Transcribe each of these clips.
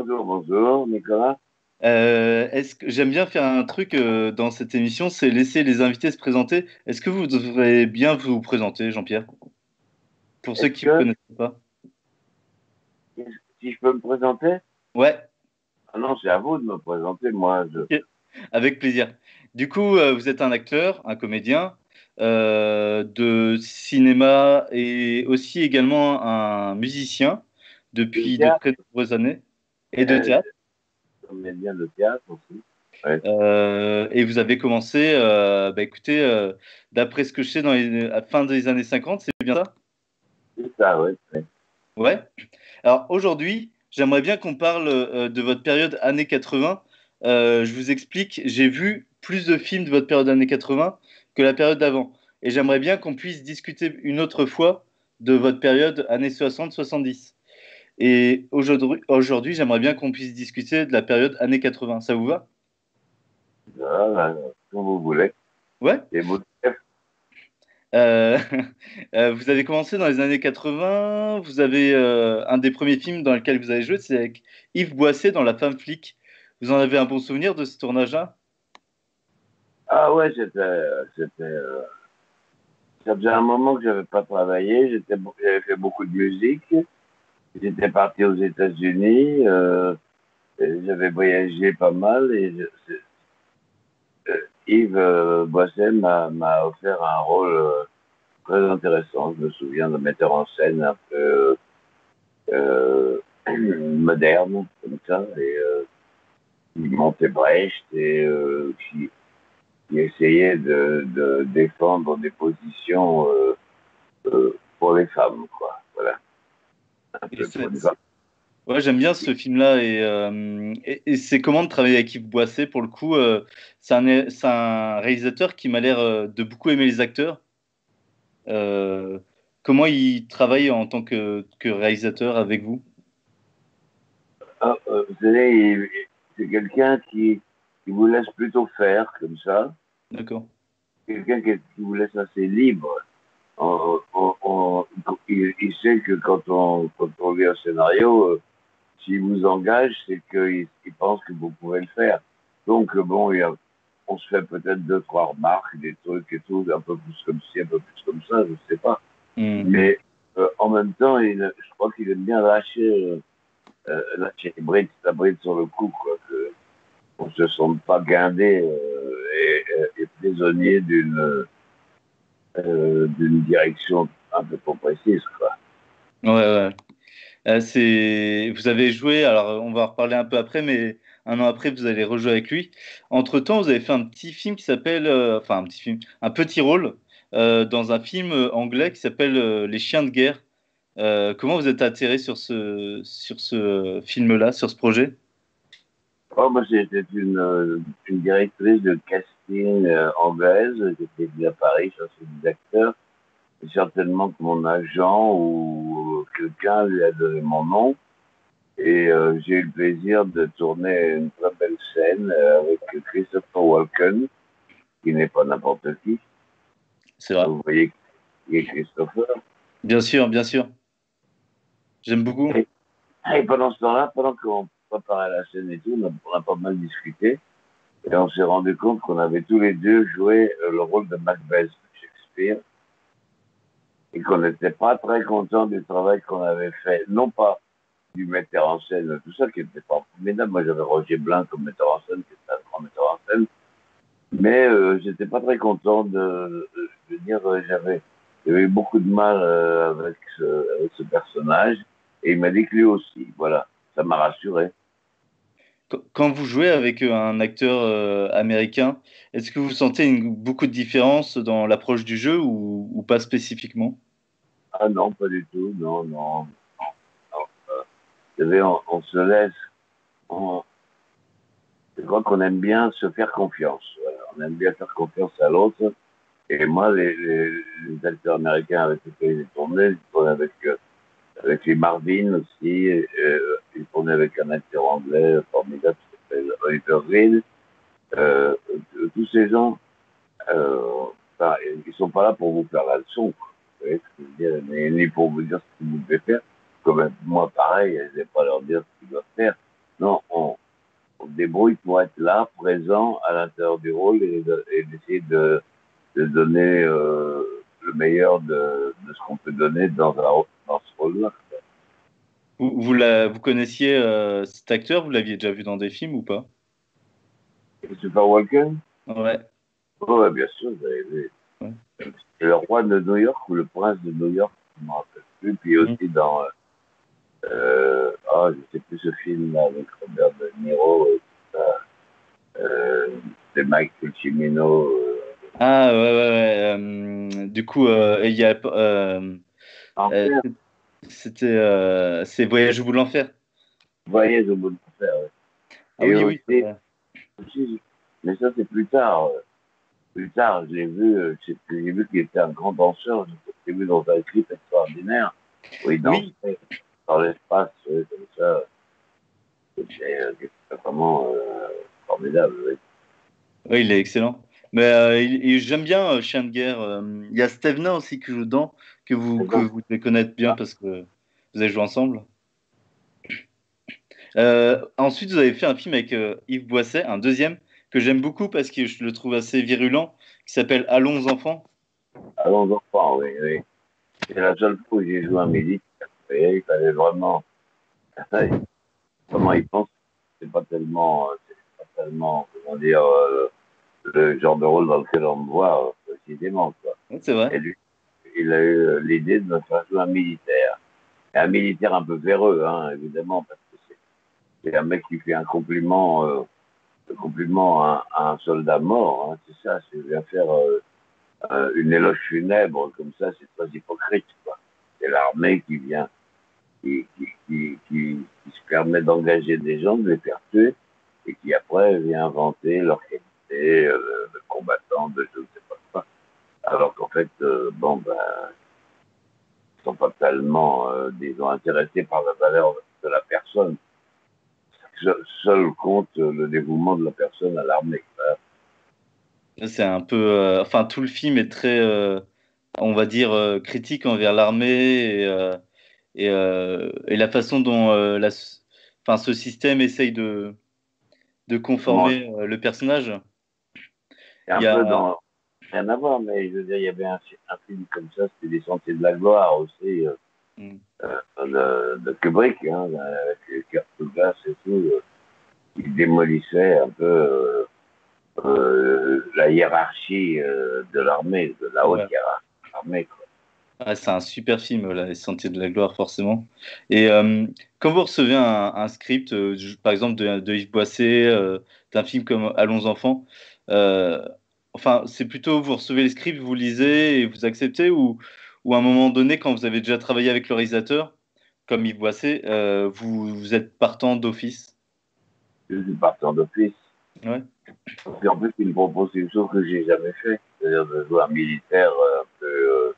Bonjour, bonjour, Nicolas. Euh, est-ce que j'aime bien faire un truc euh, dans cette émission, c'est laisser les invités se présenter. Est-ce que vous devrez bien vous présenter, Jean-Pierre? Pour ceux qui ne que- connaissent pas. Si je peux me présenter? Ouais, Ah non, c'est à vous de me présenter. Moi, je... avec plaisir. Du coup, euh, vous êtes un acteur, un comédien de cinéma et aussi également un musicien depuis De très nombreuses années et de Euh, théâtre. théâtre aussi. Euh, et vous avez commencé, euh, bah, écoutez, euh, d'après ce que je sais, dans les, à la fin des années 50, c'est bien ça? C'est ça, oui. Ouais. Alors aujourd'hui, j'aimerais bien qu'on parle de votre période années 80. Euh, je vous explique, j'ai vu plus de films de votre période années 80 que la période d'avant. Et j'aimerais bien qu'on puisse discuter une autre fois de votre période années 60-70. Et aujourd'hui, aujourd'hui, j'aimerais bien qu'on puisse discuter de la période années 80. Ça vous va? Voilà, comme vous voulez. Ouais Et vous, Euh, euh, vous avez commencé dans les années 80. Vous avez euh, un des premiers films dans lequel vous avez joué, c'est avec Yves Boisset dans La Femme flic. Vous en avez un bon souvenir de ce tournage-là? Ah ouais, c'était, c'était, euh, ça faisait un moment que j'avais pas travaillé. J'avais fait beaucoup de musique. J'étais parti aux États-Unis. Euh, j'avais voyagé pas mal et euh, Yves euh, Boisset m'a, offert un rôle euh, très intéressant. Je me souviens de metteur en scène un peu euh, moderne comme ça et qui montait Brecht et qui qui essayait de, de défendre des positions pour les femmes, quoi. Voilà. Ouais, j'aime bien ce film-là. Et, euh, et, et c'est comment de travailler avec Yves Boisset Pour le coup, euh, c'est un, réalisateur qui m'a l'air euh, de beaucoup aimer les acteurs. Comment il travaille en tant que, que réalisateur avec vous? Ah, vous savez, c'est quelqu'un qui, qui vous laisse plutôt faire, comme ça. D'accord. Quelqu'un qui, qui vous laisse assez libre. On- on- on- il, il sait que quand on, quand on lit un scénario, euh, s'il vous engage, c'est qu'il il pense que vous pouvez le faire. Donc, euh, bon, il y a- on se fait peut-être deux, trois remarques, des trucs et tout, un peu plus comme ci, un peu plus comme ça, je sais pas. Hmm. Mais euh, en même temps, il, je crois qu'il aime bien lâcher, euh, lâcher les brides, la bride sur le cou, quoi, que on se sente pas guindé et, et- et prisonnier d'une euh, d'une direction un peu trop précise, quoi. Ouais, ouais. Euh, c'est... Vous avez joué, alors on va en reparler un peu après, mais un an après, vous allez rejouer avec lui. Entre-temps, vous avez fait un petit film qui s'appelle, euh, enfin un petit film, un petit rôle euh, dans un film euh, anglais qui s'appelle euh, Les Chiens de guerre. Euh, comment vous êtes atterré sur ce, sur ce film-là, sur ce projet? Oh, moi, c'était une, euh, une directrice de casting euh, anglaise qui était venue à Paris chercher des acteurs. Et certainement que mon agent ou quelqu'un lui a donné mon nom. Et euh, j'ai eu le plaisir de tourner une très belle scène euh, avec Christopher Walken, qui n'est pas n'importe qui. C'est vrai. Vous voyez qui est Christopher. Bien sûr, bien sûr. J'aime beaucoup. Et pendant ce temps-là, pendant qu'on préparait la scène et tout, on a, on a pas mal discuté. Et on s'est rendu compte qu'on avait tous les deux joué euh, le rôle de Macbeth de Shakespeare. Et qu'on n'était pas très contents du travail qu'on avait fait. Non pas du metteur en scène, tout ça, qui était pas formidable. Moi, j'avais Roger Blanc comme metteur en scène, qui était un grand metteur en scène. Mais euh, j'étais pas très content de, de, de dire, euh, j'avais j'avais eu beaucoup de mal euh, avec, ce, avec ce personnage. Et il m'a dit que lui aussi, voilà, ça m'a rassuré. Qu- Quand vous jouez avec euh, un acteur euh, américain, est-ce que vous sentez beaucoup de différence dans l'approche du jeu ou, pas spécifiquement? Ah non, pas du tout, non, non. Euh, vous savez, on, se laisse, je crois qu'on aime bien se faire confiance. On aime bien faire confiance à l'autre. Et moi, les, acteurs américains avec lesquels j'ai tourné, j'ai tourné avec, euh, avec les Marvin aussi, euh, j'ai tourné avec un acteur anglais formidable qui s'appelle Oliver Reed. Euh, tous ces gens, euh, enfin, ils sont pas là pour vous faire la leçon. Vous voyez ce que je veux dire, mais ni pour vous dire ce que vous devez faire. Comme moi, pareil, je vais pas leur dire ce qu'ils doivent faire. Non, on, on débrouille pour être là, présent à l'intérieur du rôle et, et d'essayer de, de donner euh, le meilleur de, de ce qu'on peut donner dans, un, dans ce rôle-là. Vous, vous, la- vous connaissiez euh, cet acteur? Vous l'aviez déjà vu dans des films ou pas? Super Walken? Ouais. Oh, ouais, bien sûr, vous avez vu. Ouais. C'est le roi de New York ou le prince de New York, je ne me rappelle plus. Puis aussi dans. Euh, euh, ah, je sais plus ce film-là avec Robert De Niro et tout ça. Euh, c'est Michael Cimino. Ah ouais, ouais, ouais. euh, du coup, euh, il y a. euh, C'était. c'est Voyage au bout de l'enfer. Voyage au bout de l'enfer. Ouais. Ah Et oui, oui. aussi- mais ça, c'est plus tard. Plus tard, je l'ai vu, j'ai vu qu'il était un grand danseur. Je l'ai vu dans un clip extraordinaire où il Oui. dansait dans l'espace, comme ça. C'était vraiment formidable. oui. Oui, il est excellent. Mais euh, j'aime bien euh, Chien de guerre. euh, Il y a Stevena aussi qui joue dedans, que vous, que vous devez connaître bien parce que vous avez joué ensemble. Ensuite, vous avez fait un film avec Yves Boisset, un deuxième, que j'aime beaucoup parce que je le trouve assez virulent, qui s'appelle Allons enfants. Allons enfants, oui, oui. C'est la seule fois où j'ai joué un militaire. Et il fallait vraiment. Comment il pense C'est pas tellement. C'est pas tellement, comment dire, le genre de rôle dans lequel on me voit euh, précisément. C'est vrai. Et lui, il a eu euh, l'idée de me faire jouer un militaire. Et un militaire un peu véreux, hein, évidemment, parce que c'est- un mec qui fait un compliment, euh, un compliment à, à un soldat mort. Hein, c'est ça, c'est bien faire euh, euh, une éloge funèbre comme ça, c'est très hypocrite. quoi. C'est l'armée qui vient, qui, qui, qui, qui, qui se permet d'engager des gens, de les faire tuer, et qui après vient inventer leur qualité euh, de combattant, de je ne sais pas quoi. Alors qu'en fait, euh, bon, ben, ils sont pas tellement, euh, disons, intéressés par la valeur de la personne. Se- Seul compte euh, le dévouement de la personne à l'armée. C'est un peu. euh, enfin, tout le film est très, on va dire, critique envers l'armée et, et, et la façon dont la, ce système essaye de, de conformer le personnage. C'est un Il y a- dans. Rien à voir, mais je veux dire, il y avait un, fi- un film comme ça, c'était Les Sentiers de la Gloire aussi, euh, Mm. euh, de, de Kubrick, hein, avec Kirk Douglas et tout, euh, qui démolissait un peu euh, euh, la hiérarchie euh, de l'armée, de la haute Ouais. hiérarchie de l'armée. quoi. Ah, c'est un super film, là, Les Sentiers de la Gloire, forcément. Et euh, quand vous recevez un, un script, euh, par exemple de, de Yves Boisset, euh, d'un film comme Allons enfants, euh, enfin, c'est plutôt vous recevez les scripts, vous lisez et vous acceptez, ou, ou à un moment donné, quand vous avez déjà travaillé avec le réalisateur, comme Yves Boisset, euh, vous, vous êtes partant d'office? Je suis partant d'office. Ouais. Puis en plus, il me propose une chose que j'ai jamais fait, c'est-à-dire de jouer un militaire un peu, euh,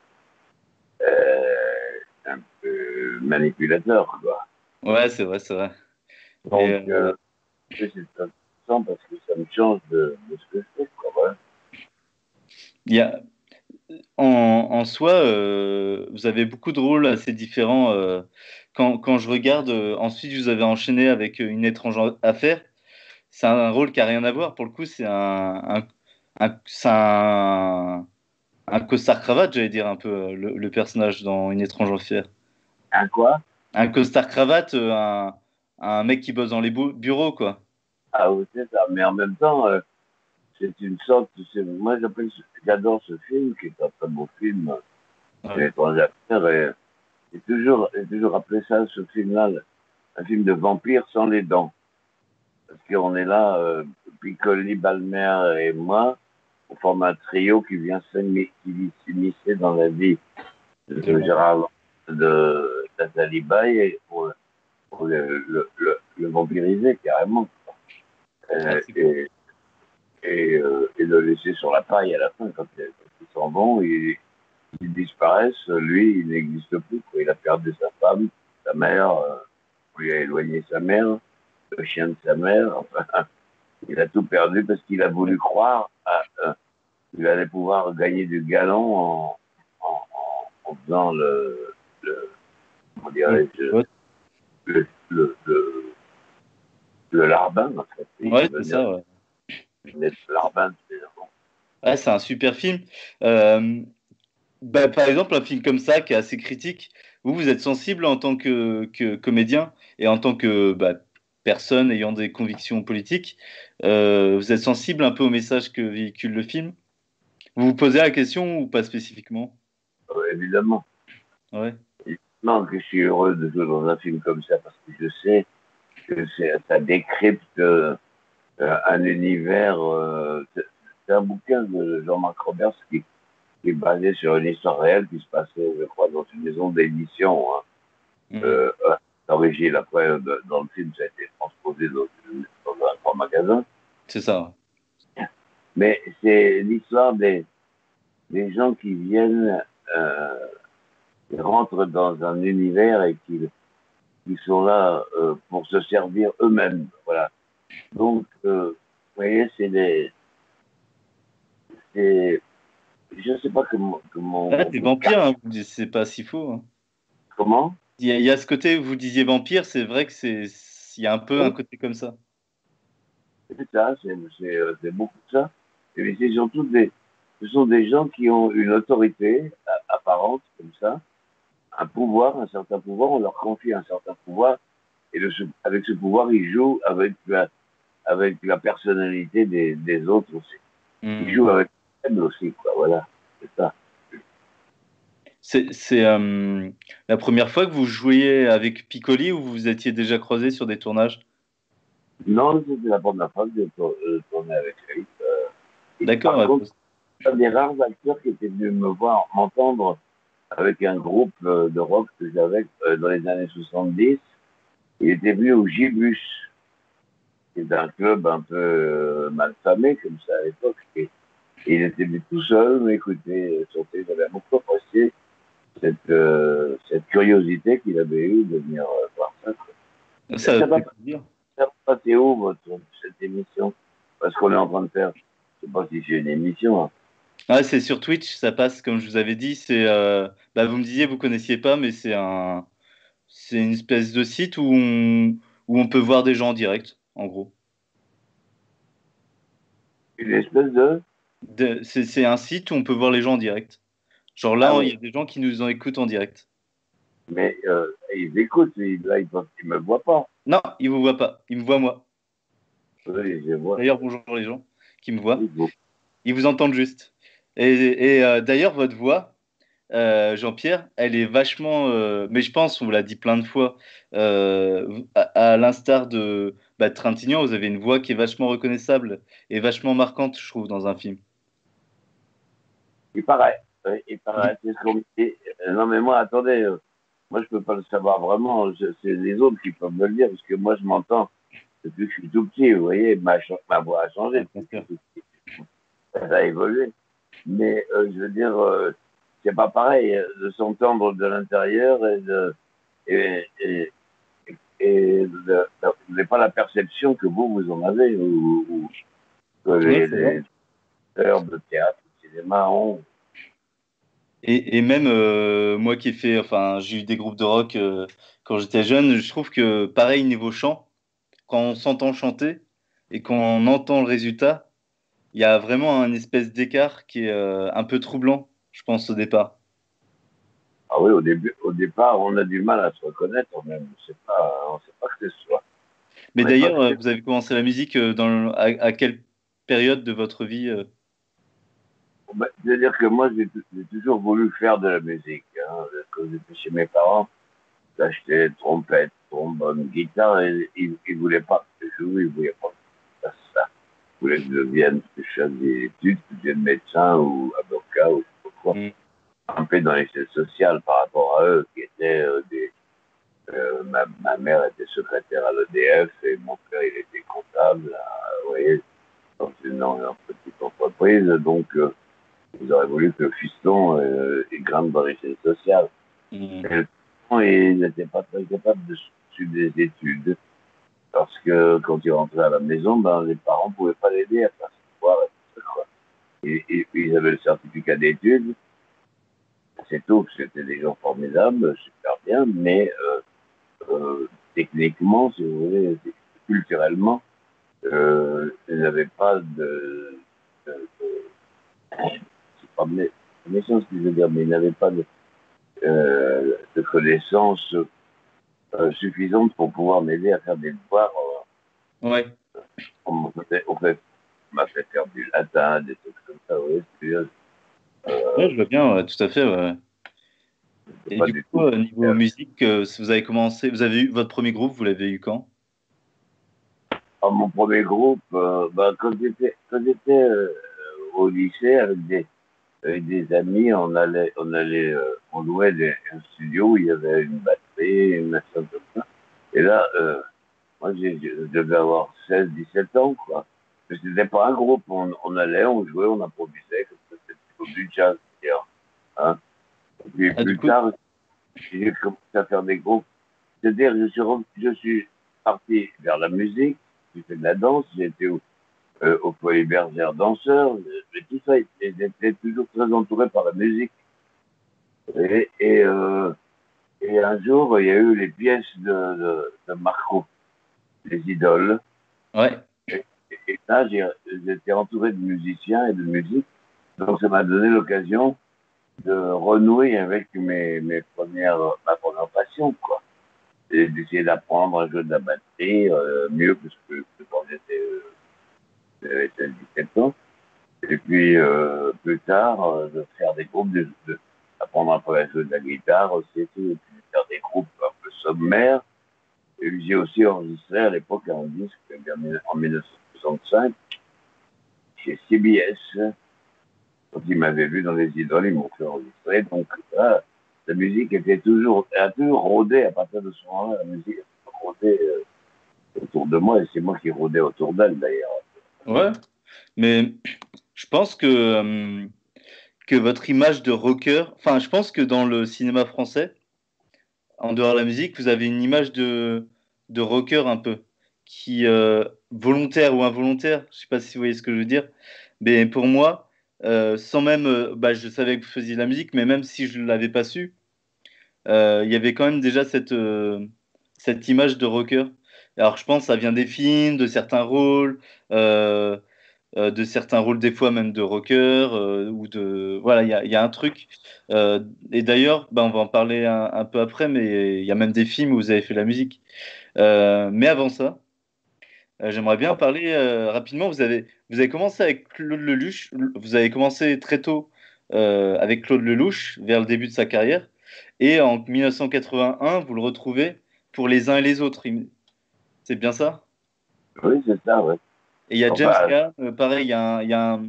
euh, un peu manipulateur, quoi. Ouais, c'est vrai, c'est vrai. Donc, Et, euh, c'est intéressant parce que ça me change de, de ce que je fais, quoi. Il y a, en, en soi, euh, vous avez beaucoup de rôles assez différents. euh, quand, quand je regarde, euh, ensuite, vous avez enchaîné avec Une étrange affaire. C'est un rôle qui n'a rien à voir. Pour le coup, c'est un, un, un- un, un costard-cravate, j'allais dire un peu, le, le personnage dans Une étrange affaire. Un quoi? Un costard-cravate, un, un mec qui bosse dans les bu- bureaux, quoi. Ah oui, c'est ça. Mais en même temps, c'est une sorte. Moi, j'appelle, j'adore ce film, qui est un très beau film. L'étrange affaire. Et j'ai toujours, j'ai toujours appelé ça, ce film-là, un film de vampire sans les dents. Parce qu'on est là, euh, Piccoli, Balmer et moi, on forme un trio qui vient s'immiscer dans la vie de De Gérard de Nathalie Baye pour, pour le, le, le, le vampiriser carrément. Ah, et, et, euh, et le laisser sur la paille à la fin quand, ils- quand ils s'en vont, ils, ils disparaissent. Lui, il n'existe plus. Quoi. Il a perdu sa femme, sa mère, euh, on lui a éloigné sa mère, le chien de sa mère. Enfin, il a tout perdu parce qu'il a voulu croire euh, qu'il allait pouvoir gagner du galon en, en, en, en faisant le, le comment dirais-je, Ouais. le, le, le- Larbin, en fait. Ouais, c'est ça, ouais. Larbin, Ouais, c'est un super film. Euh, bah, par exemple, un film comme ça, qui est assez critique, vous, vous êtes sensible en tant que, que comédien et en tant que bah, personne ayant des convictions politiques, euh, vous êtes sensible un peu au message que véhicule le film? Vous vous posez la question ou pas spécifiquement? Ouais, Évidemment. Ouais. Évidemment que je suis heureux de jouer dans un film comme ça parce que je sais que ça décrypte euh, un univers. Euh, c'est un bouquin de Jean-Marc Roberts qui, est basé sur une histoire réelle qui se passait, je crois, dans une maison d'édition. Hein. Mmh. Euh, d'origine. Après, dans le film, ça a été transposé dans, dans un grand magasin. C'est ça. Mais c'est l'histoire des, des gens qui viennent, euh, qui rentrent dans un univers et qui, qui sont là euh, pour se servir eux-mêmes. Voilà. Donc, euh, vous voyez, c'est des. C'est. Je ne sais pas comment. comment ah, des vampires, hein, c'est pas si faux. Hein. Comment? Il y, a, ce côté, vous disiez vampire, c'est vrai que c'est. Il y a un peu un côté comme ça. C'est ça, c'est beaucoup de ça. Et c'est surtout des. Ce sont des gens qui ont une autorité apparente, comme ça, un pouvoir, un certain pouvoir, on leur confie un certain pouvoir, et avec ce pouvoir, ils jouent avec la, avec la personnalité des, des autres aussi. Ils hmm. jouent avec eux aussi, quoi, voilà, c'est ça. C'est euh, la première fois que vous jouiez avec Piccoli ou vous étiez déjà croisé sur des tournages? Non, c'était la première fois que j'ai euh, tourné avec lui. Euh, D'accord. C'est un des rares acteurs qui était venu me voir, m'entendre avec un groupe de rock que j'avais dans les années 70. Il était venu au Gibus, qui est un club un peu malfamé comme ça à l'époque. Et, il était venu tout seul m'écouter chanter. J'avais beaucoup apprécié cette, euh, cette curiosité qu'il avait eue de venir euh, voir ça. Ça, ça, va, dire. ça va passer où, votre, cette émission Parce qu'on est en train de faire, je ne sais pas si c'est une émission. Hein. Ah, c'est sur Twitch, ça passe, comme je vous avais dit. C'est, euh, bah, vous me disiez, vous connaissiez pas, mais c'est un, c'est une espèce de site où on, où on peut voir des gens en direct, en gros. Une espèce de, de c'est un site où on peut voir les gens en direct. Genre là, ah il y a des gens qui nous en écoutent en direct. Mais euh, ils écoutent, ils, là, ils ne me voient pas. Non, ils ne vous voient pas. Ils me voient moi. Oui, je vois. D'ailleurs, bonjour les gens qui me voient. Ils vous entendent juste. Et, et euh, d'ailleurs, votre voix, euh, Jean-Pierre, elle est vachement. Euh, mais je pense, on vous l'a dit plein de fois, euh, à, à l'instar de, bah, Trintignant, vous avez une voix qui est vachement reconnaissable et vachement marquante, je trouve, dans un film. Il paraît. Il paraît, Non, mais moi, attendez, moi, je peux pas le savoir vraiment. C'est les autres qui peuvent me le dire, parce que moi, je m'entends depuis que je suis tout petit. Vous voyez, ma, ma voix a changé. Ça a évolué. Mais je veux dire, c'est pas pareil de s'entendre de l'intérieur et de. Et, et, et de, de, pas la perception que vous, vous en avez, ou, ou que les, les de théâtre, de cinéma ont. Et, et même euh, moi qui ai fait, enfin, j'ai eu des groupes de rock euh, quand j'étais jeune, je trouve que pareil niveau chant, quand on s'entend chanter et qu'on entend le résultat, il y a vraiment un espèce d'écart qui est euh, un peu troublant, je pense, au départ. Ah oui, au, début, au départ, on a du mal à se reconnaître. On ne sait pas que ce soit. Mais d'ailleurs, vous avez commencé la musique dans, à, à, quelle période de votre vie bah, C'est-à-dire que moi, j'ai toujours voulu faire de la musique. Hein. Quand j'étais chez mes parents, j'achetais trompette, trombone, guitare, et ils ne voulaient pas que je joue, ils ne voulaient pas que je fasse ça. Ils voulaient que je devienne, que je fasse des études, que je devienne médecin ou avocat ou quoi. Mm. Un peu dans l'échelle sociale par rapport à eux, qui étaient euh, des. Euh, ma, ma, mère était secrétaire à l'EDF et mon père, il était comptable, vous voyez, dans une, dans une petite entreprise. Donc, euh, ils auraient voulu que Fiston euh, grimpe dans l'échelle sociale. Mmh. Et il n'était pas très capable de suivre des études. Parce que quand il rentrait à la maison, ben, les parents ne pouvaient pas l'aider à faire ses devoirs et tout ça. Et, et, puis ils avaient le certificat d'études. C'est tout, c'était des gens formidables, super bien, mais euh, euh, techniquement, si vous voulez, culturellement, euh, ils n'avaient pas de, de, pas je veux dire, mais ils n'avaient pas de, euh, de connaissances euh, suffisantes pour pouvoir m'aider à faire des devoirs. euh, Ouais. On m'a fait, on fait- on m'a fait faire du latin, des trucs comme ça, oui. Euh, Ouais, je vois bien, ouais, tout à fait. ouais. Et du du coup, tout. euh, niveau musique, euh, vous avez commencé, vous avez eu votre premier groupe, vous l'avez eu quand? Ah, mon premier groupe, euh, bah, quand j'étais, euh, au lycée avec des, avec des amis, on allait, on allait, euh, on louait des, un studio où il y avait une batterie, une machin comme ça. Et là, moi, je devais avoir 16, 17 ans, quoi. C'était pas un groupe, on, on allait, on jouait, on improvisait, comme ça, c'était plutôt du jazz, d'ailleurs. Hein. Et puis Ah, plus coup- tard, j'ai commencé à faire des groupes. C'est-à-dire, je suis, je suis parti vers la musique, j'ai fait de la danse, j'ai été au, euh, au foyer bergère danseur, mais tout ça, j'étais toujours très entouré par la musique. Et, et, euh, et un jour, il y a eu les pièces de, de, de Marco, les idoles. Ouais. Et, là, j'étais entouré de musiciens et de musique. Donc, ça m'a donné l'occasion de renouer avec mes, premières, ma première passion, quoi. Et d'essayer d'apprendre à jouer de la batterie euh, mieux que ce que, quand j'étais euh, j'avais 16, 17 ans. Et puis, euh, plus tard, euh, de faire des groupes, de, de- apprendre un peu à jouer de la guitare aussi, et puis faire des groupes un peu sommaires. Et j'ai aussi enregistré à l'époque un disque en 1965 chez CBS. Quand ils m'avaient vu dans les idoles, ils m'ont fait enregistrer. Donc, la musique était toujours, a toujours rôdé à partir de ce moment-là. La musique a rôdé euh, autour de moi et c'est moi qui rôdais autour d'elle d'ailleurs. Ouais. Mais je pense que, euh, que votre image de rocker, enfin, je pense que dans le cinéma français, en dehors de la musique, vous avez une image de, de rocker un peu, qui, euh, volontaire ou involontaire, je sais pas si vous voyez ce que je veux dire, mais pour moi, euh, sans même, euh, bah, je savais que vous faisiez de la musique, mais même si je ne l'avais pas su, euh, il y avait quand même déjà cette, cette image de rocker. Alors je pense que ça vient des films, de certains rôles, de certains rôles des fois même de rocker, ou de... Voilà, il y a, un truc. Et d'ailleurs, bah, on va en parler un, un peu après, mais il y a même des films où vous avez fait la musique. Mais avant ça, euh, j'aimerais bien parler euh, rapidement. Vous avez, vous avez commencé avec Claude Lelouch. Vous avez commencé très tôt euh, avec Claude Lelouch, vers le début de sa carrière. Et en 1981, vous le retrouvez pour Les uns et les autres. C'est bien ça? Oui, c'est ça, ouais. Et il y a Enfin, James Caan, euh, pareil, il y a un- il y a un-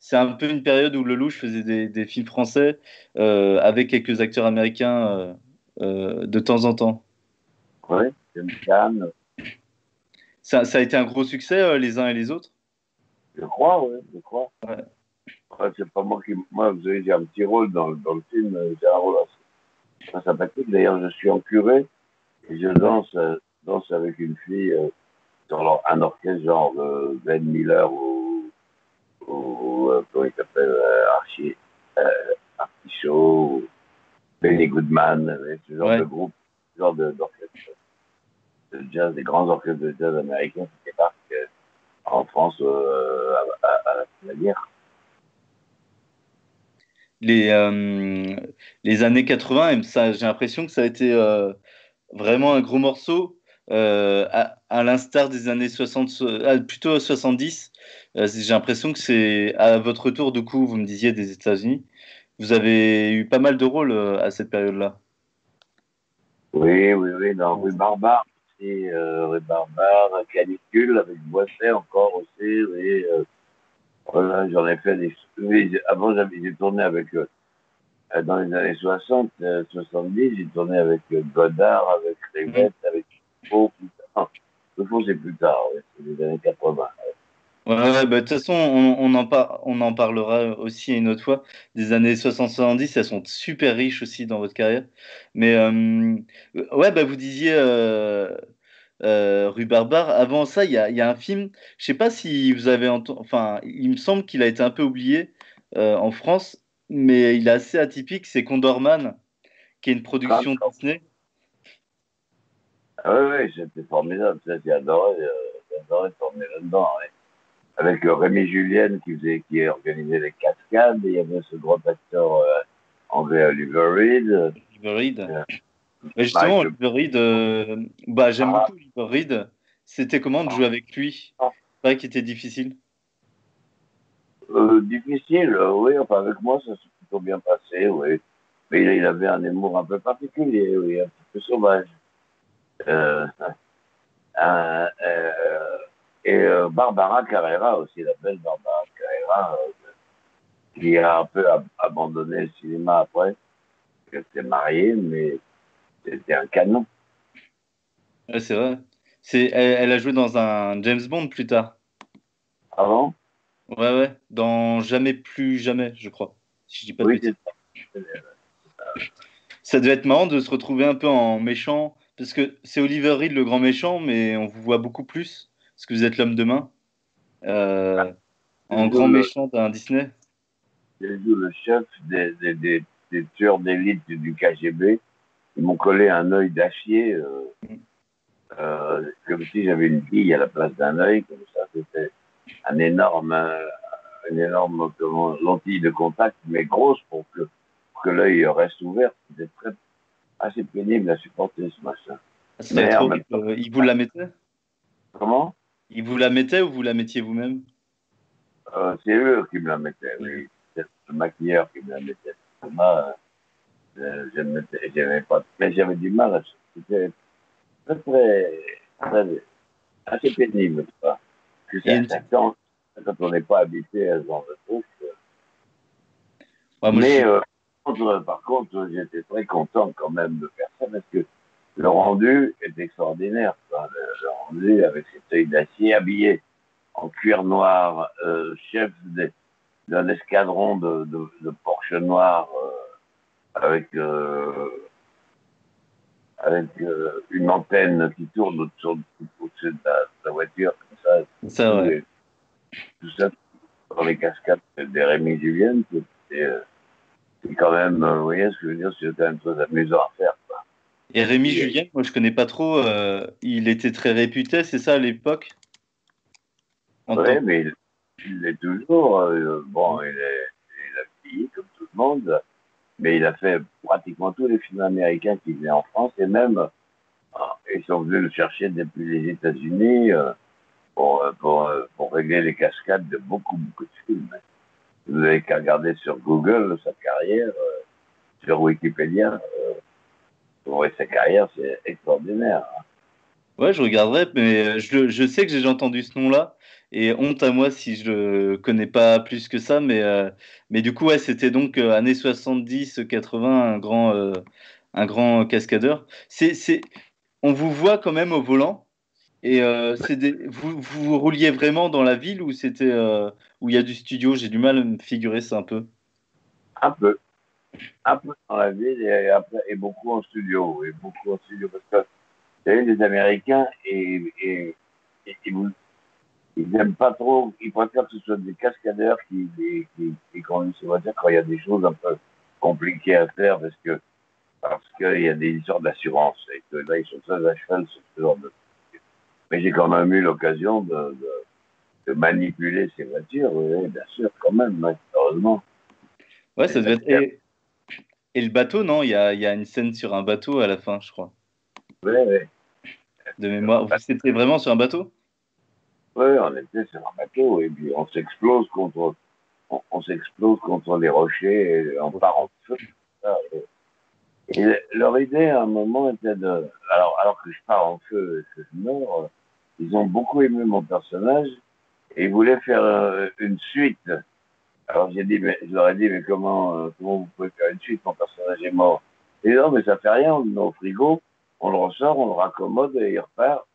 C'est un peu une période où Lelouch faisait des, des films français avec quelques acteurs américains de temps en temps. Oui, une canne, Ça, ça a été un gros succès, euh, les uns et les autres? Je crois, oui, je crois. Ouais. C'est pas moi qui. Moi, vous savez, j'ai un petit rôle dans, dans le film, j'ai un rôle assez, sympathique. D'ailleurs, je suis en curé et je danse, euh, danse avec une fille euh, leur- un orchestre genre Ben Miller ou, ou comment il s'appelle, Archie, ou Benny Goodman, ce genre Ouais. de groupe, ce genre d'orchestre de jazz, des grands orchestres de jazz américains qui débarquent euh, en France euh, à, à- à la guerre. les, euh, les années 80, et ça, j'ai l'impression que ça a été euh, vraiment un gros morceau, euh, à, à l'instar des années 60, euh, plutôt 70. Euh, j'ai l'impression que c'est à votre tour, du coup, vous me disiez des États-Unis. Vous avez eu pas mal de rôles à cette période-là. Oui, oui, oui, dans Rue Barbare aussi, euh, Rue Barbare, Canicule avec Boisset encore aussi, oui. Euh, voilà, j'en ai fait des. Oui, avant, j'avais j'ai tourné avec. euh, dans les années 60, euh, 70, j'ai tourné avec Godard, avec Rivette, avec Faux, plus tard. Le fond, c'est plus tard, c'est les années 80. Ouais, ouais, bah, de toute façon, on, on en par- on en parlera aussi une autre fois. Des années 60-70, elles sont super riches aussi dans votre carrière. Mais euh, ouais, bah, vous disiez euh, euh, Rue Barbare. Avant ça, il y a, y a un film, je sais pas si vous avez entendu, enfin, il me semble qu'il a été un peu oublié euh, en France, mais il est assez atypique, c'est Condorman, qui est une production Condor. Disney. Ah oui, oui, c'était formidable, j'ai adoré. j'adorais tourner là-dedans. Avec Rémi Julien qui, faisait, qui organisait les cascades, et il y avait ce gros acteur euh, anglais Oliver Reed. Oliver. Euh, justement, Oliver Reed, bah, j'aime ah. beaucoup Oliver Reed. C'était comment de jouer avec lui? C'est vrai qu'il était difficile. difficile, oui. Enfin, avec moi, ça s'est plutôt bien passé, oui. Mais il, avait un humour un peu particulier, oui, un petit peu sauvage. Euh, et Barbara Carrera aussi, la belle Barbara Carrera, qui a un peu abandonné le cinéma après. Elle s'est mariée, mais c'était un canon. c'est vrai. C'est, elle, a joué dans un James Bond plus tard. Avant ah Ouais, ouais. Dans Jamais plus jamais, je crois. Si je dis pas oui, de ça devait être marrant de se retrouver un peu en méchant, parce que c'est Oliver Reed le grand méchant, mais on vous voit beaucoup plus, parce que vous êtes l'homme de main, euh, en grand méchant d'un Disney. J'ai vu le chef des, des, des, tueurs d'élite du KGB. Ils m'ont collé un œil d'acier, euh, euh, comme si j'avais une bille à la place d'un œil, comme ça. C'était un énorme, une énorme lentille de contact, mais grosse pour que que l'œil reste ouvert. C'est très, assez pénible à supporter ce machin. Ah, il vous la mettait Comment? Il vous la mettait ou vous la mettiez vous-même? Euh, C'est eux qui me la mettaient, oui. C'est le maquilleur qui me la mettait. Moi, euh, je pas. Mais j'avais du mal à C'était très, très, très, assez pénible, tu vois. Quand on n'est pas habitué à ce genre de. Ouais, mais, euh, par contre, j'étais très content quand même de faire ça parce que le rendu est extraordinaire. Le, rendu avec cet œil d'acier habillé en cuir noir, euh, chef d'un escadron de, de, Porsche noir euh, avec, euh, avec une antenne qui tourne au-dessus de, la, voiture, comme ça. Tout ça dans les cascades des Rémi Julien, c'est quand même, vous voyez ce que je veux dire, c'est quand même très amusant à faire. Et Rémi Julien, moi je connais pas trop, euh, il était très réputé, c'est ça à l'époque? Oui, mais il, est toujours. Euh, bon, il, est, il a vieilli comme tout le monde, mais il a fait pratiquement tous les films américains qui venaient en France et même ils sont venus le chercher depuis les États-Unis pour, pour, pour régler les cascades de beaucoup, beaucoup de films. Vous n'avez qu'à regarder sur Google sa carrière, euh, sur Wikipédia. Euh, vous sa carrière, c'est extraordinaire. Ouais, je regarderai, mais je, je sais que j'ai entendu ce nom-là. Et honte à moi si je ne connais pas plus que ça. Mais, euh, mais du coup, ouais, c'était donc années 70-80, un grand, un grand cascadeur. C'est, on vous voit quand même au volant. Et vous, vous rouliez vraiment dans la ville ou c'était où il y a du studio? J'ai du mal à me figurer ça un peu. Un peu. Un peu dans la ville et, après, et beaucoup en studio. Et beaucoup en studio parce que c'est les Américains et, et, ils n'aiment pas trop, ils préfèrent que ce soit des cascadeurs qui, qui, qui, conduisent voitures quand il y a des choses un peu compliquées à faire parce que parce qu'il y a des histoires d'assurance et que là ils sont très à cheval sur ce genre de mais j'ai quand même eu l'occasion de, de manipuler ces voitures, oui, bien sûr, quand même, heureusement. Ouais, ça devait être. Et, le bateau, non il y, a, il y, a, une scène sur un bateau à la fin, je crois. Oui, oui. De mémoire. C'était vraiment sur un bateau? Oui, on était sur un bateau et puis on s'explose contre, on, s'explose contre les rochers en parant de feu. Et, leur idée à un moment était de. Alors, alors que je pars en feu et que je meurs, ils ont beaucoup aimé mon personnage et ils voulaient faire euh, une suite. Alors j'ai dit, mais, je leur ai dit, mais comment, euh, comment vous pouvez faire une suite? Mon personnage est mort. Et non, mais ça fait rien, on le met au frigo, on le ressort, on le raccommode et il repart.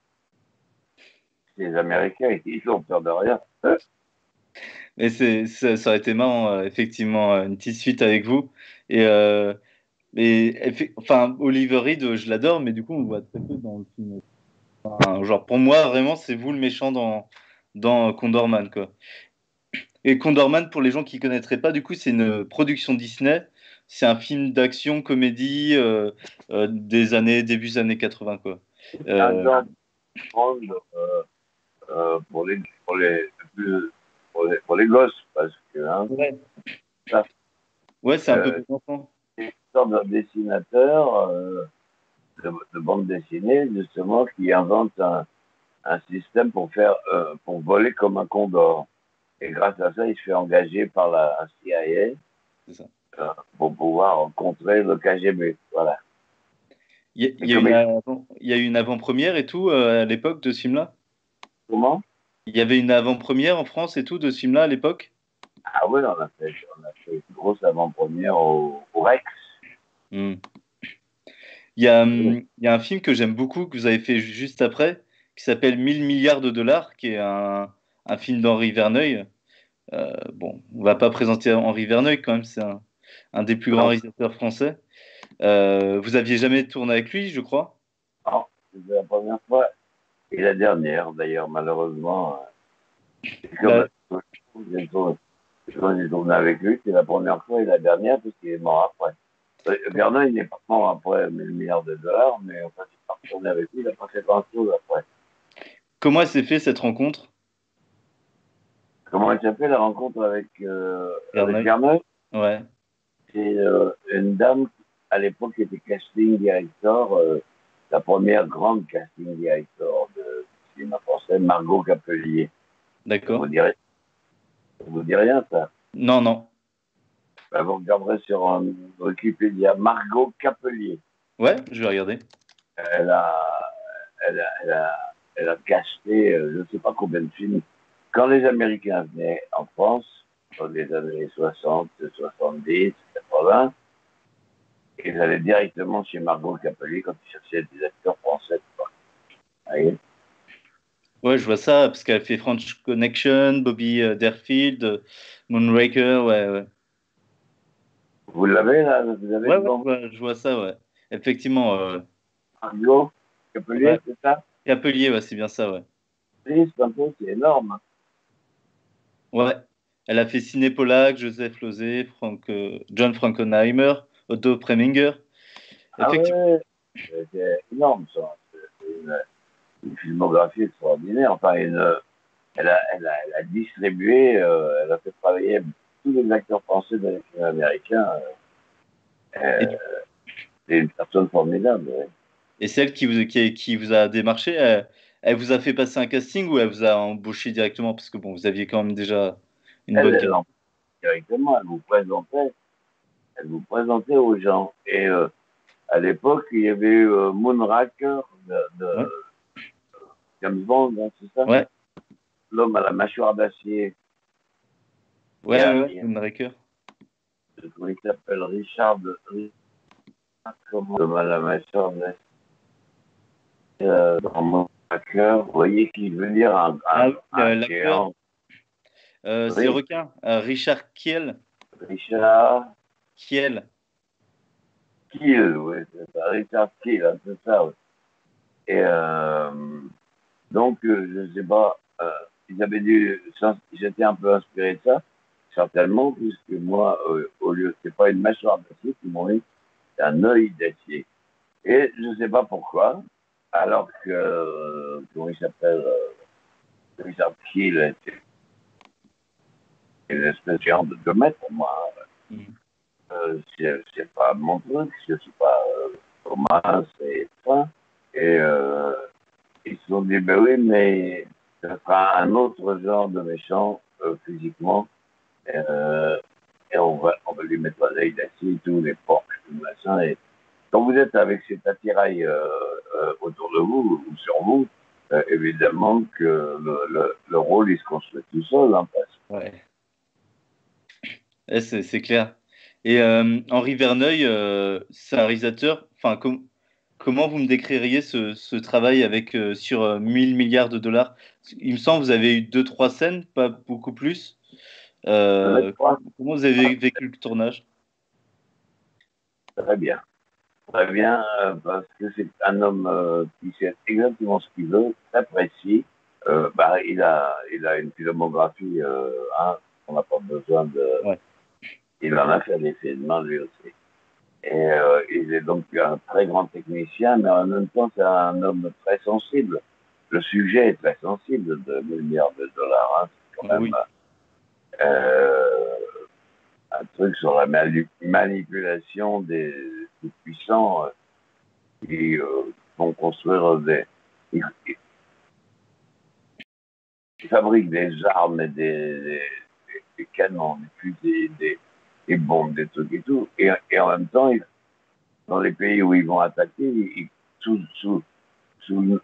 Les Américains, ils ont peur de rien. Mais c'est, ça, aurait été marrant, euh, effectivement, une petite suite avec vous. Et, enfin, Oliver Reed, je l'adore, mais du coup, on le voit très peu dans le film. genre, pour moi, vraiment, c'est vous le méchant dans, dans Condorman. Quoi. Et Condorman, pour les gens qui ne connaîtraient pas, du coup, c'est une production Disney. C'est un film d'action, comédie euh, euh, des années, début des années 80. Quoi. Euh, euh, pour, les, pour, les, pour, les, pour les gosses, parce que. Hein, ouais, ouais c'est un peu plus enfant. C'est une sorte de dessinateur de, de, bande dessinée, justement, qui invente un, un système pour faire pour voler comme un condor. Et grâce à ça, il se fait engager par la CIA ça. Euh, pour pouvoir rencontrer le KGB. Voilà. Il y, y, y a eu une avant-première et tout euh, à l'époque de film-là? Comment? Il y avait une avant-première en France et tout de film-là à l'époque? Ah oui, on a fait, on a fait une grosse avant-première au, au, Rex. Hmm. Il, y a, oui. il y a un film que j'aime beaucoup que vous avez fait juste après qui s'appelle 1000 milliards de dollars, qui est un, un film d'Henri Verneuil. Euh, bon, on va pas présenter Henri Verneuil quand même, c'est un, un, des plus grands réalisateurs français. Euh, vous aviez jamais tourné avec lui, je crois? Non, c'était la première fois et la dernière d'ailleurs, malheureusement. Bah... j'ai tourné avec lui, c'est la première fois et la dernière parce qu'il est mort après. Verneuil n'est pas mort après 1000 milliards de dollars, mais enfin, c'est pas retourné avec lui, il n'a pas fait grand chose après. Comment s'est fait cette rencontre? Comment elle fait la rencontre avec, euh, Ouais. C'est euh, une dame, à l'époque, qui était casting director, euh, la première grande casting director de cinéma français, Margot Capelier. D'accord. Vous direz, vous dit rien, ça? Non, non. Ben, vous regarderez sur un Wikipédia Margot Capelier. Ouais, je vais regarder. Elle a, elle a, elle a elle a euh, je ne sais pas combien de films. Quand les Américains venaient en France, dans les années 60, 70, 80, ils allaient directement chez Margot Capelli quand ils cherchaient des acteurs français. Voyez? Ouais, je vois ça, parce qu'elle fait French Connection, Bobby euh, Derfield, Moonraker, ouais, ouais. Vous l'avez là? Vous avez ouais, ouais, je vois ça, ouais. Effectivement. Euh... Margot Capelli, ouais. c'est ça? Capelier, ouais, c'est bien ça, ouais. C'est un peu, c'est énorme. Ouais. Elle a fait Ciné Pollack, Joseph Lozé, Frank, euh, John Frankenheimer, Otto Preminger. Ah ouais, c'est énorme, ça. C'est une, une, filmographie extraordinaire. Enfin, une, elle, a, elle, a, elle a distribué, euh, elle a fait travailler tous les acteurs français dans les films américains. Euh, c'est une personne formidable, ouais. Et celle qui vous, qui, qui vous a démarché, elle, elle, vous a fait passer un casting ou elle vous a embauché directement? Parce que bon, vous aviez quand même déjà une elle, bonne elle Directement, elle vous présentait, elle vous présentait aux gens. Et euh, à l'époque, il y avait eu euh, Moonraker de, de ouais. James Bond, hein, c'est ça? Ouais. L'homme à la mâchoire d'acier. Ouais, ouais, Moonraker. Comment il s'appelle? Richard. Comment? L'homme à la mâchoire d'acier euh, dans vous voyez qui veut dire un, ah, un, euh, l'acteur. Euh, c'est requin, euh, Richard Kiel. Richard Kiel. Kiel, oui, c'est ça, Richard Kiel, hein, c'est ça. Oui. Et euh, donc, je ne sais pas, ils avaient dû, j'étais un peu inspiré de ça, certainement, puisque moi, au lieu, c'est pas une mâchoire d'acier qu'ils m'ont dit, c'est un œil d'acier. Et je ne sais pas pourquoi, alors que, euh, comment il s'appelle, euh, Richard Kiel était une espèce de 2 mètres moi. Mm. Euh, c'est pas mon truc, je suis pas euh, Thomas et ça. Et euh, ils se sont dit, ben oui, mais ça sera un autre genre de méchant euh, physiquement. et on va, on va lui mettre l'œil d'acier, tout, les porcs, tout machin. Et, quand vous êtes avec cet attirail euh, euh, autour de vous ou sur vous, euh, évidemment que le, le, le, rôle il se construit tout seul. Hein. Ouais. ouais c'est clair. Et euh, Henri Verneuil, euh, c'est un réalisateur. Enfin, com comment vous me décririez ce, ce travail avec sur 1000 milliards de dollars? Il me semble que vous avez eu deux trois scènes, pas beaucoup plus. comment vous avez vécu le tournage? Très bien très bien euh, parce que c'est un homme euh, qui sait exactement ce qu'il veut, très précis. Euh, bah, il a, il a une filmographie, hein, on n'a pas besoin de. Ouais. Il en a fait des films, lui aussi. Et il est donc un très grand technicien, mais en même temps, c'est un homme très sensible. le sujet est très sensible de milliards de dollars. Hein. C'est quand même un truc sur la manipulation des, puissants qui vont construire des. Ils, fabriquent des armes et des, des, canons, des fusées, des, des, bombes, des trucs et tout. Et, et en même temps, dans les pays où ils vont attaquer, ils, sous, sous, sous,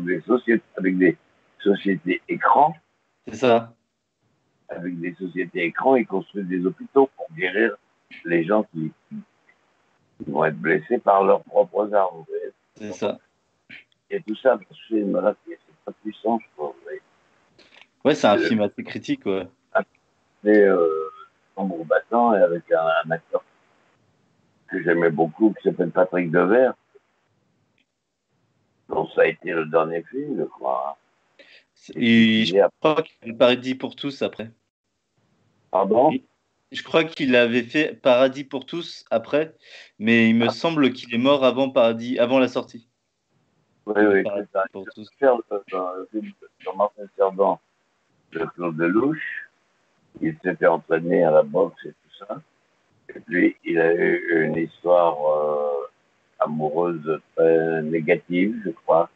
des sociétés, avec des sociétés écrans. C'est ça. Avec des sociétés écrans, ils construisent des hôpitaux pour guérir les gens qui, vont être blessés par leurs propres armes. C'est ça. Et tout ça, c'est pas puissant, je crois. Ouais, c'est un film assez critique, ouais. C'est euh, battant et avec un, un acteur que j'aimais beaucoup qui s'appelle Patrick Devers donc ça a été le dernier film, je crois. Et je crois qu'il Paradis pour tous après. Pardon? Je crois qu'il avait fait Paradis pour tous après, mais il me ah. semble qu'il est mort avant Paradis, avant la sortie. Oui, oui, ça. Pour tous. Faire le film sur Martin Cerdan, le Claude Lelouch, il s'était entraîné à la boxe et tout ça. Et puis, il a eu une histoire euh, amoureuse très négative, je crois.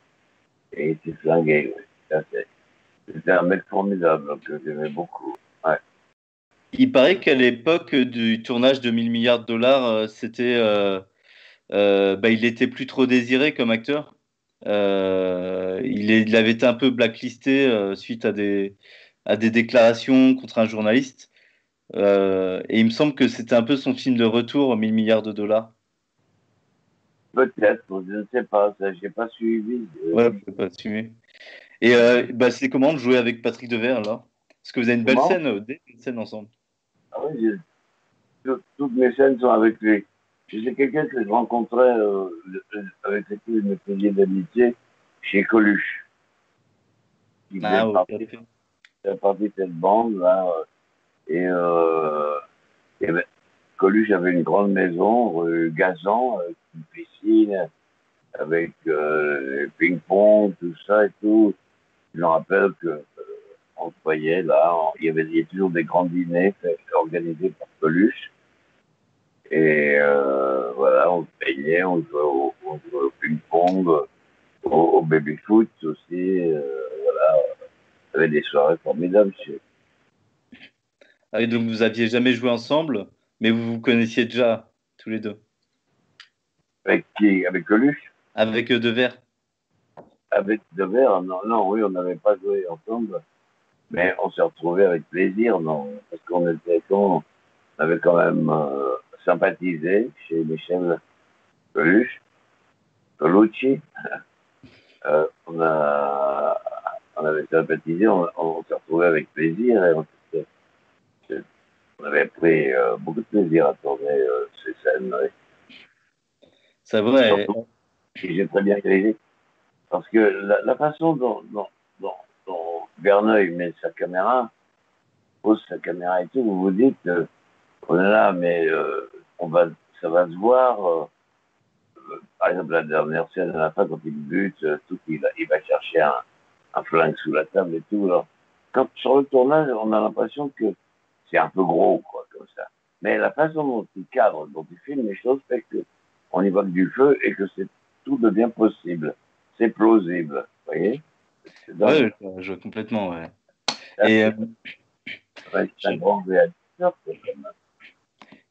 Et il s'est flingué, C'était un mec formidable que j'aimais beaucoup. Il paraît qu'à l'époque du tournage de 1000 milliards de dollars, euh, c'était, euh, euh, bah, il était plus trop désiré comme acteur. il, il, avait été un peu blacklisté suite à des, à des déclarations contre un journaliste. et il me semble que c'était un peu son film de retour, 1000 milliards de dollars. Peut-être, je ne sais pas, ça, j'ai pas suivi. Ouais, je pas suivi. Et bah, c'est comment de jouer avec Patrick Devers là Parce que vous avez une belle scène, des scènes ensemble. Ah toutes mes scènes sont avec lui. C'est quelqu'un que je rencontrais avec qui je me faisais d'amitié chez Coluche. Il ah, partie, okay. partie de cette bande là. Et, et ben, Coluche avait une grande maison, rue Gazan, avec une piscine, avec euh, ping-pong, tout ça et tout. Je me rappelle que euh, on se voyait là, il, y avait, toujours des grands dîners organisés par Coluche. Et euh, voilà, on se peignait, on jouait au, ping-pong, au, baby-foot aussi. voilà, il y avait des soirées formidables. Ah, et donc vous aviez jamais joué ensemble mais vous vous connaissiez déjà tous les deux Avec qui? Avec Coluche? Avec euh, Devers Avec Devers Non, non, oui, on n'avait pas joué ensemble. Mais on s'est retrouvés avec plaisir, non Parce qu'on était, on avait quand même euh, sympathisé chez Michel Coluche, Colucci. Euh, on, a, on avait sympathisé, on, on s'est retrouvés avec plaisir et on on avait pris euh, beaucoup de plaisir à tourner ces scènes. C'est vrai. J'ai très bien réalisé. Parce que la, façon dont, Verneuil met sa caméra, pose sa caméra et tout, vous vous dites, euh, on est là, mais on va, ça va se voir. par exemple, la dernière scène à la fin, quand il bute, tout, il, va chercher un, flingue sous la table et tout. Alors, quand, sur le tournage, on a l'impression que c'est un peu gros, quoi, comme ça. Mais la façon dont il cadre, dont il filme les choses, fait qu'on évoque du feu et que tout devient possible. C'est plausible, vous voyez? Oui, je vois complètement, ouais. Et, euh,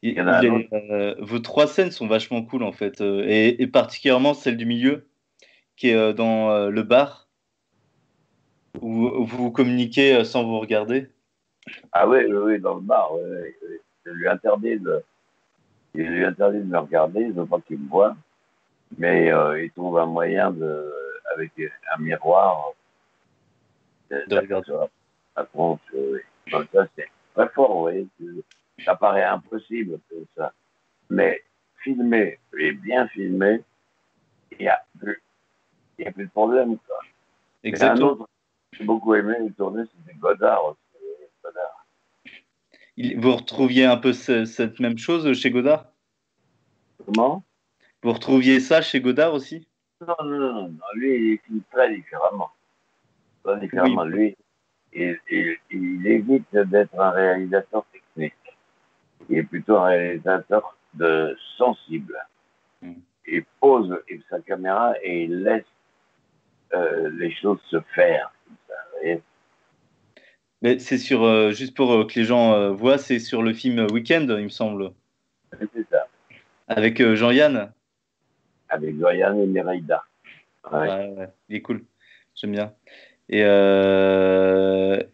il, euh, vos trois scènes sont vachement cool en fait, euh, et, et, particulièrement celle du milieu, qui est dans le bar, où vous communiquez sans vous regarder. Ah oui, oui, dans le bar, oui, oui. Je lui interdis de, je lui interdit de me regarder, je ne veux pas qu'il me voit, mais euh, il trouve un moyen de, avec un miroir, tronche. Oui. Ça, c'est très fort. Ça paraît impossible, ça. Mais filmé, et bien filmé, il n'y a, plus, a plus de problème, quoi. Exactement. un autre j'ai beaucoup aimé tourner, c'était Godard aussi. Vous retrouviez un peu cette même chose chez Godard? Comment? Vous retrouviez ça chez Godard aussi? Non, non, non, non, lui, il filme très différemment. Différemment. Lui, il, il, évite d'être un réalisateur technique. Il est plutôt un réalisateur de sensible. Mm. Il pose sa caméra et il laisse euh, les choses se faire. Mais c'est sur, euh, juste pour euh, que les gens voient, c'est sur le film Weekend, il me semble. C'est ça. Avec Jean-Yann? Avec Jean-Yann et. Ouais. ouais, il est cool. J'aime bien. Et,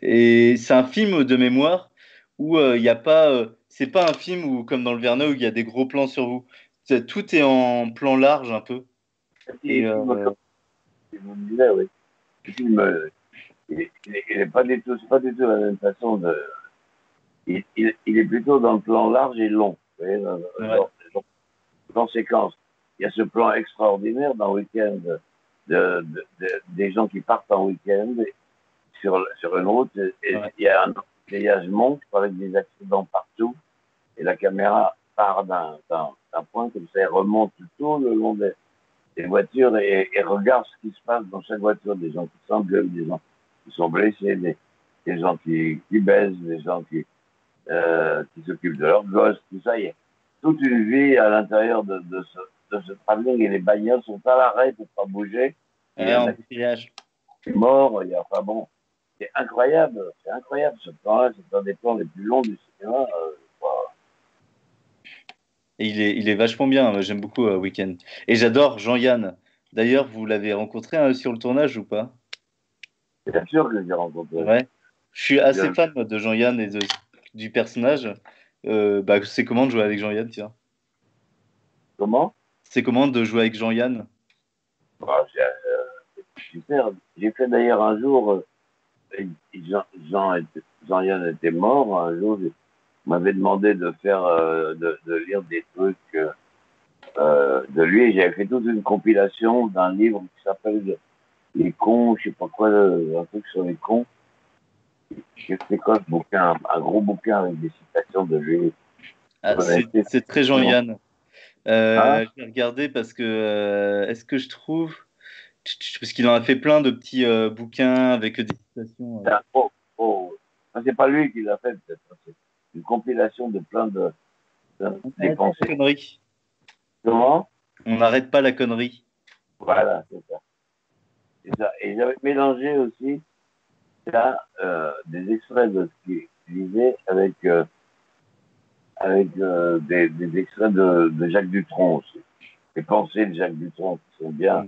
et c'est un film de mémoire où il n'y a pas. c'est pas un film où, comme dans le Vernet, où il y a des gros plans sur vous. Tout est en plan large un peu. Et, il n'est pas du tout, pas du tout la même façon de. Il, il, est plutôt dans le plan large et long. Vous voyez, dans, séquence. Il y a ce plan extraordinaire dans week-end de, des gens qui partent en week-end sur, sur une route. Et Il y a un embouteillage monstre avec des accidents partout. Et la caméra part d'un point comme ça, elle remonte tout le long des, des voitures et, regarde ce qui se passe dans chaque voiture, des gens qui s'engueulent, des gens qui sont blessés, des, gens qui, qui baissent, des gens qui, euh, qui s'occupent de leurs gosses, tout ça. Il y a toute une vie à l'intérieur de, de, ce, de ce travelling et les bagnoles sont à l'arrêt pour pas bouger. Et en pillage. Mort, il y a, enfin bon, c'est incroyable, c'est incroyable ce plan-là, c'est un des plans les plus longs du cinéma. Euh, il est, il est vachement bien. J'aime beaucoup euh, Weekend. Et j'adore Jean-Yann. D'ailleurs, vous l'avez rencontré hein, sur le tournage ou pas? Bien sûr que je l'ai rencontré. Ouais. Je suis assez fan de Jean-Yann et de, du personnage. Euh, bah, c'est comment de jouer avec Jean-Yann, tiens? Comment? C'est comment de jouer avec Jean-Yann? Bah, euh, Super. J'ai fait d'ailleurs un jour. Euh, Jean-Yann Jean, était mort. Un jour, m'avait demandé de faire, euh, de, de, lire des trucs euh, de lui. J'avais fait toute une compilation d'un livre qui s'appelle Les cons, je sais pas quoi, un truc sur les cons. J'ai fait quoi ce bouquin? Un, gros bouquin avec des citations de lui. Ah, c'est très Jean-Yann. Euh, ah. Je vais regarder parce que euh, est-ce que je trouve? Parce qu'il en a fait plein de petits bouquins avec des citations. Oh, oh. C'est pas lui qui l'a fait, peut-être une compilation de plein de, des pensées. Comment? On n'arrête pas la connerie. Voilà, c'est ça. ça. Et j'avais mélangé aussi là, euh, des extraits de ce qu'il disait avec, euh, avec euh, des, des, extraits de, de, Jacques Dutronc aussi. Les pensées de Jacques Dutronc qui sont bien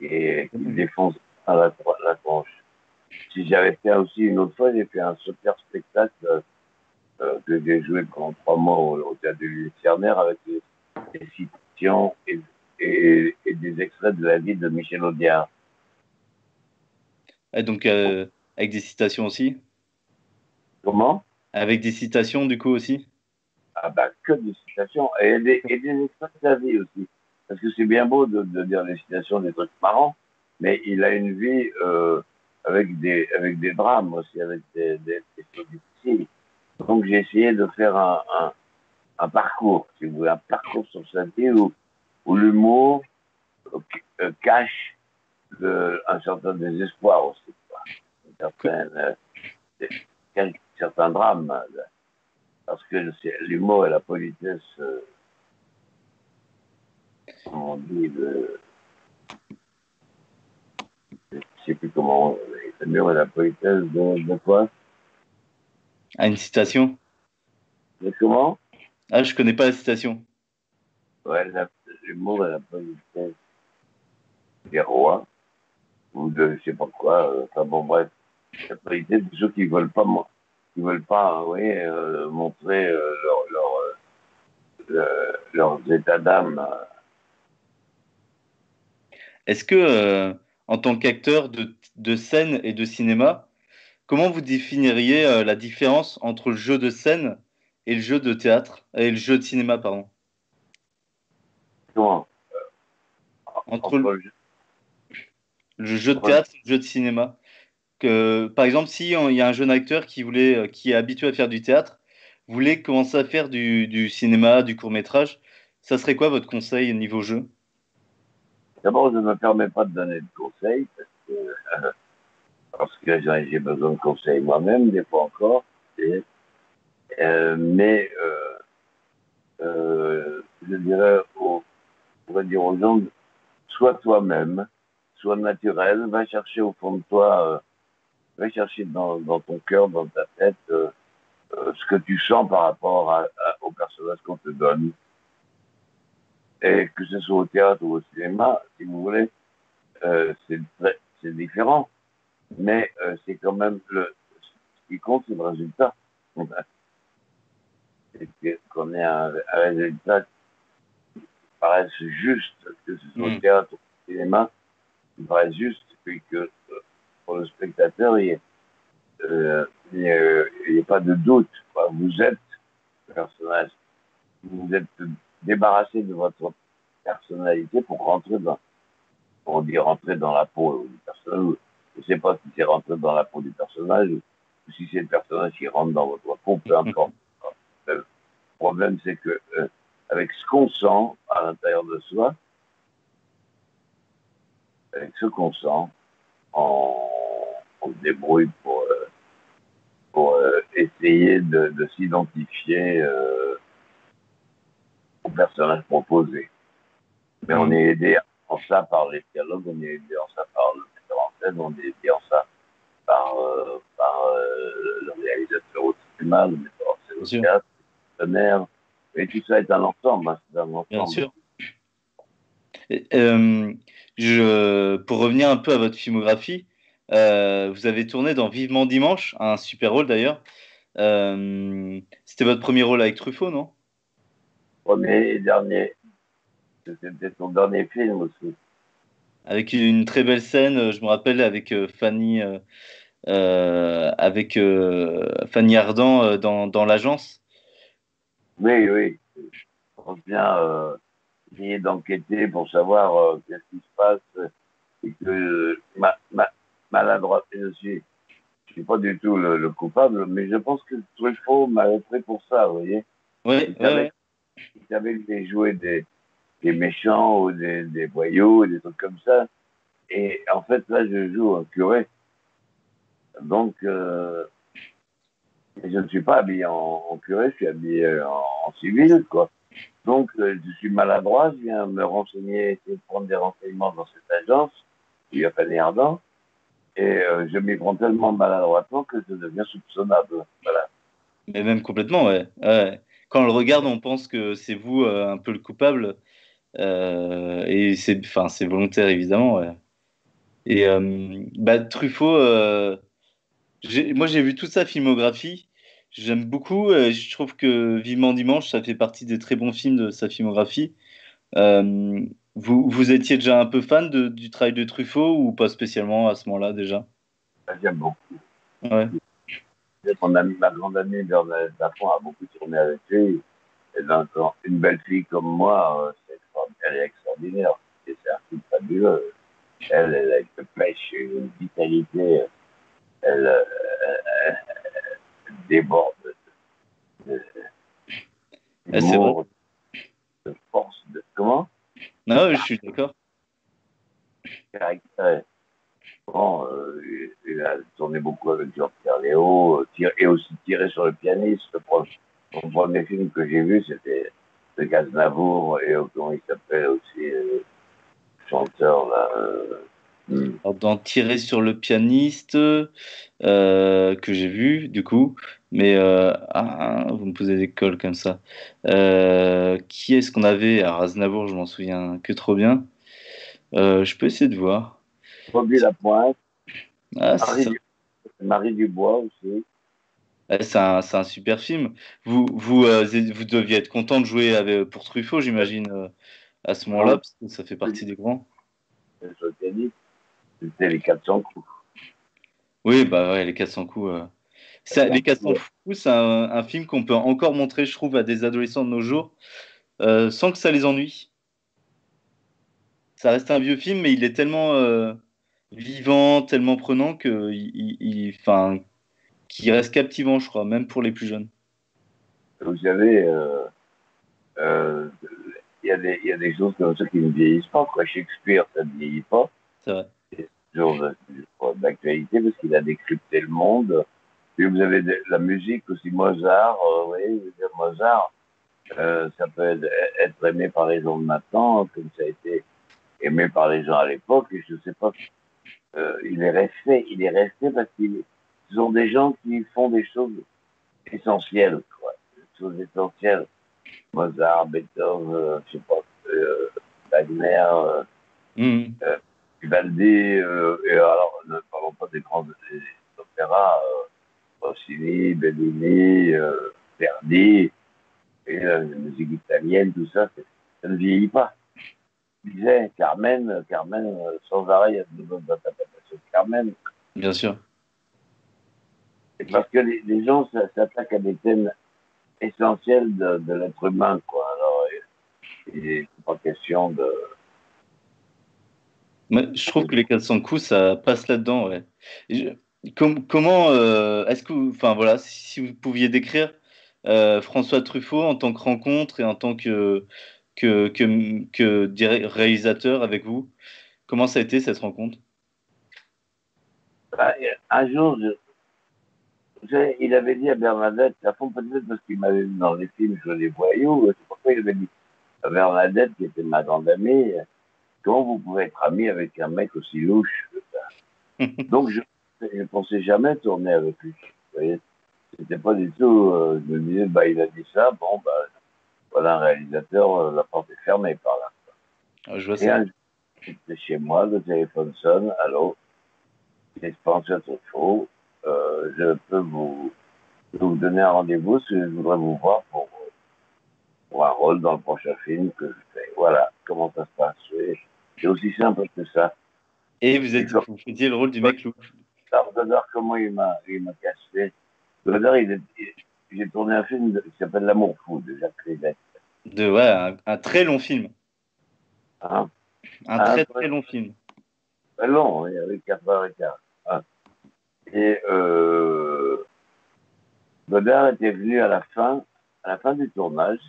et qui défoncent à la, la. Si j'avais fait aussi une autre fois, j'ai fait un super spectacle euh, que j'ai joué pendant trois mois au, théâtre du Cerner avec des, citations et, et, des extraits de la vie de Michel Audiard. Et donc, euh, avec des citations aussi? Comment? Avec des citations, du coup, aussi? Ah, bah, que des citations et des, et des extraits de la vie aussi. Parce que c'est bien beau de, de, dire des citations, des trucs marrants, mais il a une vie euh, avec, des, avec des drames aussi, avec des, des, choses difficiles. Donc j'ai essayé de faire un, un, parcours, si vous voulez, un parcours sur sa vie où, où l'humour euh, cache un certain désespoir aussi, quoi. Euh, certains drames, parce que l'humour et la politesse, euh, comment on dit, le, je ne sais plus comment, l'humour et la politesse de, de quoi? À une citation. Comment? Ah, je connais pas la citation. Ouais, l'humour et la politesse des rois, ou de je sais pas quoi, euh, enfin bon, bref, la politesse de ceux qui veulent pas, qui veulent pas, oui, euh, montrer euh, leur, leur, leurs états d'âme. Est-ce que, en tant qu'acteur de, de scène et de cinéma, Comment vous définiriez euh, la différence entre le jeu de scène et le jeu de théâtre et le jeu de cinéma, pardon? Entre le, jeu de théâtre et le jeu de cinéma. Par exemple, si il y a un jeune acteur qui voulait, euh, qui est habitué à faire du théâtre, voulait commencer à faire du, cinéma, du court métrage, ça serait quoi votre conseil niveau jeu? D'abord, je ne me permets pas de donner de conseils parce que j'ai besoin de conseils moi-même, des fois encore. Euh, mais je dirais, aux, on dire aux gens, sois toi-même, sois naturel, va chercher au fond de toi, va chercher dans, ton cœur, dans ta tête, ce que tu sens par rapport au personnage qu'on te donne. Et que ce soit au théâtre ou au cinéma, si vous voulez, euh, c'est différent. Mais euh, c'est quand même le, ce qui compte, c'est le résultat. C'est qu'on ait un, résultat qui paraisse juste, que ce soit au mm. théâtre ou au cinéma, qui paraisse juste, puis que euh, pour le spectateur, il n'y ait, euh, ait, pas de doute. Vous êtes le personnage. Vous êtes débarrasser de votre personnalité pour rentrer dans, pour dire rentrer dans la peau du personnage. Je ne sais pas si c'est rentrer dans la peau du personnage ou si c'est le personnage qui rentre dans votre peau, peu importe. le problème, c'est que euh, avec ce qu'on sent à l'intérieur de soi, avec ce qu'on sent, on, on, se débrouille pour, euh, pour euh, essayer de, de s'identifier personnage proposé. Mais on est aidé en ça par les dialogues, on est aidé en ça par le metteur en scène, on est aidé en ça par, euh, par euh, le réalisateur au cinéma, le metteur en scène au théâtre, le partenaire. Et tout ça est un ensemble. Hein, un ensemble. Bien sûr. Euh, je, pour revenir un peu à votre filmographie, vous avez tourné dans Vivement Dimanche, un super rôle d'ailleurs. C'était votre premier rôle avec Truffaut, non? Premier et dernier. C'était son dernier film aussi. Avec une très belle scène, je me rappelle, avec euh, Fanny, euh, euh, avec Fanny Ardant dans, dans l'agence. Oui, oui. Je pense bien essayer d'enquêter pour savoir qu'est-ce qui se passe et que ma, ma, maladroite, je je suis pas du tout le, coupable, mais je pense que Truffaut m'avait pris pour ça, vous voyez. Oui, oui il savait que j'ai joué des, des, méchants ou des, des voyous, des trucs comme ça. Et en fait, là, je joue un curé. Donc, euh, je ne suis pas habillé en, curé, je suis habillé en, civil, quoi. Donc, euh, je suis maladroit, je viens me renseigner, essayer de prendre des renseignements dans cette agence, il y a Fanny Ardent, et euh, je m'y prends tellement maladroitement que je deviens soupçonnable. Mais même complètement, ouais. ouais quand on le regarde, on pense que c'est vous euh, un peu le coupable. Euh, et c'est, volontaire évidemment. Et euh, bah, Truffaut, moi j'ai vu toute sa filmographie. J'aime beaucoup. je trouve que Vivement Dimanche, ça fait partie des très bons films de sa filmographie. Vous, vous étiez déjà un peu fan de, du travail de Truffaut ou pas spécialement à ce moment-là déjà? J'aime beaucoup. Ouais mon ami, ma grande amie Bernadette Lafont a beaucoup tourné avec lui. Et une belle fille comme moi, euh, elle est extraordinaire. Et c'est un film fabuleux. Elle, elle a une pêche, une vitalité. Elle, euh, déborde de, de, de force. De, comment? Non, je suis d'accord. Bon, euh, il a tourné beaucoup avec Jean-Pierre Léo, euh, et aussi tiré sur le pianiste. Le premier film que j'ai vu, c'était de Gaznavour, et comment il s'appelle aussi, euh, chanteur, là. Dans Tirer sur le pianiste, que j'ai vu, du coup, mais ah, vous me posez des cols comme ça. qui est-ce qu'on avait? À Aznavour Je m'en souviens que trop bien. je peux essayer de voir. Bobby Lapointe. Ah, Marie, Dubois aussi. c'est un, un, super film. Vous, vous, euh, vous deviez être content de jouer avec, pour Truffaut, j'imagine, euh, à ce moment-là, parce que ça fait partie des grands. C'était les 400 coups. Oui, bah ouais, les 400 coups. Euh. les 400 coups, c'est un, un, film qu'on peut encore montrer, je trouve, à des adolescents de nos jours, sans que ça les ennuie. Ça reste un vieux film, mais il est tellement vivant, tellement prenant que, il, il, enfin, qui reste captivant, je crois, même pour les plus jeunes. Vous savez, euh, euh, il y, y, a des choses comme ça qui ne vieillissent pas. Quoi. Shakespeare, ça ne vieillit pas. C'est vrai. D'actualité parce qu'il a décrypté le monde. Puis vous avez la musique aussi, Mozart, euh, oui, Mozart, euh, ça peut être, aimé par les gens de maintenant, comme ça a été aimé par les gens à l'époque, et je ne sais pas, euh, il est resté, il est resté parce qu'ils sont des gens qui font des choses essentielles, quoi, des choses essentielles. Mozart, Beethoven, euh, je sais pas, euh, Wagner, euh, mm. Vivaldi, et alors ne parlons pas des grands des, opéras, Rossini, Bellini, Verdi, et la musique italienne, tout ça, ça ne vieillit pas. Je disais, Carmen, Carmen, sans arrêt, il y a de bonnes interprétations de Carmen. Bien sûr. parce que les, gens s'attaquent à des thèmes essentiels de, l'être humain, quoi. Alors, il n'est pas question de. Je trouve que les 400 coups, ça passe là-dedans, comment, euh, est-ce que, enfin voilà, si vous pouviez décrire euh, François Truffaut en tant que rencontre et en tant que, réalisateur avec vous. Comment ça a été cette rencontre? Bah, Un jour, il avait dit à Bernadette, à fond peut-être parce qu'il m'avait vu dans les films sur les voyous, c'est pourquoi il avait dit à Bernadette, qui était ma grande amie, comment vous pouvez être ami avec un mec aussi louche que ça Donc je ne pensais jamais tourner avec lui. Vous voyez c'était pas du tout. Euh, je me disais, bah, il a dit ça, bon, bah, voilà un réalisateur, euh, la porte est fermée par là. Ah, je vois ça. J'étais chez moi, le téléphone sonne, allô, c'est Spencer Truffaut, euh, je peux vous, vous donner un rendez-vous si je voudrais vous voir pour, pour un rôle dans le prochain film que je fais. Voilà comment ça se passe. C'est aussi simple que ça. Et vous êtes, vous faisiez le rôle du mec loup. Alors, comment il m'a, il m'a cassé j'ai tourné un film qui s'appelle L'amour fou de Jacques Rivette. De, ouais, un, très long film. Hein? Un très très long film. Très long, avec 4 heures et quart. Hein. Et euh, Godard était venu à la fin, à la fin du tournage.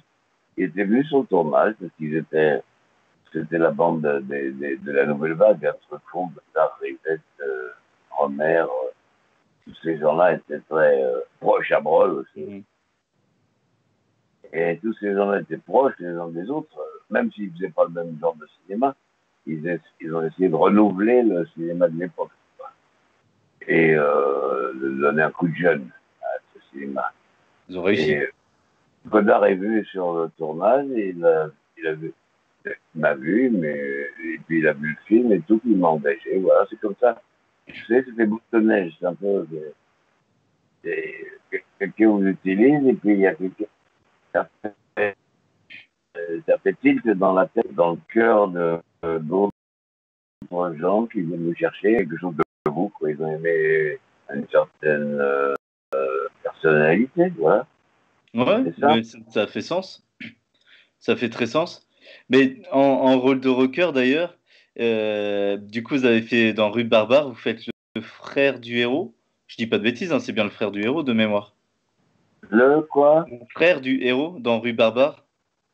Il était venu sur le tournage parce qu'ils étaient, c'était la bande de, de, la nouvelle vague, entre fond, Godard, Rivette, euh, Romer, euh, tous ces gens-là étaient très euh, proches à Brol aussi. Mhm. Et tous ces gens-là étaient proches les uns des autres, euh, même s'ils ne faisaient pas le même genre de cinéma. Ils, ils ont essayé de renouveler le cinéma de l'époque. Et euh, de donner un coup de jeune à ce cinéma. Ils ont réussi. Et Godard est vu sur le tournage et il a, il a vu, m'a vu, mais et puis il a vu le film et tout, il m'a engagé. Voilà, c'est comme ça tu sais, c'est des boules de neige, c'est un peu. Quelqu'un vous utilise et puis il y a quelqu'un. Ça fait, ça fait tilt dans la tête, dans le cœur de d'autres gens qui viennent nous chercher quelque chose de vous, quoi. Ils ont aimé une certaine euh, personnalité, voilà. Ouais, ça. ça fait sens. Ça fait très sens. Mais en, en rôle de rocker, d'ailleurs, euh, du coup, vous avez fait dans Rue Barbare, vous faites le frère du héros. Je dis pas de bêtises, hein, c'est bien le frère du héros de mémoire. Le quoi? Le frère du héros dans Rue Barbare.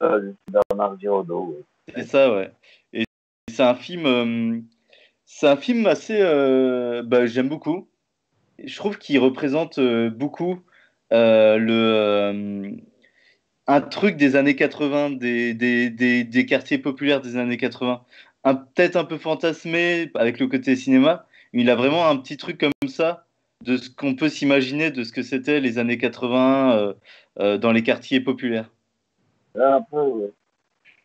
Euh, Bernard Giraudot. C'est ça, ouais. Et c'est un film, euh, c'est un film assez, bah, j'aime beaucoup. Je trouve qu'il représente beaucoup le un truc des années 80, des, des, des, des, quartiers populaires des années 80 peut-être un peu fantasmé avec le côté cinéma, mais il a vraiment un petit truc comme ça de ce qu'on peut s'imaginer de ce que c'était les années 80 euh, euh, dans les quartiers populaires. Un peu, oui.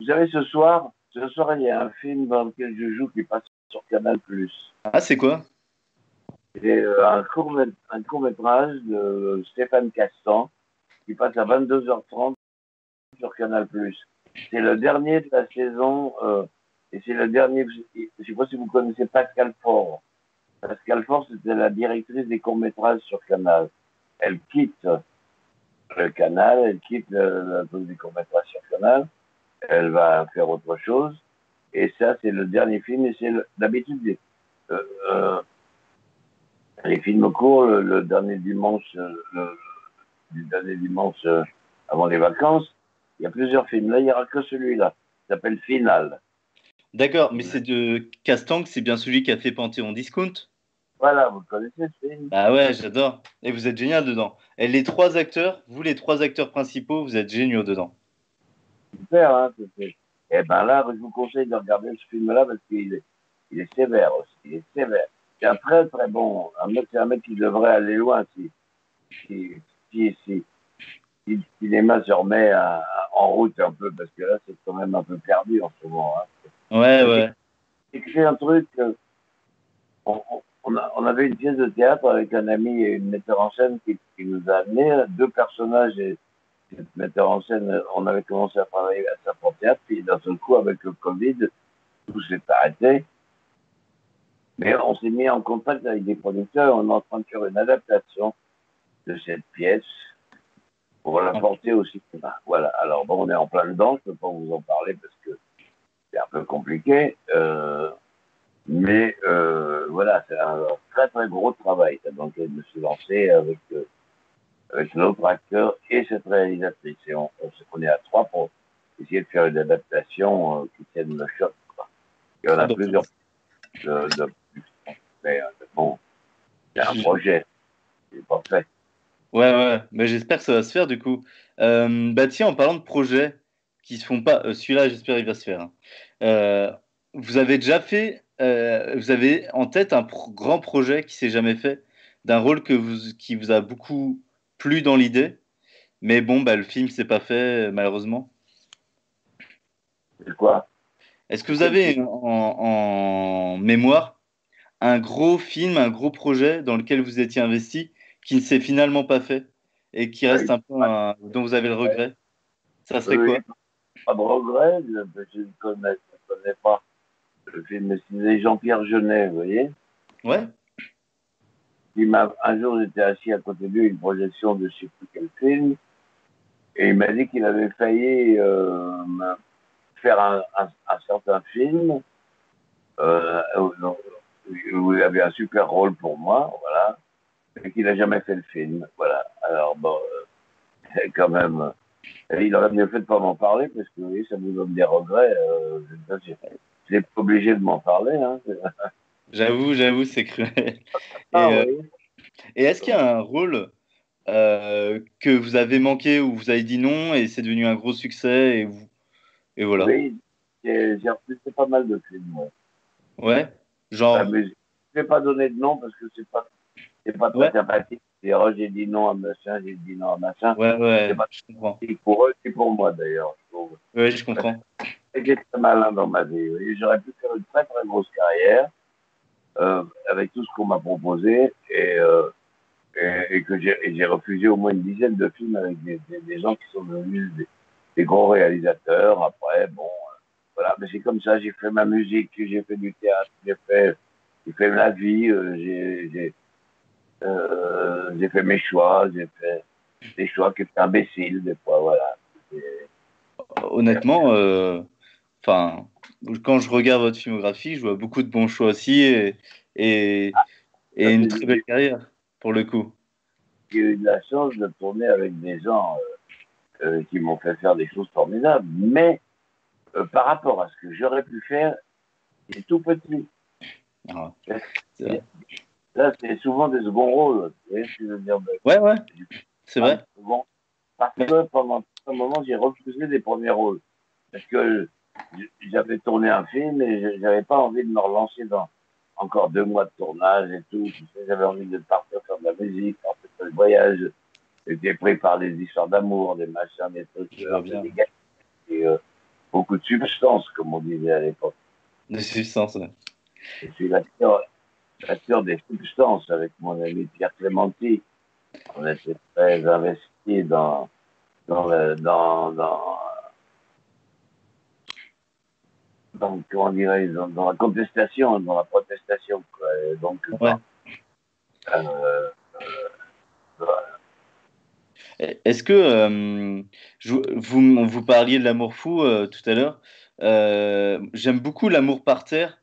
Vous savez, ce soir, ce soir, il y a un film dans lequel je joue qui passe sur Canal+. Ah, c'est quoi? C'est euh, un, court, un court métrage de Stéphane Castan qui passe à 22h30 sur Canal+. C'est le dernier de la saison et c'est le dernier, je ne sais pas si vous connaissez Pascal Faure. Pascal Faure, c'était la directrice des courts-métrages sur Canal. Elle quitte le Canal, elle quitte le, le des courts-métrages sur Canal. Elle va faire autre chose. Et ça, c'est le dernier film. C'est d'habitude, euh, euh, les films courts, le, dernier dimanche, le, dernier dimanche euh, avant les vacances, il y a plusieurs films. Là, il n'y aura que celui-là. Il s'appelle Final. D'accord, mais c'est de Castang, c'est bien celui qui a fait Panthéon Discount? Voilà, vous connaissez ce film Ah ouais, j'adore. Et vous êtes génial dedans. Et les trois acteurs, vous les trois acteurs principaux, vous êtes géniaux dedans. Super, hein Et eh ben là, je vous conseille de regarder ce film-là parce qu'il est, il est sévère aussi. Il est sévère. C'est un très très bon. Un mec, c'est un mec qui devrait aller loin si, si, si, si, si, les mains se remet en route un peu parce que là, c'est quand même un peu perdu en ce moment. Hein. Ouais, ouais. C'est un truc. Euh, on, on, on, avait une pièce de théâtre avec un ami et une metteur en scène qui, qui nous a amené deux personnages et cette metteur en scène. On avait commencé à travailler à sa propre théâtre, puis d'un seul coup, avec le Covid, tout s'est arrêté. Mais on s'est mis en contact avec des producteurs, on est en train de faire une adaptation de cette pièce pour la porter au cinéma. Voilà. Alors bon, on est en plein dedans, je ne peux pas vous en parler parce que c'est un peu compliqué. Euh, mais euh, voilà, c'est un très très gros travail lequel je me suis lancé avec, euh, avec notre acteur et cette réalisatrice. Et on, on, est à trois pour essayer de faire une adaptation qui tienne le choc. Il y en a plusieurs de, de mais bon, c'est un projet. C'est pas fait. Ouais, ouais, mais j'espère que ça va se faire du coup. Euh, bah tiens, en parlant de projets qui se font pas, euh, celui-là, j'espère qu'il va se faire. Hein. Euh, vous avez déjà fait, vous avez en tête un grand projet qui s'est jamais fait, d'un rôle que vous, qui vous a beaucoup plu dans l'idée, mais bon, bah, le film s'est pas fait malheureusement. Quoi? Est-ce que vous avez en, en mémoire un gros film, un gros projet dans lequel vous étiez investi qui ne s'est finalement pas fait et qui reste un peu dont vous avez le regret. Ça serait quoi? Pas de regret, je ne connais, pas le film, c'est Jean-Pierre Jeunet, vous voyez. Ouais. un jour, j'étais assis à côté de lui, une projection de je ne sais plus quel film, et il m'a dit qu'il avait failli euh, faire un, certain film. Euh, où il avait un super rôle pour moi, voilà, et qu'il n'a jamais fait le film, voilà. Alors bon, euh, quand même, euh, il aurait mieux fait de pas m'en parler parce que oui, ça vous donne des regrets. Euh, je n'ai pas obligé de m'en parler. Hein. J'avoue, j'avoue, c'est cruel. Ah, et, et est-ce qu'il y a un rôle que vous avez manqué ou vous avez dit non et c'est devenu un gros succès et, vous... et voilà Oui, j'ai refusé pas mal de films. Ouais. ouais. Genre. je ne vais pas donner de nom parce que c'est pas, c'est pas très sympathique. Oh, j'ai dit non à machin, j'ai dit non à machin. Ouais, ouais, pas je comprends. C'est pour eux, c'est pour moi d'ailleurs. Oui, je comprends. J'ai très malin dans ma vie. J'aurais pu faire une très très grosse carrière euh, avec tout ce qu'on m'a proposé et, euh, et, que j'ai refusé au moins une dizaine de films avec des, des, gens qui sont devenus des, des gros réalisateurs. Après, bon, voilà, mais c'est comme ça, j'ai fait ma musique, j'ai fait du théâtre, j'ai fait, fait ma vie, euh, j'ai, euh, j'ai fait mes choix, j'ai fait des choix qui étaient imbéciles, des fois, voilà. Honnêtement, euh, enfin, quand je regarde votre filmographie, je vois beaucoup de bons choix aussi et, et, ah, et une très belle carrière, pour le coup. J'ai eu de la chance de tourner avec des gens qui m'ont fait faire des choses formidables, mais euh, par rapport à ce que j'aurais pu faire, c'est tout petit. Ah, là, c'est souvent des seconds rôles. je veux dire, ouais, ouais, c'est vrai. Bon, parce que pendant un moment, j'ai refusé des premiers rôles. Parce que j'avais tourné un film et j'avais pas envie de me relancer dans encore deux mois de tournage et tout. J'avais envie de partir faire de la musique, faire le voyage. J'étais pris par des histoires d'amour, des machins, des trucs. Des gars, et, euh, beaucoup de substances, comme on disait à l'époque. Des substances, oui. Je suis des substances avec mon ami Pierre Clémenti. On était très investis dans, dans, le, dans, dans, dans, comment dirais dans, dans, la contestation, dans la protestation. Quoi. donc, ouais. euh, euh, est-ce que euh, vous, vous parliez de l'amour fou tout à l'heure J'aime beaucoup l'amour par terre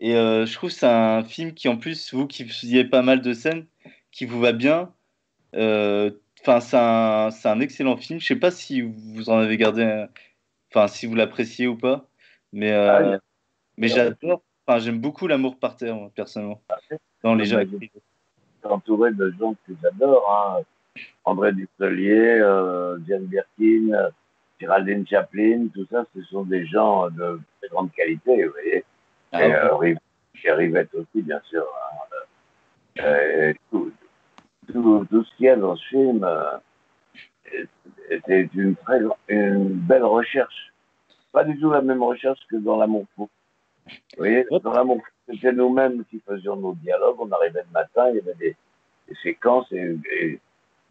et je trouve que c'est un film qui en plus vous qui faisiez pas mal de scènes qui vous va bien. Enfin c'est un, un, excellent film. Je sais pas si vous en avez gardé, enfin si vous l'appréciez ou pas, mais ah, Mais j'adore, enfin, j'aime beaucoup l'amour par terre, personnellement, dans les gens. entouré de gens que j'adore, hein. André Dusselier, euh, Diane Birkin, Géraldine Chaplin, tout ça, ce sont des gens de très grande qualité, vous voyez. Ah, et, euh, Rivette aussi, bien sûr. Hein. Euh, tout, tout, tout, ce qu'il y a dans ce film, euh, c'était une, très, une belle recherche. Pas du tout la même recherche que dans L'amour fou. Vous voyez, dans L'amour fou, c'était nous-mêmes qui faisions nos dialogues. On arrivait le matin, il y avait des, séquences et,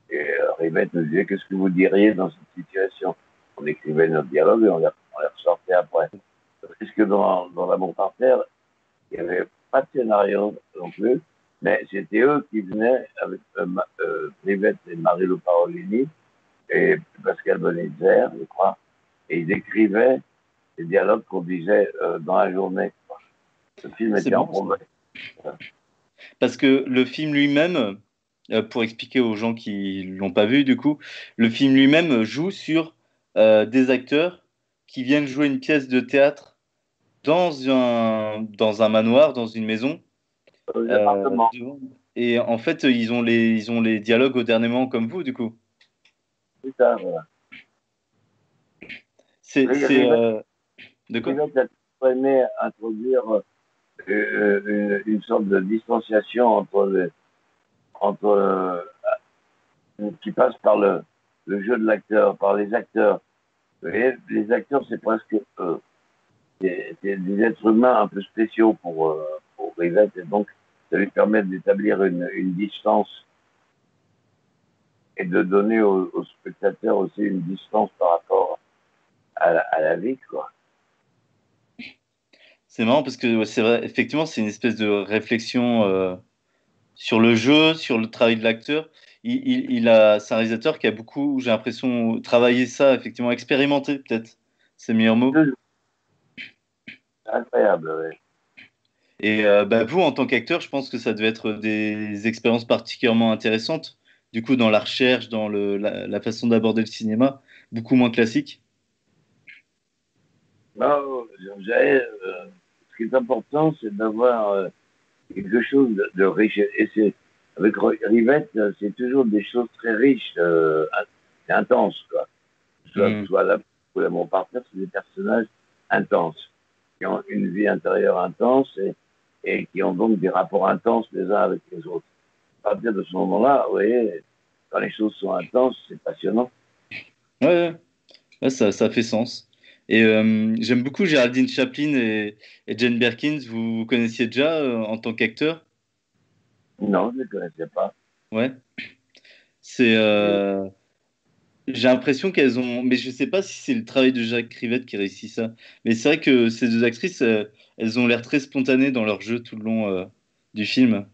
et, Rivette nous disait qu'est-ce que vous diriez dans cette situation? On écrivait notre dialogue et on les, ressortait après. Parce que dans, dans L'amour par terre, il n'y avait pas de scénario non plus, mais c'était eux qui venaient avec euh, euh et Marie-Lou Parolini et Pascal Bonitzer, je crois, et ils écrivaient les dialogues qu'on disait euh, dans la journée. Le film était en progrès. Parce que le film lui-même, euh, pour expliquer aux gens qui l'ont pas vu, du coup, le film lui-même joue sur euh, des acteurs qui viennent jouer une pièce de théâtre dans un, dans un manoir, dans une maison. et en fait, ils ont, les, ils ont les dialogues au dernier moment comme vous, du coup. C'est ça, voilà. C'est. Euh, de quoi aimé introduire euh, euh, une, sorte de distanciation entre les, entre qui passe par le, le jeu de l'acteur, par les acteurs. Vous voyez, les acteurs, c'est presque des, des, êtres humains un peu spéciaux pour, pour Rivette, et donc ça lui permet d'établir une, une distance et de donner aux, spectateurs aussi une distance par rapport à la, vie, quoi. C'est marrant parce que c'est vrai, effectivement, c'est une espèce de réflexion euh, sur le jeu, sur le travail de l'acteur. Il, il, a, c'est un réalisateur qui a beaucoup, j'ai l'impression, travaillé ça, effectivement, expérimenté, peut-être. C'est le meilleur mot. Incroyable, oui. Et euh, bah, vous, en tant qu'acteur, je pense que ça devait être des expériences particulièrement intéressantes du coup, dans la recherche, dans le, la, façon d'aborder le cinéma, beaucoup moins classique euh, Ce qui est important, c'est d'avoir euh, quelque chose de, riche. Et c'est, avec Rivette, c'est toujours des choses très riches, euh, intenses, quoi. Soit, mm. soit là, pour mon partenaire, c'est des personnages intenses, qui ont une vie intérieure intense et, et qui ont donc des rapports intenses les uns avec les autres à partir de ce moment-là, vous voyez, quand les choses sont intenses, c'est passionnant. Ouais, ça, ça, fait sens. Et euh, j'aime beaucoup Géraldine Chaplin et, Jane Birkins. Vous, vous connaissiez déjà euh, en tant qu'acteur? Non, je ne les connaissais pas. Ouais. C'est. Euh, j'ai l'impression qu'elles ont. Mais je ne sais pas si c'est le travail de Jacques Rivette qui réussit ça. Mais c'est vrai que ces deux actrices, elles ont l'air très spontanées dans leur jeu tout le long du film.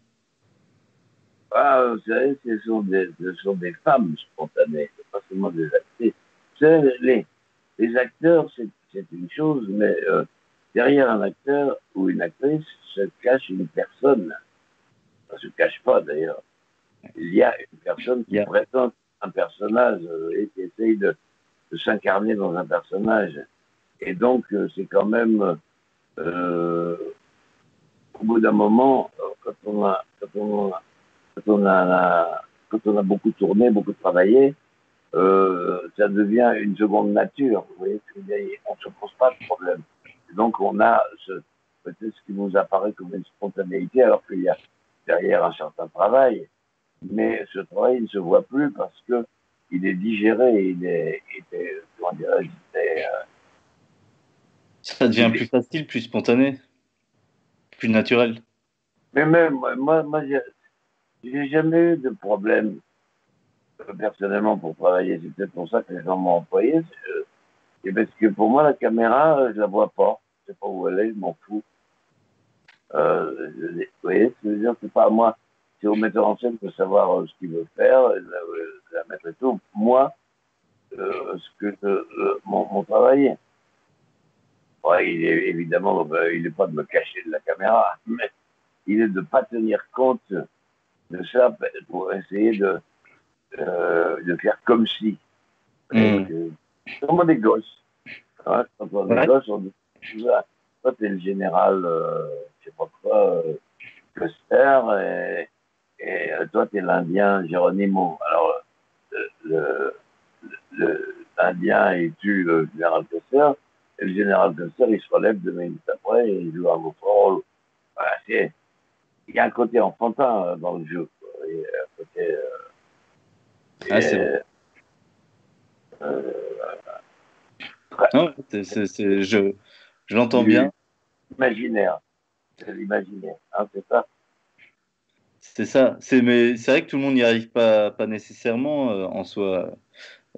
Ah, vous savez, ce sont des, ce sont des femmes spontanées, pas seulement des actrices. Les, les acteurs, c'est une chose, mais euh, derrière un acteur ou une actrice se cache une personne. Ça ne se cache pas d'ailleurs. Il y a une personne qui présente un personnage euh, et qui essaye de, de s'incarner dans un personnage. Et donc, euh, c'est quand même, euh, au bout d'un moment, quand on a, quand on a quand on a, quand on a beaucoup tourné, beaucoup travaillé, euh, ça devient une seconde nature. Vous voyez, on ne se pose pas de problème. donc, on a peut-être ce qui nous apparaît comme une spontanéité, alors qu'il y a derrière un certain travail. Mais ce travail ne se voit plus parce que il est digéré, il est, il est comment dirais euh, ça devient plus facile, plus spontané, plus naturel. Mais même, moi, moi j'ai jamais eu de problème euh, personnellement pour travailler. C'est peut-être pour ça que les gens m'ont employé. Euh, et parce que pour moi, la caméra, euh, je la vois pas. Je sais pas où elle est, je m'en fous. Euh, vous voyez ce que je veux dire? C'est pas à moi. C'est au metteur en scène de savoir ce qu'il veut faire, de la, mettre et tout. Moi, ce que mon, mon, travail, ouais, il est évidemment, ben, il n'est pas de me cacher de la caméra, mais il est de pas tenir compte de ça pour essayer de, euh, de faire comme si. Mm. Comme des gosses. Hein, quand on est gosses, on dit, toi, t'es le général, euh, je sais pas quoi, Custer, et, et euh, toi, t'es l'Indien Geronimo. Alors, l'Indien, il tue le général Custer, et le général Custer, il se relève deux minutes après, et il joue un autre rôle. Voilà, c'est, il y a un côté enfantin euh, dans le jeu. Quoi. Il y a un côté, euh, Ah, c'est euh, Non, c'est- c'est- c'est- je, je l'entends bien. Imaginaire. C'est l'imaginaire, hein, c'est ça C'est ça. C'est mais c'est vrai que tout le monde n'y arrive pas, pas nécessairement euh, en soi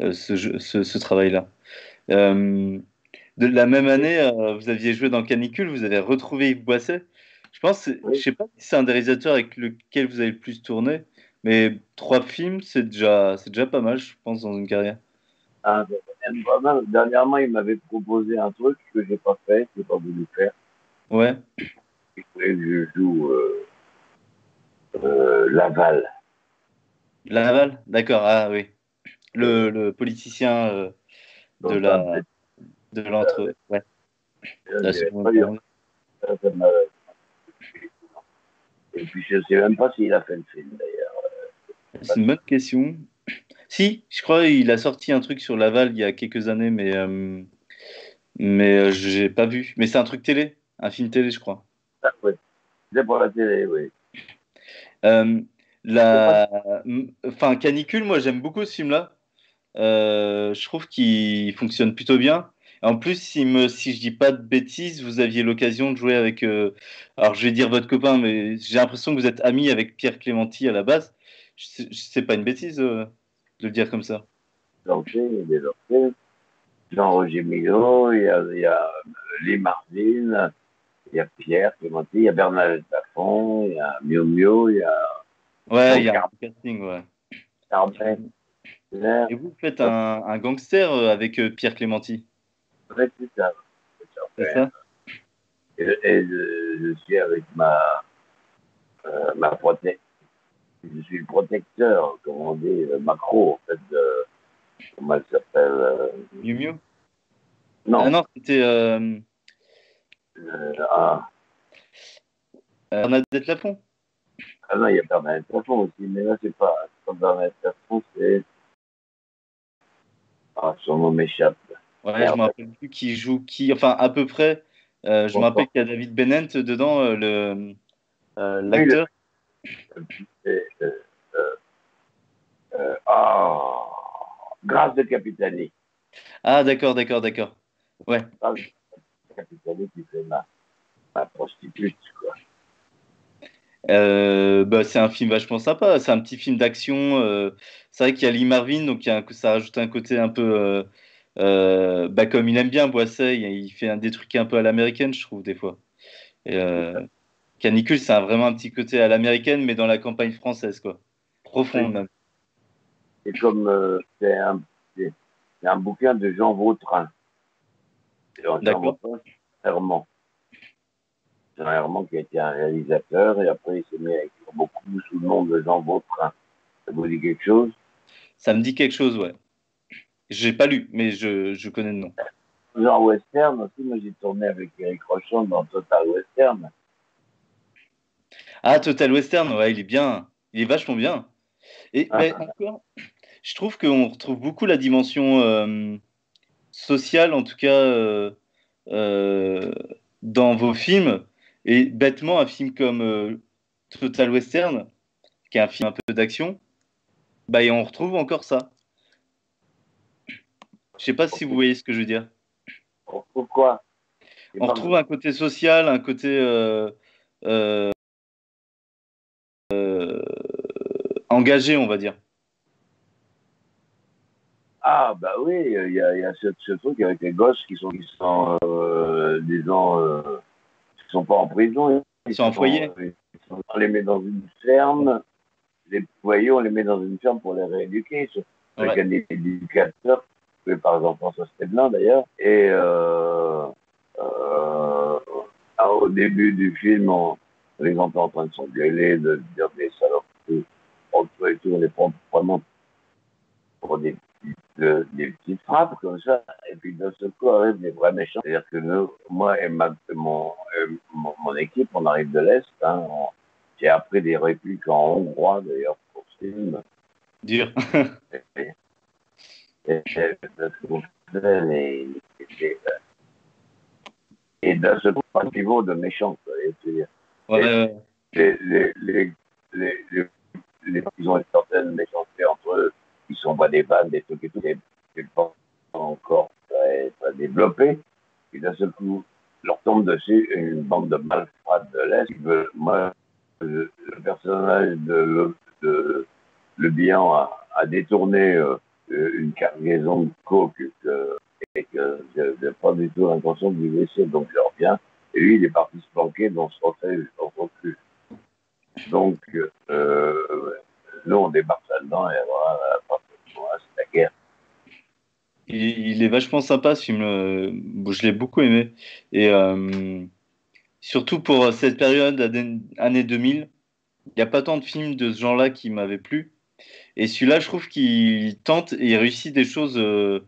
euh, ce, jeu- ce, ce travail-là. Euh, de la même année, vous aviez joué dans Canicule, vous avez retrouvé Yves Boisset. Je pense, Oui. je sais pas si c'est un des réalisateurs avec lequel vous avez le plus tourné, mais trois films, c'est déjà, c'est déjà pas mal, je pense, dans une carrière. Ah, même pas mal. Dernièrement, il m'avait proposé un truc que j'ai pas fait, que j'ai pas voulu faire. Ouais. Je joue euh, euh, Laval. Laval, d'accord. Ah oui. Le, le politicien euh, de la de l'entre. Ouais. Et puis, je sais même pas s'il a fait le film, d'ailleurs. C'est une bonne question. Si, je crois qu'il a sorti un truc sur Laval il y a quelques années, mais, euh, mais euh, j'ai pas vu. Mais c'est un truc télé, un film télé, je crois. C'est pour la télé, oui. Euh, la... Enfin, Canicule, moi j'aime beaucoup ce film-là. Euh, je trouve qu'il fonctionne plutôt bien. En plus, si, me... si je dis pas de bêtises, vous aviez l'occasion de jouer avec. euh, Alors, je vais dire votre copain, mais j'ai l'impression que vous êtes ami avec Pierre Clémenti à la base. C'est pas une bêtise euh, de le dire comme ça. Jean-Pierre, il est. Jean-Roger Milot, il y a, il y a euh, Lee Marvin, il y a Pierre Clémenti, il y a Bernadette Lafont, il y a Miu Miu, il y a Ouais, il y a un casting, ouais. Carmen. Et vous faites un, un gangster euh, avec euh, Pierre Clémenti, Ouais, c'est ça. C'est ça. Et, et je, je suis avec ma, euh, ma protec- Je suis le protecteur, comme on dit, macro, en fait, de. Comment elle s'appelle euh, Miu Miu? Non, Ah non, c'était euh, ah, Bernadette Lafont. ah non, il y a Bernadette Lafont aussi, mais là, c'est pas, pas Bernadette Lafont, c'est. Ah, son nom m'échappe. Ouais, Merde. je me rappelle plus qui joue qui. Enfin, à peu près. Euh, je me rappelle qu'il y a David Bennett dedans, euh, le euh, l'acteur. Euh, euh, euh, ah, Grâce de Capitani. Ah, d'accord, d'accord, d'accord. Ouais. De Capitani qui fait ma, ma prostitute, quoi. Euh, bah, c'est un film vachement sympa. C'est un petit film d'action. euh, c'est vrai qu'il y a Lee Marvin, donc il y a un- ça rajoute un côté un peu. euh, euh, bah, comme il aime bien Boisset, il fait un, des trucs un peu à l'américaine, je trouve, des fois. Et, Canicule, c'est vraiment un petit côté à l'américaine, mais dans la campagne française, quoi. Profond, Oui. même. C'est comme c'est un, un bouquin de Jean Vautrin. D'accord. Herman. C'est un Herman qui a été un réalisateur et après il s'est mis à écrire beaucoup sous le nom de Jean Vautrin. Ça vous dit quelque chose? Ça me dit quelque chose, ouais. J'ai pas lu, mais je, je connais le nom. Jean Western aussi, moi j'ai tourné avec Eric Rochon dans Total Western. Ah, Total Western, ouais, il est bien. Il est vachement bien. Et Ah. encore, je trouve qu'on retrouve beaucoup la dimension euh, sociale, en tout cas, euh, euh, dans vos films. Et bêtement, un film comme euh, Total Western, qui est un film un peu d'action, bah, et on retrouve encore ça. Je sais pas si vous voyez ce que je veux dire. On retrouve quoi? On retrouve un côté social, un côté euh, euh, euh, engagé, on va dire. Ah bah oui, il y a, il y a ce, ce truc avec les gosses qui sont, qui sont euh, disons, euh, qui sont pas en prison. Ils sont en foyer. sont- on les met dans une ferme. Les foyers, on les met dans une ferme pour les rééduquer. C'est Avec Ouais. un éducateur, par exemple François Steblin d'ailleurs. Et euh, euh, au début du film, on, les entend en train de s'engueuler, de dire des saloperies, et tout, on les prend vraiment pour des euh, des petites frappes comme ça. Et puis d'un seul coup arrivent les vrais méchants. C'est-à-dire que nous, moi et ma, mon, mon, mon, équipe, on arrive de l'Est. Hein, J'ai appris des répliques en hongrois, d'ailleurs, pour ce film. Dur. et, et, et, et d'un seul coup, pas de niveau de méchant. Quoi, ouais, ouais. Les, les, les, les, les, ils ont une certaine méchanceté entre eux. Ils s'envoient des vannes, des trucs et tout. Et, je pense encore très, très développé. Et d'un seul coup, leur tombe dessus une bande de malfrats de l'Est. Moi, le, personnage de, le, de Bihan a, détourné euh, une cargaison de coke et que je n'ai pas du tout l'intention de lui laisser, donc je reviens. Et lui, il est parti se planquer dans ce refuge. Donc, euh, nous, on débarque là-dedans et voilà, Il, est vachement sympa ce film. Euh, je l'ai beaucoup aimé. Et euh, surtout pour cette période, année 2000, il n'y a pas tant de films de ce genre-là qui m'avaient plu. Et celui-là, je trouve qu'il tente et il réussit des choses euh,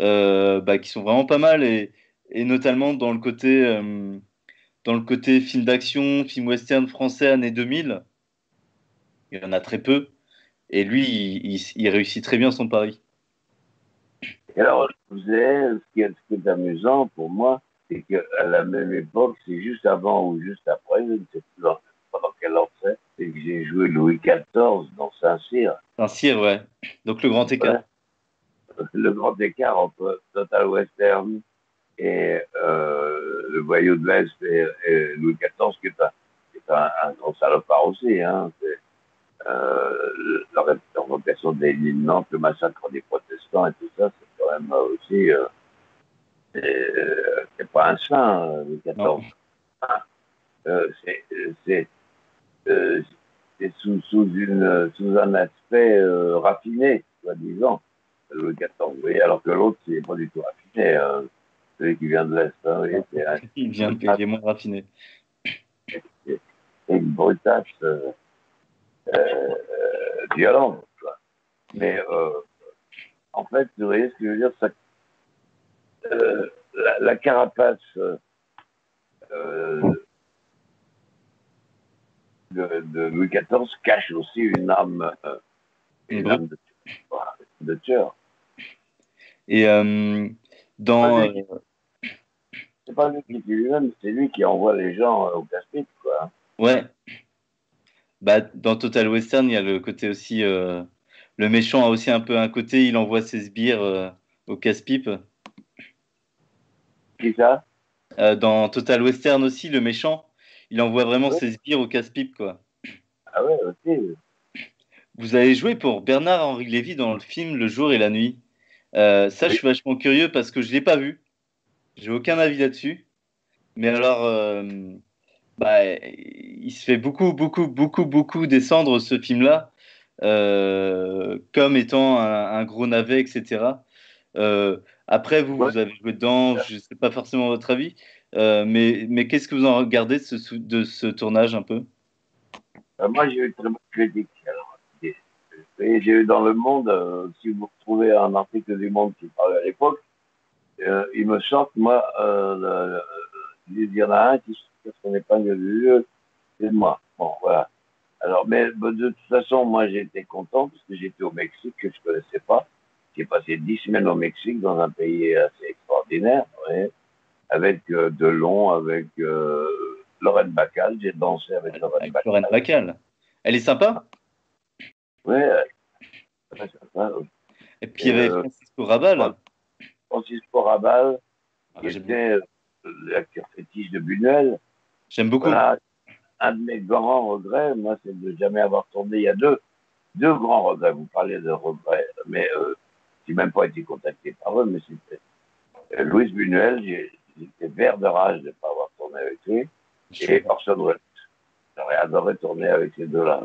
euh, bah, qui sont vraiment pas mal. Et, notamment dans le côté, euh, dans le côté film d'action, film western français années 2000. Il y en a très peu. Et lui, il, il, il réussit très bien son pari. Et alors, je disais, ce qui est, ce qui est amusant pour moi, c'est qu'à la même époque, c'est juste avant ou juste après, je ne sais plus pendant quel ordre c'est, c'est que j'ai joué Louis XIV dans Saint-Cyr. Saint-Cyr, ouais. Donc le grand écart. Ouais. Le grand écart entre Total Western et euh, le voyou de l'Est et, et, Louis XIV, qui est un, qui est un, un grand salopard aussi. Hein. C'est, euh, la révocation des lignes Nantes, le massacre des protestants et tout ça, c'est quand même aussi. Euh, c'est pas un saint, Louis XIV. Euh, c'est euh, sous, sous, une, sous un aspect euh, raffiné, soi-disant, Louis XIV. Vous voyez, alors que l'autre, c'est pas du tout raffiné. Hein. Celui qui vient de l'Est. Hein, un, il vient de payer moins raffiné. C'est une brutasse euh, euh, violente. Quoi. Mais euh, en fait, vous voyez ce que je veux dire ça, euh, la, la, carapace euh, de, de, Louis XIV cache aussi une âme, euh, une âme de, de, tueur. Et euh, dans. C'est pas lui qui tue lui-même, c'est lui qui envoie les gens au casse-pipe, quoi. Ouais. Bah, dans Total Western, il y a le côté aussi. Euh, le méchant a aussi un peu un côté, il envoie ses sbires euh, au casse-pipe. Ça euh, Dans Total Western aussi, le méchant, il envoie vraiment ouais. ses sbires au casse-pipe, quoi. Ah ouais, ok. Vous avez joué pour Bernard-Henri Lévy dans le film Le jour et la nuit. Euh, ça, oui. je suis vachement curieux parce que je ne l'ai pas vu. J'ai aucun avis là-dessus. Mais alors, bah, il se fait beaucoup, beaucoup, beaucoup, beaucoup descendre ce film-là euh, comme étant un, un, gros navet, etc. Euh, après, vous, ouais. vous avez joué dedans, je ne sais pas forcément votre avis, euh, mais, mais qu'est-ce que vous en regardez de ce, de ce tournage un peu? Moi, j'ai eu très bonne critique. J'ai eu dans le monde, si vous retrouvez un article du Monde qui parlait à l'époque, il me sort que moi, euh, il y en a un qui se son épingle du jeu, c'est moi. Bon, voilà. Alors, mais de toute façon, moi, j'ai été content parce que j'étais au Mexique, que je ne connaissais pas. J'ai passé dix semaines au Mexique, dans un pays assez extraordinaire, avec euh, Delon, avec euh, Lorraine Bacal. J'ai dansé avec Lorraine Bacal. Lorraine Bacal. Elle est sympa Oui, très sympa. Et puis, il y avait euh, Francisco Rabal. Francisco Rabal, ah, qui était l'acteur fétiche de Buñuel. J'aime beaucoup. Voilà. Un de mes grands regrets, moi, c'est de jamais avoir tourné. Il y a deux, deux grands regrets. Vous parlez de regrets, mais euh, j'ai même pas été contacté par eux, mais c'était euh, Louis Buñuel. J'étais vert de rage de ne pas avoir tourné avec lui. Et Orson Welles. J'aurais adoré tourner avec ces deux-là.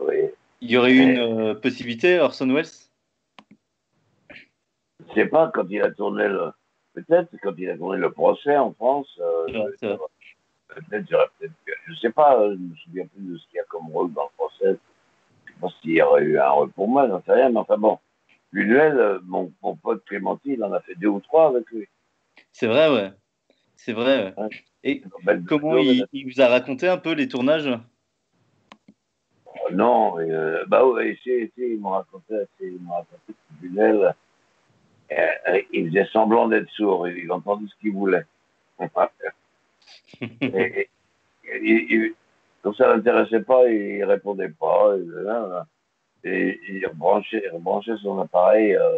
Il y aurait eu une euh, possibilité, Orson Welles? Je sais pas, quand il a tourné le. Peut-être quand il a tourné le procès en France. Euh, ouais, peut-être j'aurais peut-être. Je sais pas, je me souviens plus de ce qu'il y a comme rôle dans le procès. Je pense qu'il y aurait eu un rôle pour moi, j'en sais rien, mais enfin bon. Buñuel, mon, mon pote Clémentine, il en a fait deux ou trois avec lui. C'est vrai, ouais. C'est vrai. Ouais. Et comment il, il, vous a raconté un peu les tournages? Non, euh, bah ouais, si, si, il m'a raconté, il m'a raconté Bunel, euh, il faisait semblant d'être sourd, il entendait ce qu'il voulait. et, et, comme ça l'intéressait pas, il répondait pas. Et, il, rebranchait, il son appareil. Euh,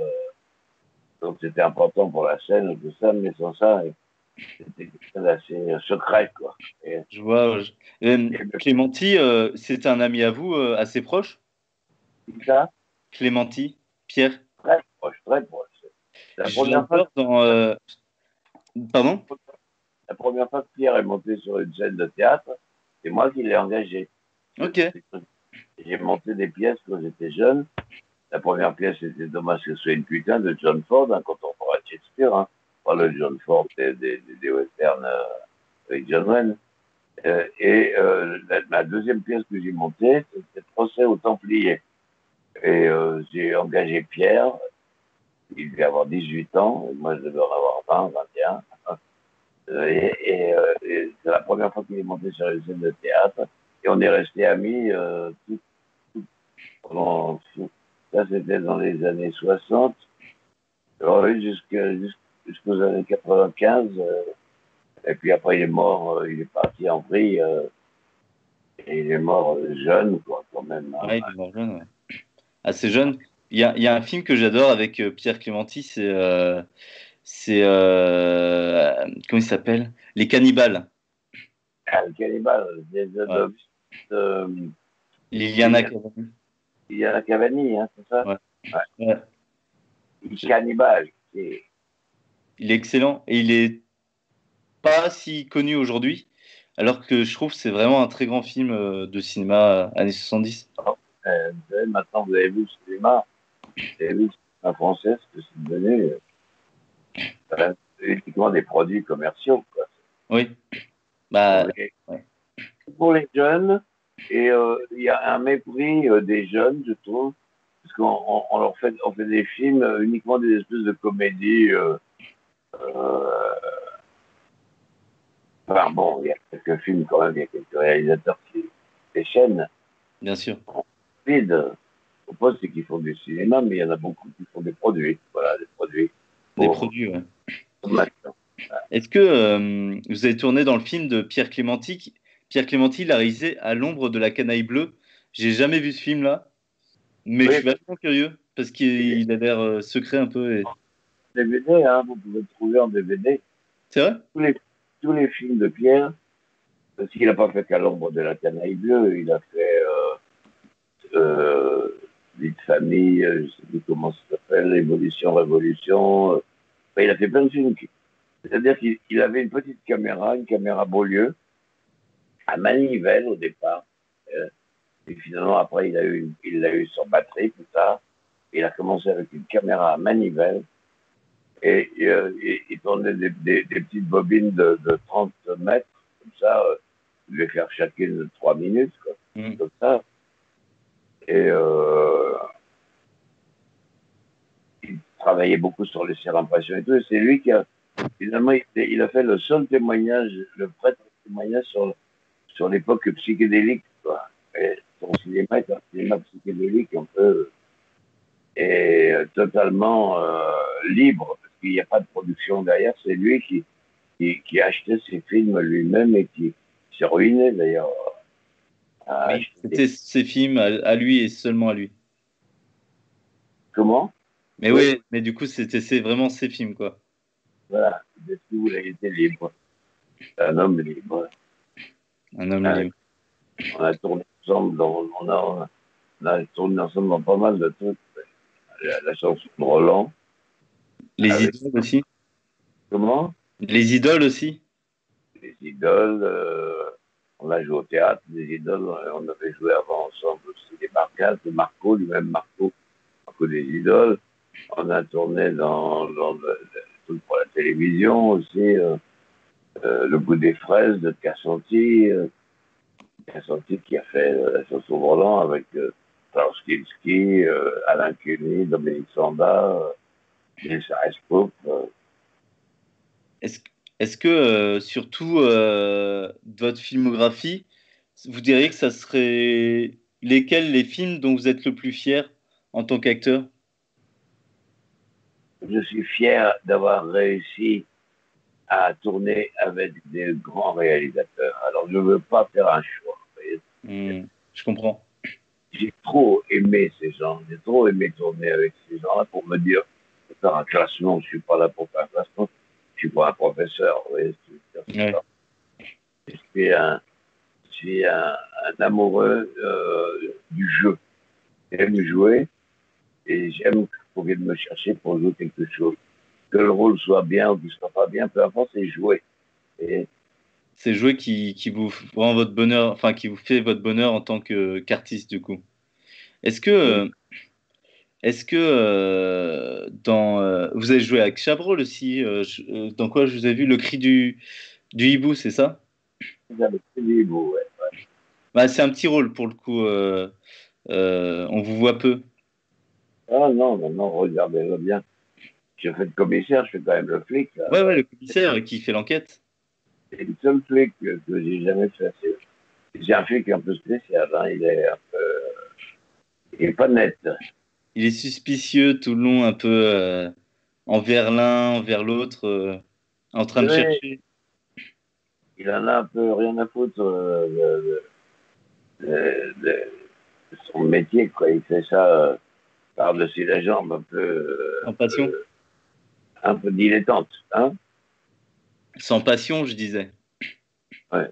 donc c'était important pour la scène, tout ça, mais sans ça, c'était assez secret, quoi. je vois. Je... Clémenti, euh, c'est un ami à vous, euh, assez proche? Ça? Clémenti, Pierre? Très proche, très proche. La première fois dans. Euh, pardon? La première fois que Pierre est monté sur une scène de théâtre, c'est moi qui l'ai engagé. Ok. J'ai monté des pièces quand j'étais jeune. La première pièce, c'était Dommage que ce soit une putain de John Ford, un contemporain de Shakespeare. Hein. Pas le John Ford des, des, des westerns euh, avec John Wayne. Euh, et euh, la, deuxième pièce que j'ai montée, c'était Procès aux Templiers. Et j'ai engagé Pierre. Il devait avoir 18 ans. Et moi, je devais en avoir 20, 21. Euh, et c'est la première fois qu'il est monté sur une scène de théâtre. Et on est resté amis euh, tout. Ça, c'était dans les années 60. Alors, jusqu'aux années 95. Euh, et puis après, il est mort, il est parti en. Euh, et il est mort jeune, quoi, quand même. Hein. Ouais, il est mort jeune, ouais. Assez jeune. Il y a, un film que j'adore avec Pierre Clémenti. C'est. comment il s'appelle? Les Cannibales. Ah, les Cannibales, des ouais. euh, Liliana Cavani. Liliana Cavani, hein, c'est ça? Ouais. ouais. Cannibale. Il est excellent et il est pas si connu aujourd'hui, alors que je trouve que c'est vraiment un très grand film euh, de cinéma années 70. Oh, euh, maintenant, vous avez vu le cinéma, vous avez vu le cinéma français, ce que c'est devenu euh, uniquement des produits commerciaux. Quoi. Oui. Bah, pour, les, ouais. pour les jeunes, et euh, il y a un mépris euh, des jeunes, je trouve, parce qu'on on, on leur fait, on fait des films euh, uniquement des espèces de comédies. Enfin bon, il y a quelques films quand même, il y a quelques réalisateurs qui déchaînent. Bien sûr. Au poste, c'est qu'ils font du cinéma, mais il y en a beaucoup qui font des produits. Voilà, des produits. Des produits, ouais. Est-ce que euh, vous avez tourné dans le film de Pierre Clémenti Pierre Clémenti l'a réalisé à l'ombre de la canaille bleue. J'ai jamais vu ce film-là, mais oui. je suis vachement curieux parce qu'il a l'air euh, secret un peu. Et... DVD, hein, vous pouvez le trouver en DVD. C'est vrai? Tous les, tous les films de Pierre, parce qu'il n'a pas fait qu'à l'ombre de la canaille bleue, il a fait euh, euh, Vie de famille, je ne sais plus comment ça s'appelle, Évolution, Révolution. Enfin, il a fait plein de films. C'est-à-dire qu'il avait une petite caméra, une caméra Beaulieu, à manivelle au départ. Euh, et finalement, après, il a eu, il l'a eu sur batterie plus tard. Il a commencé avec une caméra à manivelle. Et, euh, et il tournait des, des, des, petites bobines de, de 30 mètres, comme ça. Euh, il devait faire chacune de 3 minutes, quoi, mmh. comme ça. Et euh, travaillait beaucoup sur les surimpressions et tout. Et c'est lui qui a, finalement, il, a fait le seul témoignage, le vrai témoignage sur, sur l'époque psychédélique. Quoi. Et son cinéma est un cinéma psychédélique un peu et totalement euh, libre, parce qu'il n'y a pas de production derrière. C'est lui qui, qui, qui, a acheté ses films lui-même et qui s'est ruiné d'ailleurs. Oui, C'était ses films à, à, lui et seulement à lui. Comment? Mais oui, oui mais du coup, c'était vraiment ses films, quoi. Voilà, il était libre. Un homme libre. Un homme libre. On a tourné ensemble, dans, on, a, on a tourné ensemble dans pas mal de trucs. La, la chanson de Roland. Les avec... idoles aussi Comment? Les idoles aussi Les idoles, euh, on a joué au théâtre, les idoles, on avait joué avant ensemble aussi des Marcas, de Marco, lui-même Marco, Marco des idoles. On a tourné dans, dans pour la télévision aussi. Euh, euh, le goût des fraises de Cassanti, euh, Cassanti qui a fait la chanson Roland avec Klaus Kinski, Alain Cuny, Dominique Sanda, Nils Reiskoup. Est-ce est que, surtout, euh, votre filmographie, vous diriez que ça serait lesquels les films dont vous êtes le plus fier en tant qu'acteur? Je suis fier d'avoir réussi à tourner avec des grands réalisateurs. Alors, je ne veux pas faire un choix. Hmm, je comprends. J'ai trop aimé ces gens. J'ai trop aimé tourner avec ces gens-là pour me dire, faire un classement, je ne suis pas là pour faire un classement. Je ne suis pas un professeur. Vous voyez, je suis un, je suis un, amoureux euh, du jeu. J'aime jouer et j'aime qu'on vienne me chercher pour jouer quelque chose. Que le rôle soit bien ou qu'il soit pas bien, peu importe, c'est jouer. Et c'est jouer qui, qui, vous rend votre bonheur, enfin qui vous fait votre bonheur en tant qu'artiste du coup. Est-ce que, est-ce que euh, dans, euh, vous avez joué avec Chabrol aussi euh, Dans quoi je vous ai vu Le cri du, du hibou, c'est ça? Le cri du hibou, ouais. Bah, c'est un petit rôle pour le coup. on vous voit peu. Ah non, non, non, regardez-le bien. Je fais le commissaire, je fais quand même le flic. Ouais, ouais, le commissaire qui fait l'enquête. C'est le seul flic que, j'ai jamais fait. C'est un flic un peu spécial. Hein. Il est un peu. Il est pas net. Il est suspicieux tout le long, un peu euh, envers l'un, envers l'autre, euh, en train de chercher. Il en a un peu rien à foutre euh, de, son métier, quoi. Il fait ça par-dessus la jambe, un peu. En passion. un peu dilettante, hein. Sans passion, je disais. Ouais.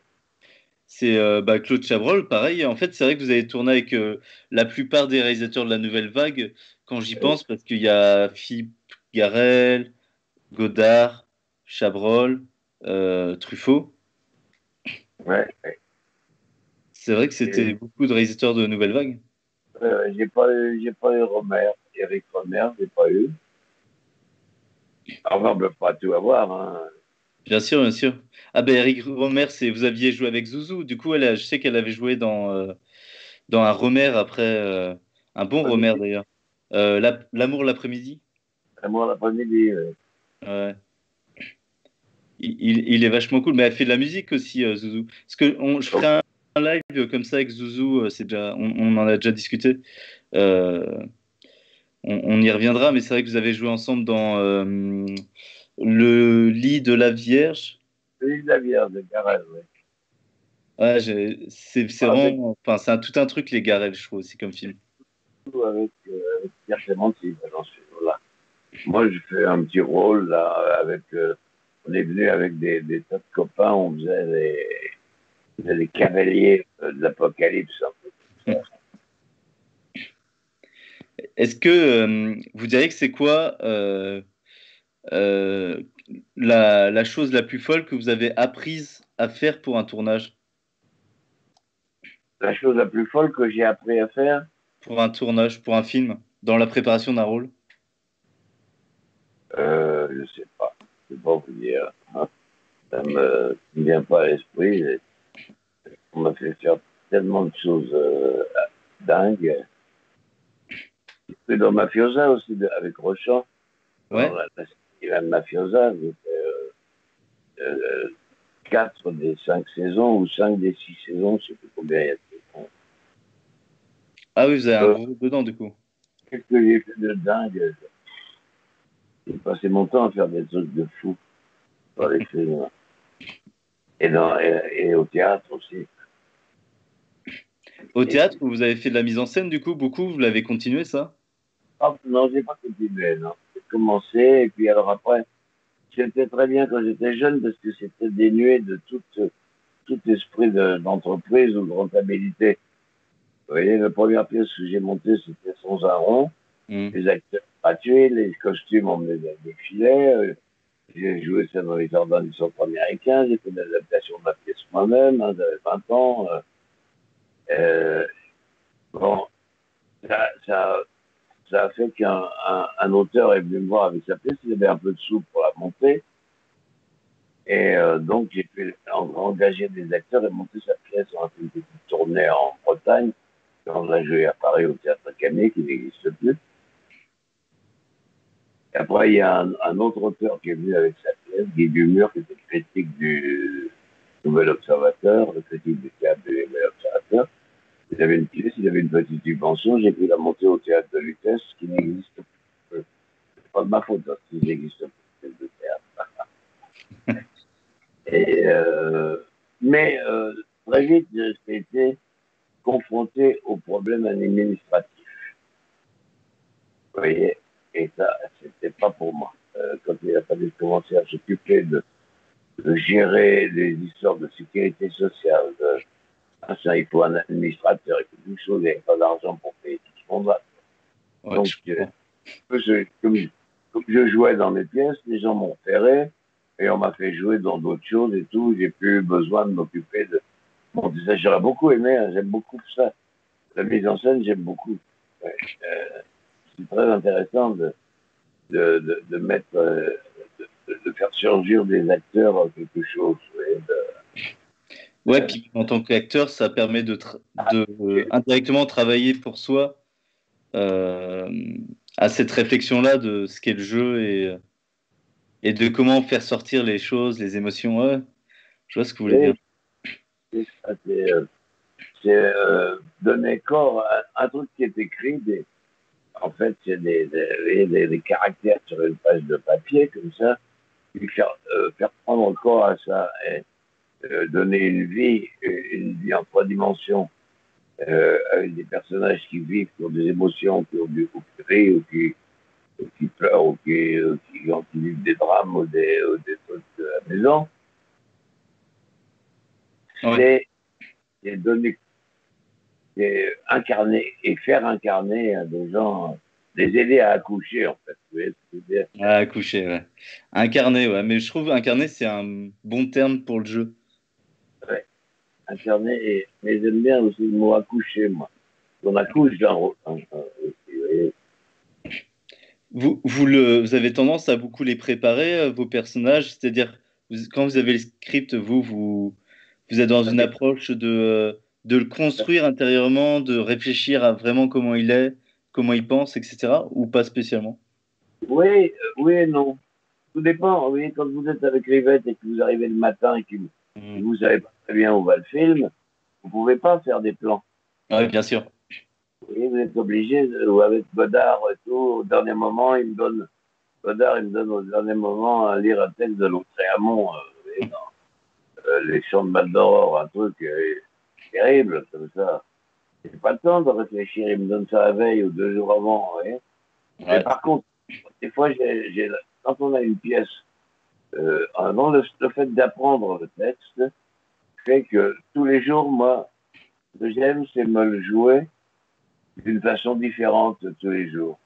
C'est euh, bah, Claude Chabrol, pareil. En fait, c'est vrai que vous avez tourné avec euh, la plupart des réalisateurs de la Nouvelle Vague, quand j'y pense, parce qu'il y a Philippe Garel, Godard, Chabrol, euh, Truffaut. Ouais. C'est vrai que c'était beaucoup de réalisateurs de Nouvelle Vague. J'ai pas eu, j'ai pas eu Romer, Eric Romer, j'ai pas eu. Enfin, on peut pas tout avoir. Hein. Bien sûr, bien sûr. Ah ben Eric Romer, c'est vous aviez joué avec Zouzou. Du coup, elle je sais qu'elle avait joué dans, euh, dans un Romer après, euh, un bon Romer d'ailleurs. Euh, L'amour l'après-midi. L'amour l'après-midi, ouais. Il, il, est vachement cool, mais elle fait de la musique aussi, Zouzou. Parce que on, je ferai un, live comme ça avec Zouzou, c'est déjà, on, en a déjà discuté. On, on, y reviendra, mais c'est vrai que vous avez joué ensemble dans le lit de la Vierge. Le lit de la Vierge de Garel, oui. Ouais, c'est ah, vraiment. Enfin, c'est tout un truc, les Garel, je trouve aussi, comme film. Avec, euh, avec Pierre ce film-là. Moi, je fais un petit rôle, là, avec. Euh, on est venu avec des, des, tas de copains, on faisait des, des cavaliers de l'Apocalypse, Est-ce que euh, vous diriez que c'est quoi euh, euh, la, chose la plus folle que vous avez apprise à faire pour un tournage? La chose la plus folle que j'ai appris à faire? Pour un tournage, pour un film, dans la préparation d'un rôle? Euh, Je sais pas. Je sais pas vous dire. Ça me vient pas à l'esprit. On m'a fait faire tellement de choses euh, dingues. dans Mafiosa aussi, avec Rochon. Ouais la Mafiosa, euh, 4 des 5 saisons ou 5 des 6 saisons, je sais plus combien il y a de saisons. Ah oui, vous avez un euh, gros dedans du coup. Qu'est-ce que j'ai fait de dingue? J'ai passé mon temps à faire des trucs de fou dans les films. Et, dans, et, au théâtre aussi. Au théâtre, vous avez fait de la mise en scène du coup, beaucoup, vous l'avez continué ça? Ah, Non, j'ai pas continué, non commencé. Et puis alors après, c'était très bien quand j'étais jeune parce que c'était dénué de tout, tout esprit d'entreprise ou de rentabilité. Vous voyez, la première pièce que j'ai montée, c'était Sans un rond. Mmh. Les acteurs gratuits, les costumes, on me des filets. Euh, j'ai joué ça dans les jardins du centre américain. J'ai fait l'adaptation de ma pièce moi-même. Hein, J'avais 20 ans. Euh, euh, bon, ça, ça, a fait qu'un un, auteur est venu me voir avec sa pièce, il avait un peu de sous pour la monter. Et euh, donc, j'ai pu engager des acteurs et monter sa pièce. On a fait une petite tournée en Bretagne. On a joué à Paris au Théâtre Canet, qui n'existe plus. Et après, il y a un, autre auteur qui est venu avec sa Guy Dumur, qui était critique du Nouvel Observateur, le critique du théâtre du Observateur. Il avait une pièce, il avait une petite subvention, j'ai pu la monter au théâtre de Lutèce, qui n'existe plus. C'est pas de ma faute, hein, s'il n'existe plus de théâtre. Euh, mais euh, très vite, j'ai été confronté aux problèmes administratifs. Vous voyez Et ça, c'était pas pour moi. Euh, quand il a fallu commencer à s'occuper de, de, gérer les histoires de sécurité sociale, de, ça, il faut un administrateur, faut tout chose, il n'y a pas d'argent pour payer tout ce monde-là. Donc, euh, je, comme, comme, je jouais dans mes pièces, les gens m'ont ferré et on m'a fait jouer dans d'autres choses et tout. J'ai plus besoin de m'occuper de. Bon, ça, j'aurais beaucoup aimé, hein, j'aime beaucoup ça. La mise en scène, j'aime beaucoup. Ouais, euh, c'est très intéressant de, de, de, de mettre, euh, de, de, faire surgir des acteurs quelque chose. Ouais, ouais puis en tant qu'acteur, ça permet de, de indirectement travailler pour soi euh, à cette réflexion-là de ce qu'est le jeu et, et de comment faire sortir les choses, les émotions. Ouais, je vois ce que vous voulez dire. C'est euh, donner corps à un truc qui est écrit, des, en fait, c'est des, des, des, caractères sur une page de papier, comme ça, puis faire, euh, faire prendre corps à ça et euh, donner une vie, une vie en trois dimensions, euh, avec des personnages qui vivent, qui ont des émotions, qui ont du ou qui rient, ou qui, ou qui pleurent, ou qui, ou qui, qui, vivent des drames ou des, ou des trucs à la maison. Ouais. C'est donner et incarner et faire incarner à des gens, les aider à accoucher en fait. Vous voyez ce que je veux dire? À accoucher, ouais. Incarner, ouais. Mais je trouve incarner c'est un bon terme pour le jeu. Ouais. Incarner, et... mais j'aime bien aussi le mot accoucher, moi. On accouche dans rôle. Hein, vous, vous, le, vous avez tendance à beaucoup les préparer, euh, vos personnages, c'est-à-dire quand vous avez le script, vous, vous, vous êtes dans une approche de euh, de le construire intérieurement, de réfléchir à vraiment comment il est, comment il pense, etc. Ou pas spécialement? Oui, oui et non. Tout dépend. Oui, quand vous êtes avec Rivette et que vous arrivez le matin et que mmh. vous savez pas très bien où va le film, vous pouvez pas faire des plans. Oui, bien sûr. Oui, vous êtes obligé, ou avec Godard et tout, au dernier moment, il me donne, Godard, il me donne au dernier moment à lire un texte de l'Autréamont, euh, euh, les champs de Maldoror, un truc, euh, terrible comme ça. J'ai pas le temps de réfléchir, il me donne ça la veille ou deux jours avant. Ouais. Mais par contre, des fois, j'ai, quand on a une pièce, euh, avant le, le fait d'apprendre le texte, fait que tous les jours, moi, ce que j'aime, c'est me le jouer d'une façon différente tous les jours.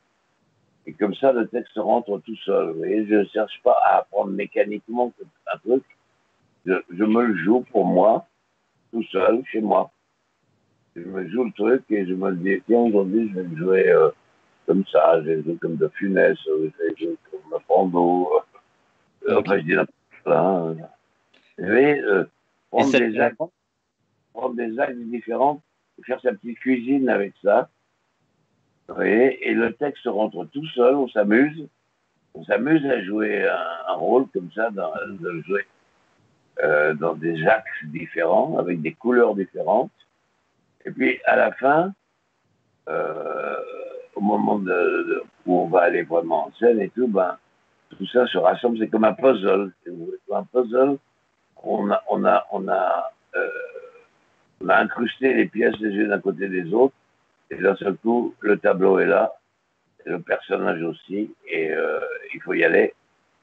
Et comme ça, le texte rentre tout seul. Vous voyez, je ne cherche pas à apprendre mécaniquement un truc. Je, me le joue pour moi tout seul chez moi. Je me joue le truc et je me dis, tiens, aujourd'hui, je vais me jouer euh, comme ça, je vais jouer comme de Funès, je vais jouer comme Pando. Euh, après, je dis n'importe quoi. Je vais euh, prendre, des actes, prendre des actes différents, faire sa petite cuisine avec ça. Vous voyez, et le texte rentre tout seul, on s'amuse. On s'amuse à jouer un, un, rôle comme ça, dans, de le jouer euh, dans des axes différents, avec des couleurs différentes. Et puis, à la fin, euh, au moment de, de, où on va aller vraiment en scène et tout, ben, tout ça se rassemble, c'est comme un puzzle. Un puzzle, on a, on a, on a, euh, on a incrusté les pièces les unes à côté des autres, et d'un seul coup, le tableau est là, et le personnage aussi, et euh, il faut y aller.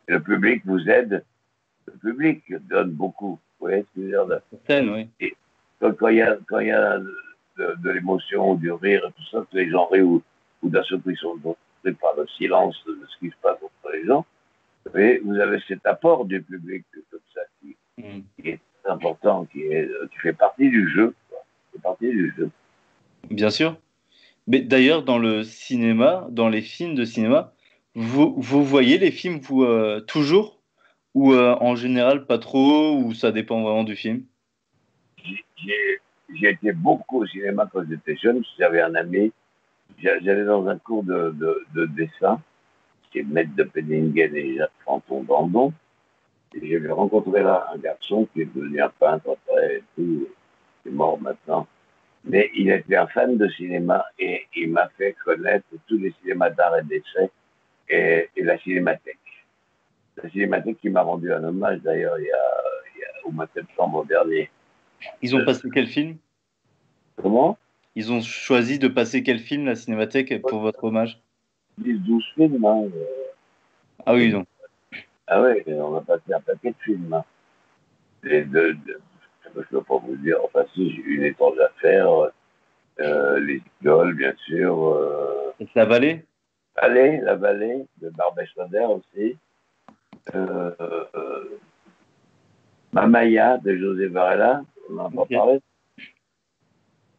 Et le public vous aide le public donne beaucoup. Vous voyez ce que je veux dire oui. Et quand il y a, quand y a de, de l'émotion, du rire, tout ça, les gens rient ou, ou d'un seul coup ils sont par le silence de ce qui se passe entre les gens, et vous avez cet apport du public comme ça qui, mm. qui est important, qui, est, qui fait partie du jeu. Quoi. Fait partie du jeu. Bien sûr. Mais d'ailleurs, dans le cinéma, dans les films de cinéma, vous, vous voyez les films vous, euh, toujours? Ou euh, en général pas trop, ou ça dépend vraiment du film? J'ai été beaucoup au cinéma quand j'étais jeune. J'avais un ami, j'allais dans un cours de, de, de dessin, qui est maître de Penningen et Fanton Dandon. Et j'ai rencontré là un garçon qui est devenu un peintre après, tout, il est mort maintenant. Mais il était un fan de cinéma et il m'a fait connaître tous les cinémas d'art et d'essai et, et, la cinémathèque. La cinémathèque qui m'a rendu un hommage d'ailleurs il, y a au mois de septembre dernier. Ils ont passé quel film? Comment? Ils ont choisi de passer quel film, la cinémathèque, pour votre hommage? 10-12 films. Hein. Ah oui, donc. Ah oui, on a passé un paquet de films. Hein. Et de, de, je ne peux pas vous dire, enfin si, j'ai eu une étrange affaire, euh, les idoles, bien sûr. Euh, la vallée? Vallée, la vallée, de Barbès aussi. Euh, euh, Mamaya de José Varela, on n'en a pas parlé.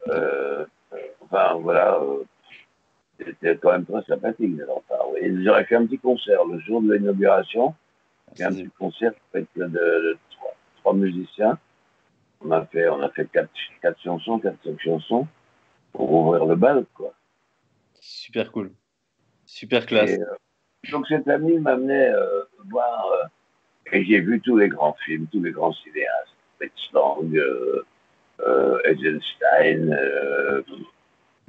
Euh, enfin, voilà, euh, c'était quand même très sympathique de leur part. Oui. J'aurais fait un petit concert le jour de l'inauguration. Ah, un petit concert avec de, de, trois, trois, musiciens. On a fait, on a fait quatre, quatre chansons, quatre cinq chansons pour ouvrir le bal, quoi. Super cool. Super classe. Et, euh, donc cet ami m'amenait euh, voir, euh, et j'ai vu tous les grands films, tous les grands cinéastes. Fritz Lang, euh, euh, Eisenstein,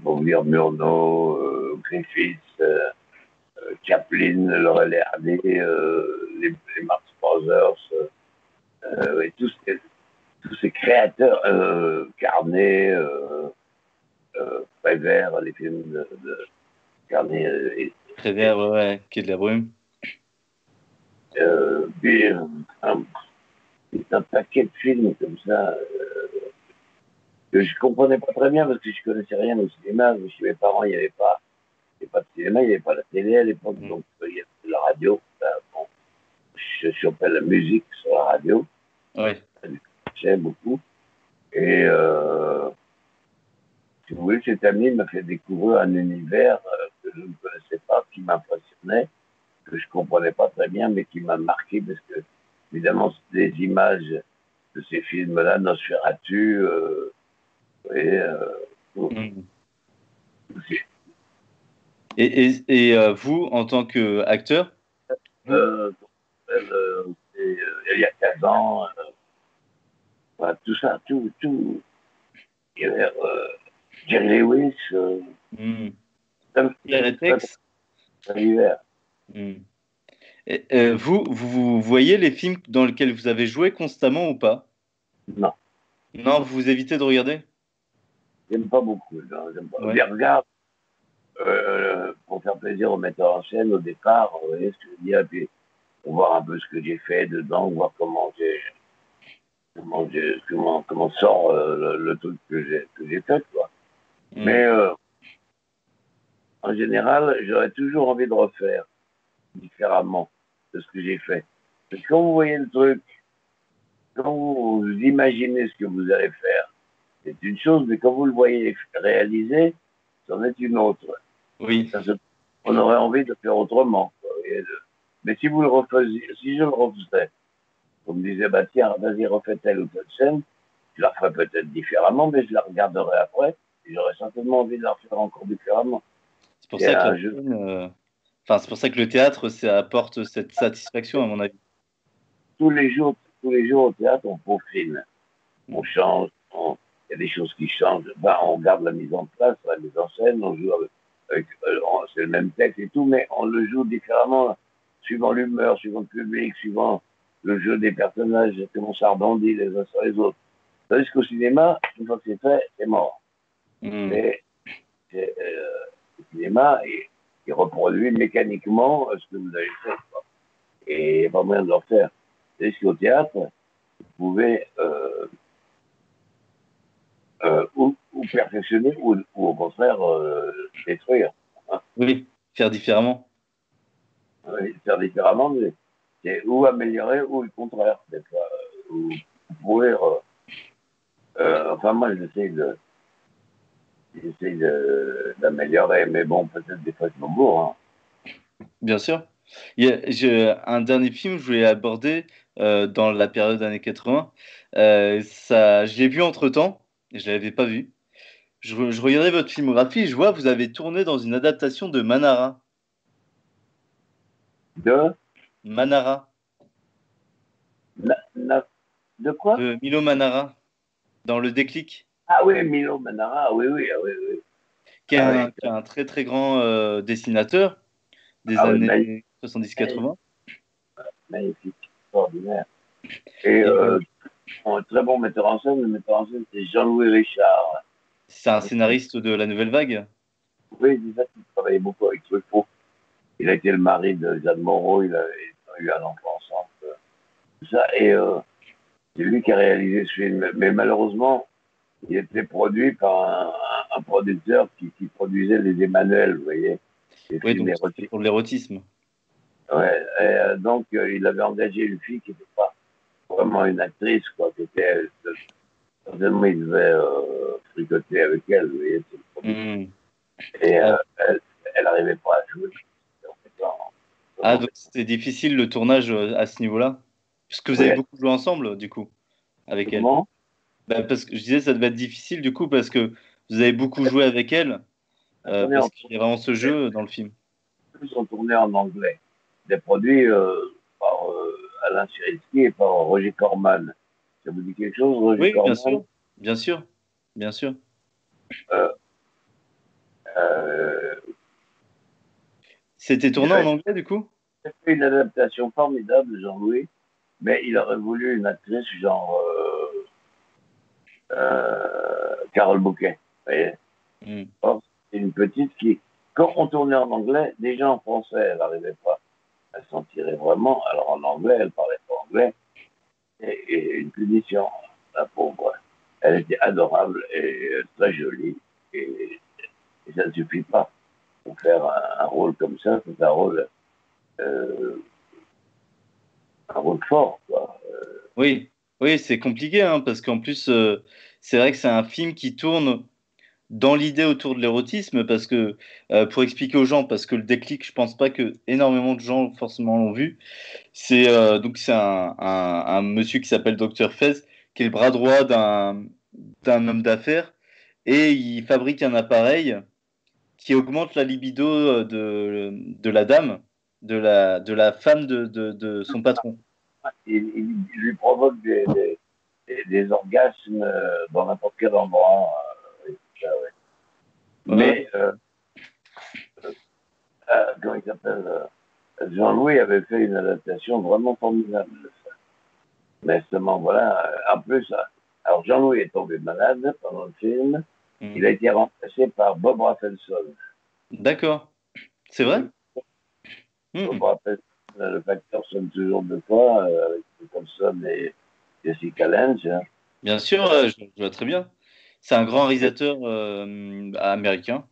pour dire Murnau, euh, Griffiths, euh, Chaplin, Laurel et Hardy, les, les Marx Brothers, et tous ces, tous ces créateurs, Carnet, Prévert, les films de, de Carnet. Et, Prévert, ouais, qui est de la brume. Euh, puis, un, un, paquet de films comme ça euh, que je comprenais pas très bien parce que je connaissais rien au cinéma. Chez mes parents, il n'y avait pas, il avait pas de cinéma, il n'y avait pas la télé à l'époque, mm. donc il y avait la radio. Ben, bon, je chopais la musique sur la radio. Oui. J'aime beaucoup. Et euh, si vous voulez, cet ami m'a fait découvrir un univers euh, que je ne connaissais pas, qui m'impressionnait que je comprenais pas très bien, mais qui m'a marqué parce que, évidemment, des images de ces films-là, Nosferatu, euh, et, euh, mm. et, et, et euh, vous, en tant qu'acteur euh, euh, Il y a 15 ans, tout ça, tout, tout. Il y avait Jerry Lewis. Mm. Ça, il y a le texte. Ça, ça, Hmm. Euh, vous, vous voyez les films dans lesquels vous avez joué constamment ou pas? Non. Non, vous évitez de regarder? J'aime pas beaucoup. Pas. Ouais. Je regarde euh, pour faire plaisir au metteur en scène au départ, vous voyez ce que je veux dire, puis pour voir un peu ce que j'ai fait dedans, voir comment j'ai comment, comment, comment sort euh, le, le, truc que j'ai fait quoi. Mm. Mais euh, en général, j'aurais toujours envie de refaire différemment de ce que j'ai fait. Parce que quand vous voyez le truc, quand vous imaginez ce que vous allez faire, c'est une chose, mais quand vous le voyez réaliser, c'en est une autre. Oui. Se, on aurait envie de faire autrement. Mais si vous le refaisiez, si je le refaisais, vous me disiez, bah tiens, vas-y, refais telle ou telle scène, je la ferais peut-être différemment, mais je la regarderai après, et j'aurais certainement envie de la refaire encore différemment. C'est pour ça que je... euh, Enfin, c'est pour ça que le théâtre, ça apporte cette satisfaction, à mon avis. Tous les jours, tous les jours au théâtre, on peaufine. On change, il y a des choses qui changent. Ben, on garde la mise en place, la mise en scène, on joue avec, avec euh, c'est le même texte et tout, mais on le joue différemment, suivant l'humeur, suivant le public, suivant le jeu des personnages, comment ça rebondit les uns sur les autres. Tandis qu'au cinéma, une fois que c'est fait, c'est mort. Mmh. Mais euh, le cinéma, qui reproduit mécaniquement ce que vous avez fait. Quoi. Et il n'y a pas moyen de le refaire. C'est qu'au théâtre, vous pouvez euh, euh, ou, ou, perfectionner ou, ou au contraire euh, détruire. Hein. Oui, faire différemment. Oui, faire différemment, mais c'est ou améliorer ou le contraire. Ou, vous pouvez. enfin, moi, j'essaie de j'essaie d'améliorer, mais bon, peut-être des fois je m'en hein. Bien sûr. Il y a, je, un dernier film que je voulais aborder euh, dans la période années 80. Euh, ça, je l'ai vu entre temps, je ne l'avais pas vu. Je, je, regardais votre filmographie, je vois que vous avez tourné dans une adaptation de Manara. De? Manara. de quoi? De Milo Manara, dans Le Déclic. Ah oui, Milo Manara, oui, oui, ah oui, oui. Qui est, ah un, très très grand euh, dessinateur des ah années 70-80. Magnifique, extraordinaire. Et euh, un très bon metteur en scène, le metteur en scène, c'est Jean-Louis Richard. C'est un scénariste de La Nouvelle Vague? Oui, déjà, il travaillait beaucoup avec Truffaut. Il a été le mari de Jeanne Moreau, il a, eu un enfant ensemble. Tout ça, et euh, c'est lui qui a réalisé ce film. Mais malheureusement, il était produit par un, producteur qui, produisait les Emmanuel, vous voyez. Oui, donc pour l'érotisme. Ouais, et, donc euh, il avait engagé une fille qui n'était pas vraiment une actrice, quoi, qui était. Certainement, il devait euh, fricoter avec elle, vous voyez. Mmh. Et euh, elle n'arrivait pas à jouer. Ah, donc c'était difficile le tournage à ce niveau-là? Puisque vous avez beaucoup joué ensemble, du coup, avec elle. Bah, parce que je disais, ça devait être difficile, du coup, parce que vous avez beaucoup joué avec elle. Euh, parce qu'il y a vraiment ce jeu dans le film. Ils sont tournés en anglais. Des produits euh, par euh, Alain Siritsky et par Roger Corman. Ça vous dit quelque chose, Roger Oui, bien sûr. Bien sûr. Bien sûr. C'était tourné en anglais, du coup? C'est une adaptation formidable de Jean-Louis, mais il aurait voulu une actrice genre euh, Carole Bouquet. Vous voyez? Mm. c'est une petite qui, quand on tournait en anglais, déjà en français, elle n'arrivait pas à s'en tirer vraiment. Alors en anglais, elle parlait pas anglais. Et, une punition, la pauvre. Elle était adorable et très jolie. Et, ça ne suffit pas pour faire un, rôle comme ça. C'est un rôle, euh, un rôle fort. Oui, oui, c'est compliqué, hein, parce qu'en plus, euh, c'est vrai que c'est un film qui tourne dans l'idée autour de l'érotisme, parce que, euh, pour expliquer aux gens, parce que le déclic, je pense pas que énormément de gens forcément l'ont vu, c'est euh, donc c'est un, monsieur qui s'appelle Dr Fez, qui est le bras droit d'un homme d'affaires, et il fabrique un appareil qui augmente la libido de, de la dame, de la, de la femme de, de son patron il, lui provoque des, des, orgasmes euh, dans n'importe quel endroit. Euh, Mais, euh, comment il s'appelle Jean-Louis avait fait une adaptation vraiment formidable de ça. Mais seulement, voilà, en plus, alors Jean-Louis est tombé malade pendant le film. Hmm. Il a été remplacé par Bob Rafelson. D'accord. C'est vrai? Bob hmm le facteur sonne toujours deux fois, euh, avec Nicholson et Jessica Lange. Hein. Bien sûr, je, vois très bien. C'est un grand réalisateur euh, américain.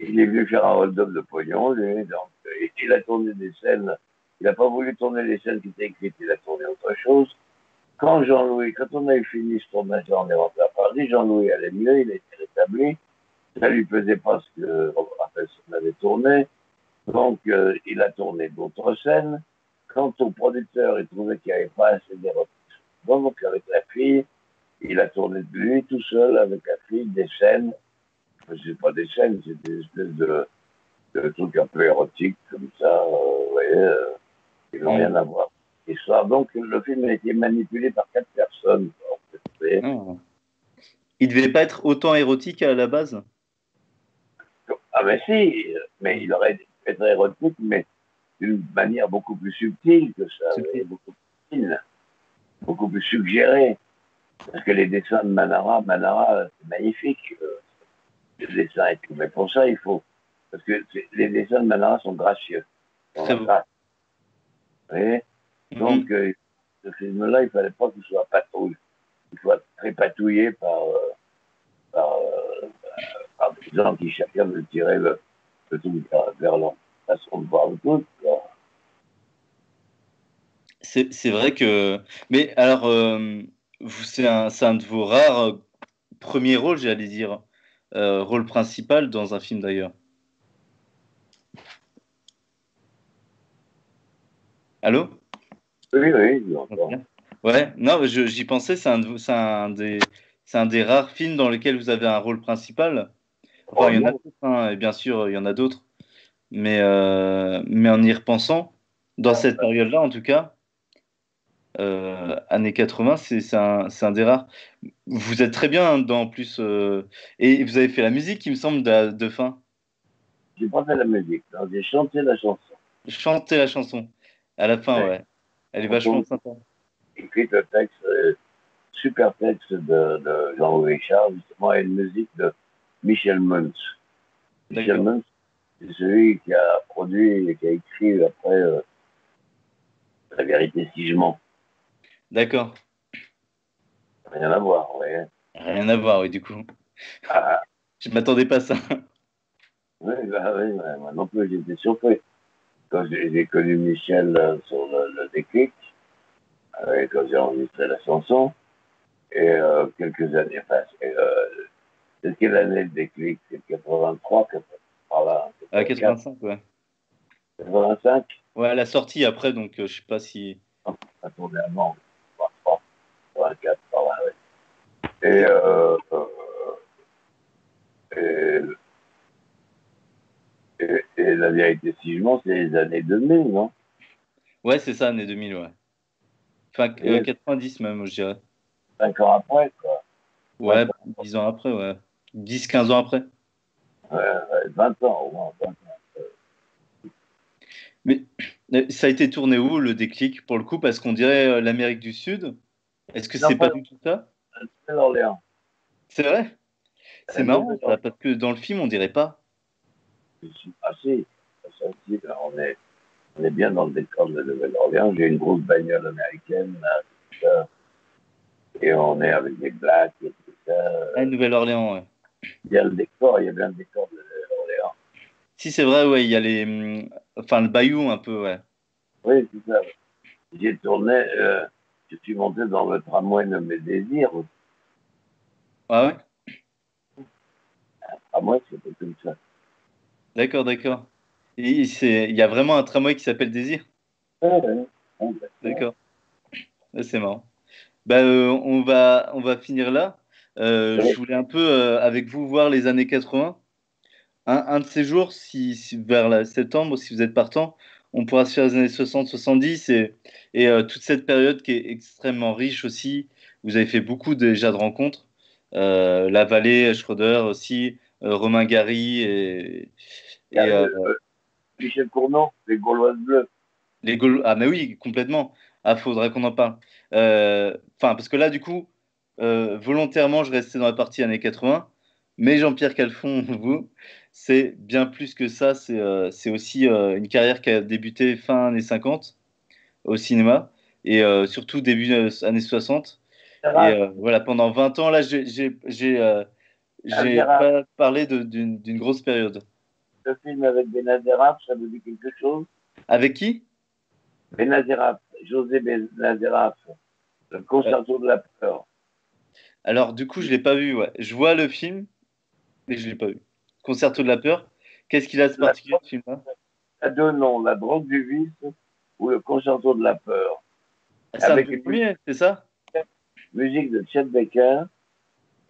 Il est venu faire un hold-up de pognon, lui. Donc, il a tourné des scènes. Il n'a pas voulu tourner les scènes qui étaient écrites, il a tourné autre chose. Quand Jean-Louis, quand on a eu fini ce tournage, on est rentré à Paris, Jean-Louis allait mieux, il a été rétabli. Ça lui pesait pas ce que Raphaël avait tourné. Donc, euh, il a tourné d'autres scènes. Quant au producteur, il trouvait qu'il n'y avait pas assez d'érotisme. Donc, avec la fille, il a tourné lui tout seul avec la fille des scènes. C'est pas des scènes, c'est des espèces de, de, trucs un peu érotiques comme ça. Euh, vous voyez, euh, ils n'ont rien à voir. Et ça, donc, le film a été manipulé par quatre personnes. Oh. Il devait pas être autant érotique à la base? Ah, mais si, mais il aurait être érotique, mais d'une manière beaucoup plus subtile que ça, beaucoup plus fine, beaucoup plus suggérée. Parce que les dessins de Manara, Manara, c'est magnifique. Euh, les dessins et tout. Mais pour ça, il faut. Parce que les dessins de Manara sont gracieux. Très beau. Mhm. Donc, euh, ce film-là, il ne fallait pas qu'il soit patrouille. Il soit très patouillé par, euh, par, par, des gens qui chacun veut tirer le, vers leur façon de voir le truc. C'est vrai que. Mais alors, c'est un, un, de vos rares euh, premiers rôles, j'allais dire. Euh, rôle principal dans un film d'ailleurs. Allô? Oui, oui. Ouais, non, j'y pensais, c'est un, un, des, un des rares films dans lesquels vous avez un rôle principal. Enfin, il y en a d'autres, hein, et bien sûr, il y en a d'autres. Mais, euh, mais en y repensant, dans cette période-là en tout cas, euh, années 80, c'est un, un, des rares. Vous êtes très bien dedans en plus. Euh, et vous avez fait la musique, il me semble, de, de fin. J'ai pas fait la musique, j'ai chanté la chanson. Chanté la chanson. À la fin, ouais. Elle est vachement sympa. Écrit le texte, euh, super texte de, de Jean-Louis Charles, justement, et une musique de Michel Muntz. Michel Muntz, c'est celui qui a produit et qui a écrit après La vérité si je mens. D'accord. Rien à voir, oui. Rien à voir, oui, du coup. Ah. Je ne m'attendais pas à ça. Oui, bah, oui moi non plus, j'étais surpris. Quand j'ai connu Michel euh, sur le, déclic, euh, quand j'ai enregistré la chanson, et euh, quelques années passent. c'est quelle année le déclic? C'est 83, 83 ah, 85, ouais. 85 Ouais, la sortie après, donc je sais pas si. Ça tournait avant. 84, Et, euh, euh, et, et, la vérité, si je mens, c'est les années 2000, non? Ouais, c'est ça, années 2000, ouais. Enfin, 90 euh, même, je dirais. 5 ans après, quoi. Ouais, 10 ans après, ouais. 10, 15 ans après. Ouais, 20 ans, au moins, 20 ans. Mais ça a été tourné où le déclic pour le coup? Parce qu'on dirait l'Amérique du Sud. Est-ce que c'est pas, du tout ça? C'est vrai? C'est marrant, parce que dans le film, on dirait pas. Ah si, on est, on est bien dans le décor de Nouvelle-Orléans. J'ai une grosse bagnole américaine, et on est avec des blacks et tout ça. Ah, Nouvelle-Orléans, ouais. Il y a le décor, il y a bien le décor de Nouvelle-Orléans. Si, c'est vrai, ouais, il y a les. Enfin, le bayou un peu, ouais. Oui, c'est ça. J'ai tourné. Euh, je suis monté dans le tramway de mes désirs. Ah ouais? Un tramway, c'était comme ça. D'accord, d'accord. Il y a vraiment un tramway qui s'appelle Désir? Ouais, D'accord. C'est marrant. Bah, euh, on, va, on va finir là. Euh, je voulais un peu, euh, avec vous, voir les années 80. Un, de ces jours, si, vers la septembre, si vous êtes partant, on pourra se faire les années 60-70 et, et euh, toute cette période qui est extrêmement riche aussi. Vous avez fait beaucoup déjà de rencontres. Euh, la Vallée, Schroeder aussi, euh, Romain Gary et. Michel Cournot, les Gauloises bleues. Les Ah, mais oui, complètement. Ah, faudrait qu'on en parle. Enfin, parce que là, du coup, volontairement, je restais dans la partie années 80. Mais Jean-Pierre Calfon, vous, c'est bien plus que ça. C'est euh, aussi euh, une carrière qui a débuté fin années 50 au cinéma et euh, surtout début années 60. Et voilà, pendant 20 ans, là, j'ai pas parlé d'une grosse période. Le film avec Benazeraf, ça vous dit quelque chose Avec qui? Benazeraf, José Benazeraf, le concerto de la peur. Alors, du coup, je l'ai pas vu. Ouais. Je vois le film, mais je l'ai pas vu. Concerto de la peur. Qu'est-ce qu'il a de particulier ce film-là? Il a deux noms, La drogue du vice ou Le concerto de la peur. C'est avec le premier, c'est ça? Musique de Chet Baker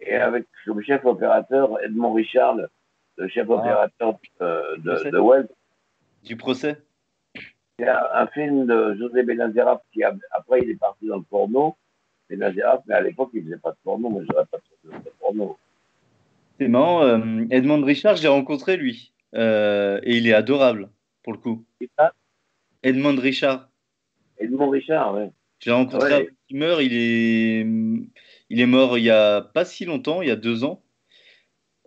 et avec comme chef opérateur Edmond Richard, le chef ah. opérateur de, de, Wells. Du procès? Il y a un film de José Benazeraf qui, après, il est parti dans le porno. Benazeraf, mais à l'époque, il ne faisait pas de porno. Moi, je n'aurais pas de porno. C'est marrant. Euh, Edmond Richard, j'ai rencontré lui. Euh, et il est adorable, pour le coup. Edmond Richard. Edmond Richard, oui. J'ai rencontré ouais. il meurt. Il est, il est mort il y a pas si longtemps, il y a deux ans.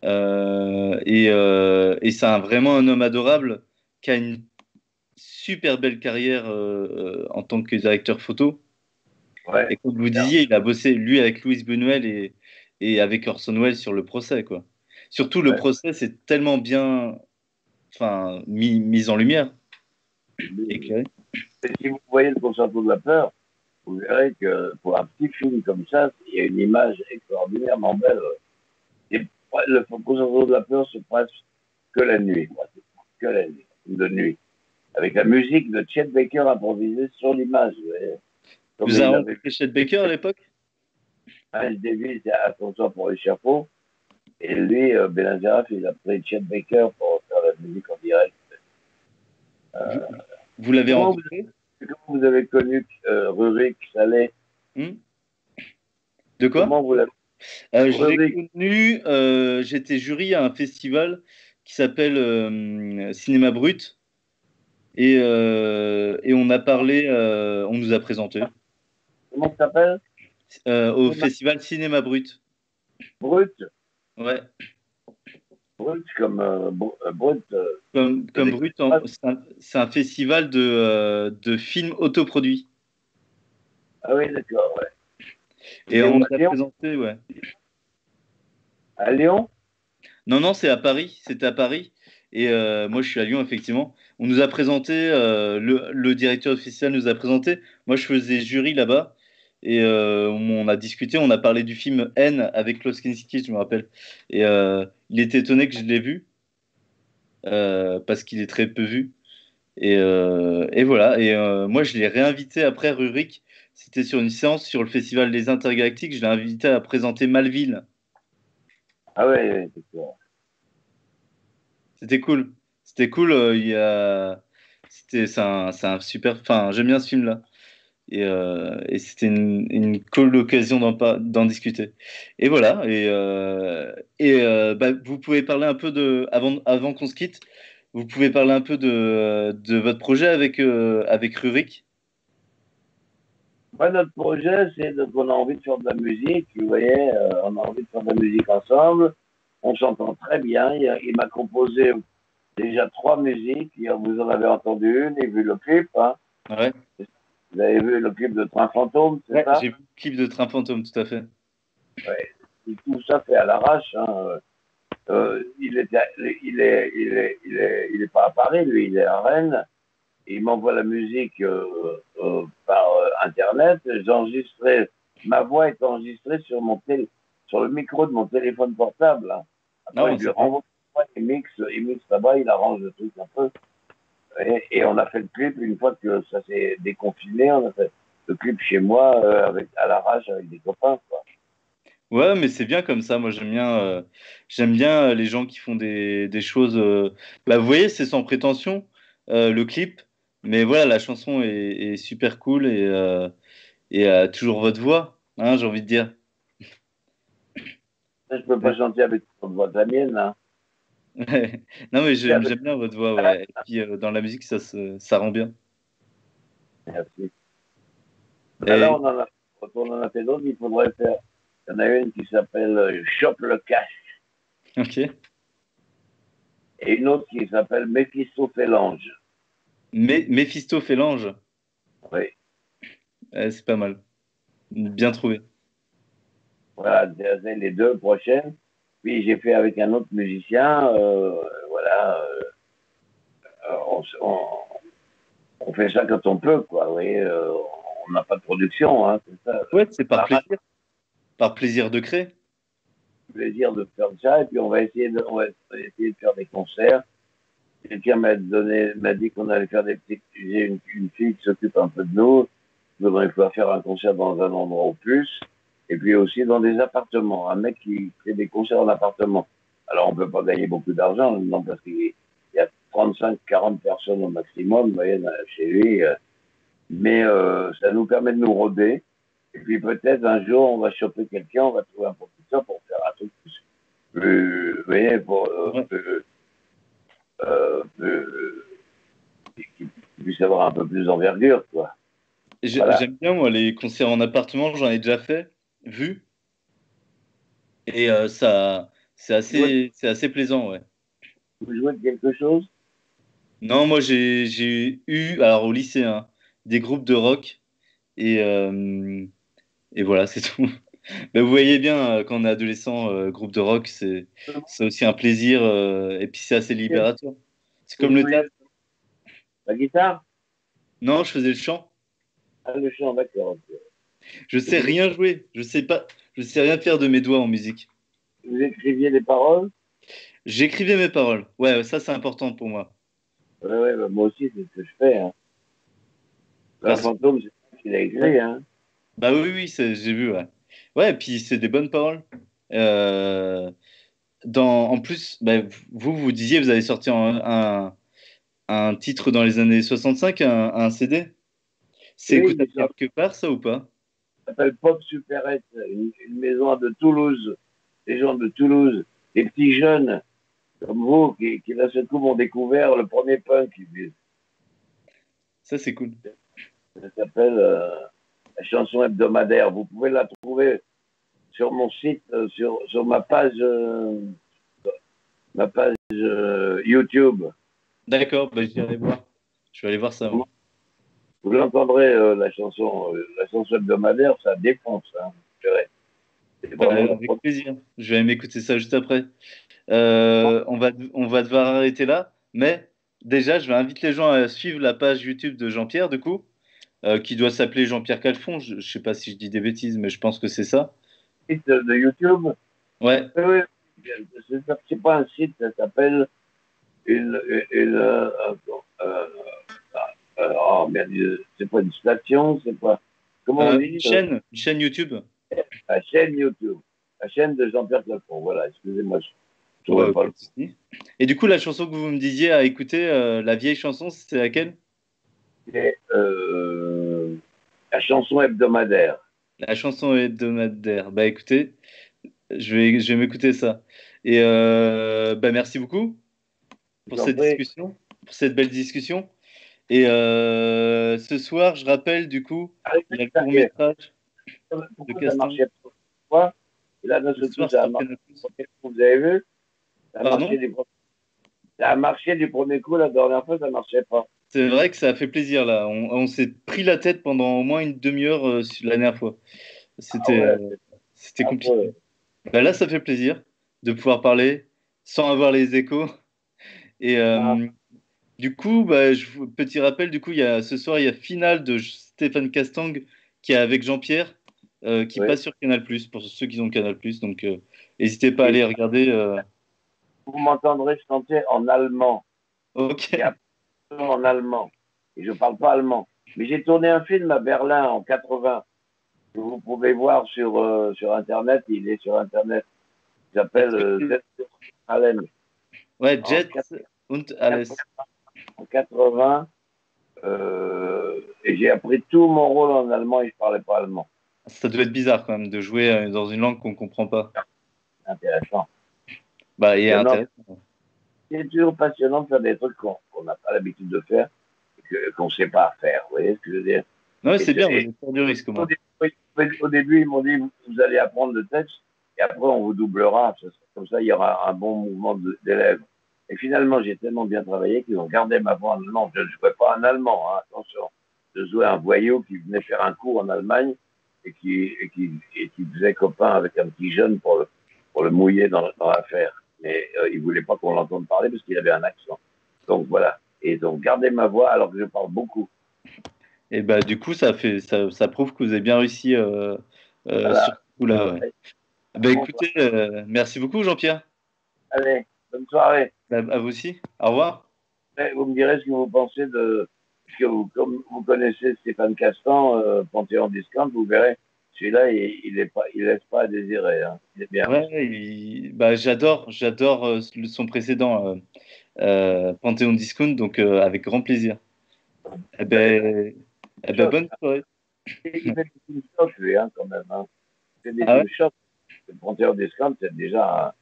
Euh, et, et c'est vraiment un homme adorable qui a une super belle carrière en tant que directeur photo. et comme vous disiez, il a bossé lui avec Louise Benuel et, et avec Orson Welles sur le procès, quoi. Surtout le procès, c'est tellement bien, enfin, mis, mis en lumière, éclairé. Si vous voyez le concerto de la peur, vous verrez que pour un petit film comme ça, il y a une image extraordinairement belle. Et le concerto de la peur se passe que la nuit, que la nuit, de nuit, avec la musique de Chet Baker improvisée sur l'image. Vous, avez Chet Baker à l'époque? Miles Davis à pour les chapeaux. Et lui, euh, il a pris Chet Baker pour faire la musique en direct. Euh, vous, l'avez rencontré Comment vous avez connu euh, Rurik Salé hmm? De quoi? Comment vous l'avez euh, Je l'ai connu, j'étais jury à un festival qui s'appelle Cinéma Brut. Et, et, on a parlé, on nous a présenté. Comment ça s'appelle? Au festival Cinéma Brut. Brut? Ouais. Brut comme euh, brut. comme, comme brut, c'est un, un, festival de, euh, de films autoproduits. Ah oui, d'accord, ouais. Et, Et on a présenté, ouais. À Lyon? Non, non, c'est à Paris. C'était à Paris. Et euh, moi, je suis à Lyon, effectivement. On nous a présenté, euh, le, le, directeur festival nous a présenté. Moi, je faisais jury là-bas. Et euh, on a discuté, on a parlé du film N avec Klaus Kinski, je me rappelle. Et euh, il était étonné que je l'ai vu, euh, parce qu'il est très peu vu. Et, et voilà. Et moi, je l'ai réinvité après Rurik. C'était sur une séance sur le festival des Intergalactiques. Je l'ai invité à présenter Malville. Ah ouais, C'était cool. C'était cool. il y a... C'était, c'est un, un, super. Enfin, j'aime bien ce film-là. Et, euh, et c'était une, une, cool occasion d'en discuter. Et voilà. Et, euh, et euh, bah, vous pouvez parler un peu de, avant, avant qu'on se quitte, vous pouvez parler un peu de, de votre projet avec, avec Rurik ouais, Notre projet, c'est qu'on a envie de faire de la musique. Vous voyez, on a envie de faire de la musique ensemble. On s'entend très bien. Il, il m'a composé déjà trois musiques. Vous en avez entendu une et vu le clip. Hein. Ouais. Vous avez vu le clip de Train Fantôme, c'est ouais, ça J'ai vu le clip de Train Fantôme, tout à fait. Ouais. Tout ça fait à l'arrache. Hein. Euh, il, est, il, est, il, est, il, est, il est pas à Paris, lui, il est à Rennes. Il m'envoie la musique euh, euh, par euh, Internet. J'enregistrais, ma voix est enregistrée sur, mon télé, sur le micro de mon téléphone portable. Hein. Après, non, il lui renvoie, il mixe, il mixe là-bas, il arrange le truc un peu. Et, et, on a fait le clip une fois que ça s'est déconfiné. On a fait le clip chez moi euh, avec, à l'arrache avec des copains. Quoi. Ouais, mais c'est bien comme ça. Moi, j'aime bien, euh, j'aime bien les gens qui font des, des choses. Euh... Bah, vous voyez, c'est sans prétention euh, le clip, mais voilà, la chanson est, est super cool et, euh, et a toujours votre voix, hein, j'ai envie de dire. Je peux pas chanter avec votre voix de la mienne. Hein. Non, mais j'aime bien votre voix, ouais. Et puis euh, dans la musique, ça, se, ça rend bien. Merci. Et... Alors, on en, a, on en a fait d'autres, il faudrait faire. Il y en a une qui s'appelle euh, Chope le cash. Ok. Et une autre qui s'appelle Méphistophélange. Mé Méphistophélange Oui. Ouais, C'est pas mal. Bien trouvé. Voilà, les deux prochaines. Puis j'ai fait avec un autre musicien, euh, voilà, euh, on, on, on, fait ça quand on peut, quoi. Vous voyez, euh, on n'a pas de production, hein, c'est ça. Ouais, c'est par plaisir, par plaisir de créer. Plaisir de faire ça, et puis on va essayer de, on va essayer de faire des concerts. Quelqu'un m'a donné, m'a dit qu'on allait faire des petits. J'ai une, une, fille qui s'occupe un peu de nous. Il faudrait pouvoir faire un concert dans un endroit au plus et puis aussi dans des appartements. Un mec qui fait des concerts en appartement. Alors, on peut pas gagner beaucoup d'argent, non, parce qu'il y a 35, 40 personnes au maximum, voyez, chez lui. Mais euh, ça nous permet de nous roder. Et puis peut-être un jour, on va choper quelqu'un, on va trouver un professeur pour faire un truc plus, plus vous voyez, pour, euh, plus, euh, plus, qui puisse avoir un peu plus d'envergure, quoi. J'aime bien, moi, les concerts en appartement, j'en ai déjà fait vu. Et euh, ça, c'est assez, c'est assez plaisant, ouais. Vous jouez de quelque chose? Non, moi j'ai eu, alors au lycée, hein, des groupes de rock. Et, euh, et voilà, c'est tout. Mais vous voyez bien, quand on est adolescent, euh, groupe de rock, c'est aussi un plaisir. Euh, et puis c'est assez libérateur. C'est comme le théâtre. La guitare? Non, je faisais le chant. Ah, le chant, d'accord. Je sais rien jouer. Je sais pas. Je sais rien faire de mes doigts en musique. Vous écriviez les paroles? J'écrivais mes paroles. Ouais, ça c'est important pour moi. Ouais, ouais, bah, moi aussi c'est ce que je fais. Hein. La Parce... fantôme, qu'il a écrit. Hein. Bah oui, oui, j'ai vu. Ouais. Ouais, et puis c'est des bonnes paroles. Euh, dans, en plus, bah, vous vous disiez, vous avez sorti un, un, un, titre dans les années 65, un, un CD. C'est écoutable quelque part, ça ou pas? S'appelle Pop Superette, une, maison de Toulouse. Des gens de Toulouse, des petits jeunes comme vous qui, qui d'un seul coup m'ont découvert le premier punk. Ça, c'est cool. Ça s'appelle euh, la chanson hebdomadaire. Vous pouvez la trouver sur mon site, euh, sur, sur ma page, euh, ma page YouTube. D'accord, bah, je vais aller voir. Je vais aller voir ça. Vous l'entendrez, la chanson, la chanson hebdomadaire, ça défonce. Hein, avec plaisir. Je vais m'écouter ça juste après. on, va, on va devoir arrêter là, mais déjà, je vais inviter les gens à suivre la page YouTube de Jean-Pierre, du coup, euh, qui doit s'appeler Jean-Pierre Calfon. Je ne sais pas si je dis des bêtises, mais je pense que c'est ça. Site de YouTube? Ouais. Oui, c'est pas un site, ça s'appelle une. une euh, euh, oh merde, c'est pas une station, c'est pas. Comment on dit Une chaîne, une chaîne YouTube. La chaîne YouTube. La chaîne de Jean-Pierre Calfon, voilà, excusez-moi. Et du coup, la chanson que vous me disiez à écouter, euh, la vieille chanson, c'est laquelle? C'est euh, la chanson hebdomadaire. La chanson hebdomadaire. Bah écoutez, je vais, je vais m'écouter ça. Et euh, bah, merci beaucoup pour cette discussion, pour cette belle discussion. Et ce soir, je rappelle du coup, il y a le court métrage de Casting. Et là, ce soir, ça a marché. Vous avez vu ça a, marché du premier coup, la dernière fois, ça ne marchait pas. C'est vrai que ça a fait plaisir, là. On, s'est pris la tête pendant au moins une demi-heure euh, la dernière fois. C'était ah c'était compliqué. Bah, là, ça fait plaisir de pouvoir parler sans avoir les échos. Et euh, ah. Du coup, bah, je, petit rappel, du coup, il y a, ce soir, il y a finale de Stéphane Castang qui est avec Jean-Pierre, euh, qui passe sur Canal+, pour ceux qui ont Canal+. Donc, n'hésitez pas à aller regarder vous m'entendrez chanter en allemand. Ok. En allemand. Et je ne parle pas allemand. Mais j'ai tourné un film à Berlin en 80 que vous pouvez voir sur, euh, sur Internet. Il est sur Internet. Il s'appelle euh, Jet Ouais, Jet und Alles. En 80, euh, et j'ai appris tout mon rôle en allemand et je ne parlais pas allemand. Ça doit être bizarre quand même de jouer dans une langue qu'on ne comprend pas. Intéressant. Bah, il C'est toujours passionnant de faire des trucs qu'on n'a pas l'habitude de faire et qu'on ne sait pas faire. Vous voyez ce que je veux dire? Non, c'est bien, vous êtes du risque. Moi. Au, début, ils m'ont dit vous allez apprendre le texte et après on vous doublera. Comme ça, il y aura un bon mouvement d'élèves. Et finalement, j'ai tellement bien travaillé qu'ils ont gardé ma voix en allemand. Je ne jouais pas en allemand, hein, attention. Je jouais un voyou qui venait faire un cours en Allemagne et qui, qui, qui faisait copain avec un petit jeune pour le, pour le mouiller dans, dans l'affaire mais euh, il voulait pas qu'on l'entende parler parce qu'il avait un accent. Donc voilà. Et donc gardez ma voix alors que je parle beaucoup. Et bah du coup ça fait ça, ça prouve que vous avez bien réussi euh, euh sur ce coup-là. Ouais. Bah, écoutez, euh, merci beaucoup Jean-Pierre. Allez, bonne soirée. Bah, à vous aussi. Au revoir. Vous me direz ce que vous pensez de que vous, comme vous connaissez Stéphane Castan, Panthéon Discount, vous verrez celui-là, il, il, est pas, il laisse pas à désirer. Hein. Il est bien. Ouais, bah, j'adore, j'adore euh, son précédent euh, euh, Panthéon Discount, donc avec grand plaisir. Eh ben, eh ben bonne soirée. Il fait des chocs, lui, hein, quand même. Hein. Il fait des ah ouais? chocs. Le Panthéon Discount, c'est déjà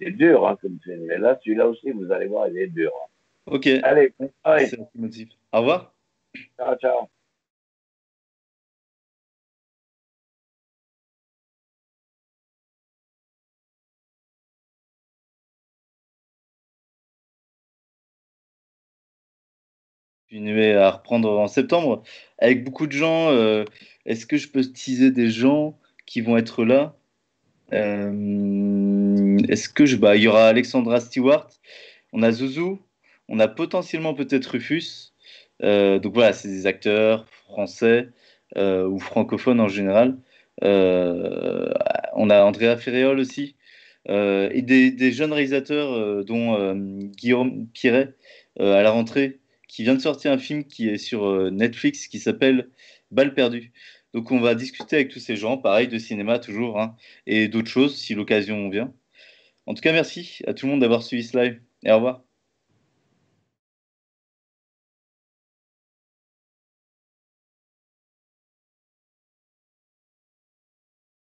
c'est dur hein, comme film. Mais là, celui-là aussi, vous allez voir, il est dur. Ok. Allez, allez. Au revoir. Ciao, ciao. continuer à reprendre en septembre avec beaucoup de gens. Euh, est-ce que je peux teaser des gens qui vont être là? Est-ce que je, bah, il y aura Alexandra Stewart, on a Zouzou, on a potentiellement peut-être Rufus. Euh, donc voilà, c'est des acteurs français ou francophones en général. on a Andrea Ferréol aussi. et des, jeunes réalisateurs, dont Guillaume Pierret, à la rentrée, qui vient de sortir un film qui est sur euh, Netflix qui s'appelle Balle perdue. Donc on va discuter avec tous ces gens, pareil, de cinéma toujours, hein, et d'autres choses si l'occasion vient. En tout cas, merci à tout le monde d'avoir suivi ce live, et au revoir.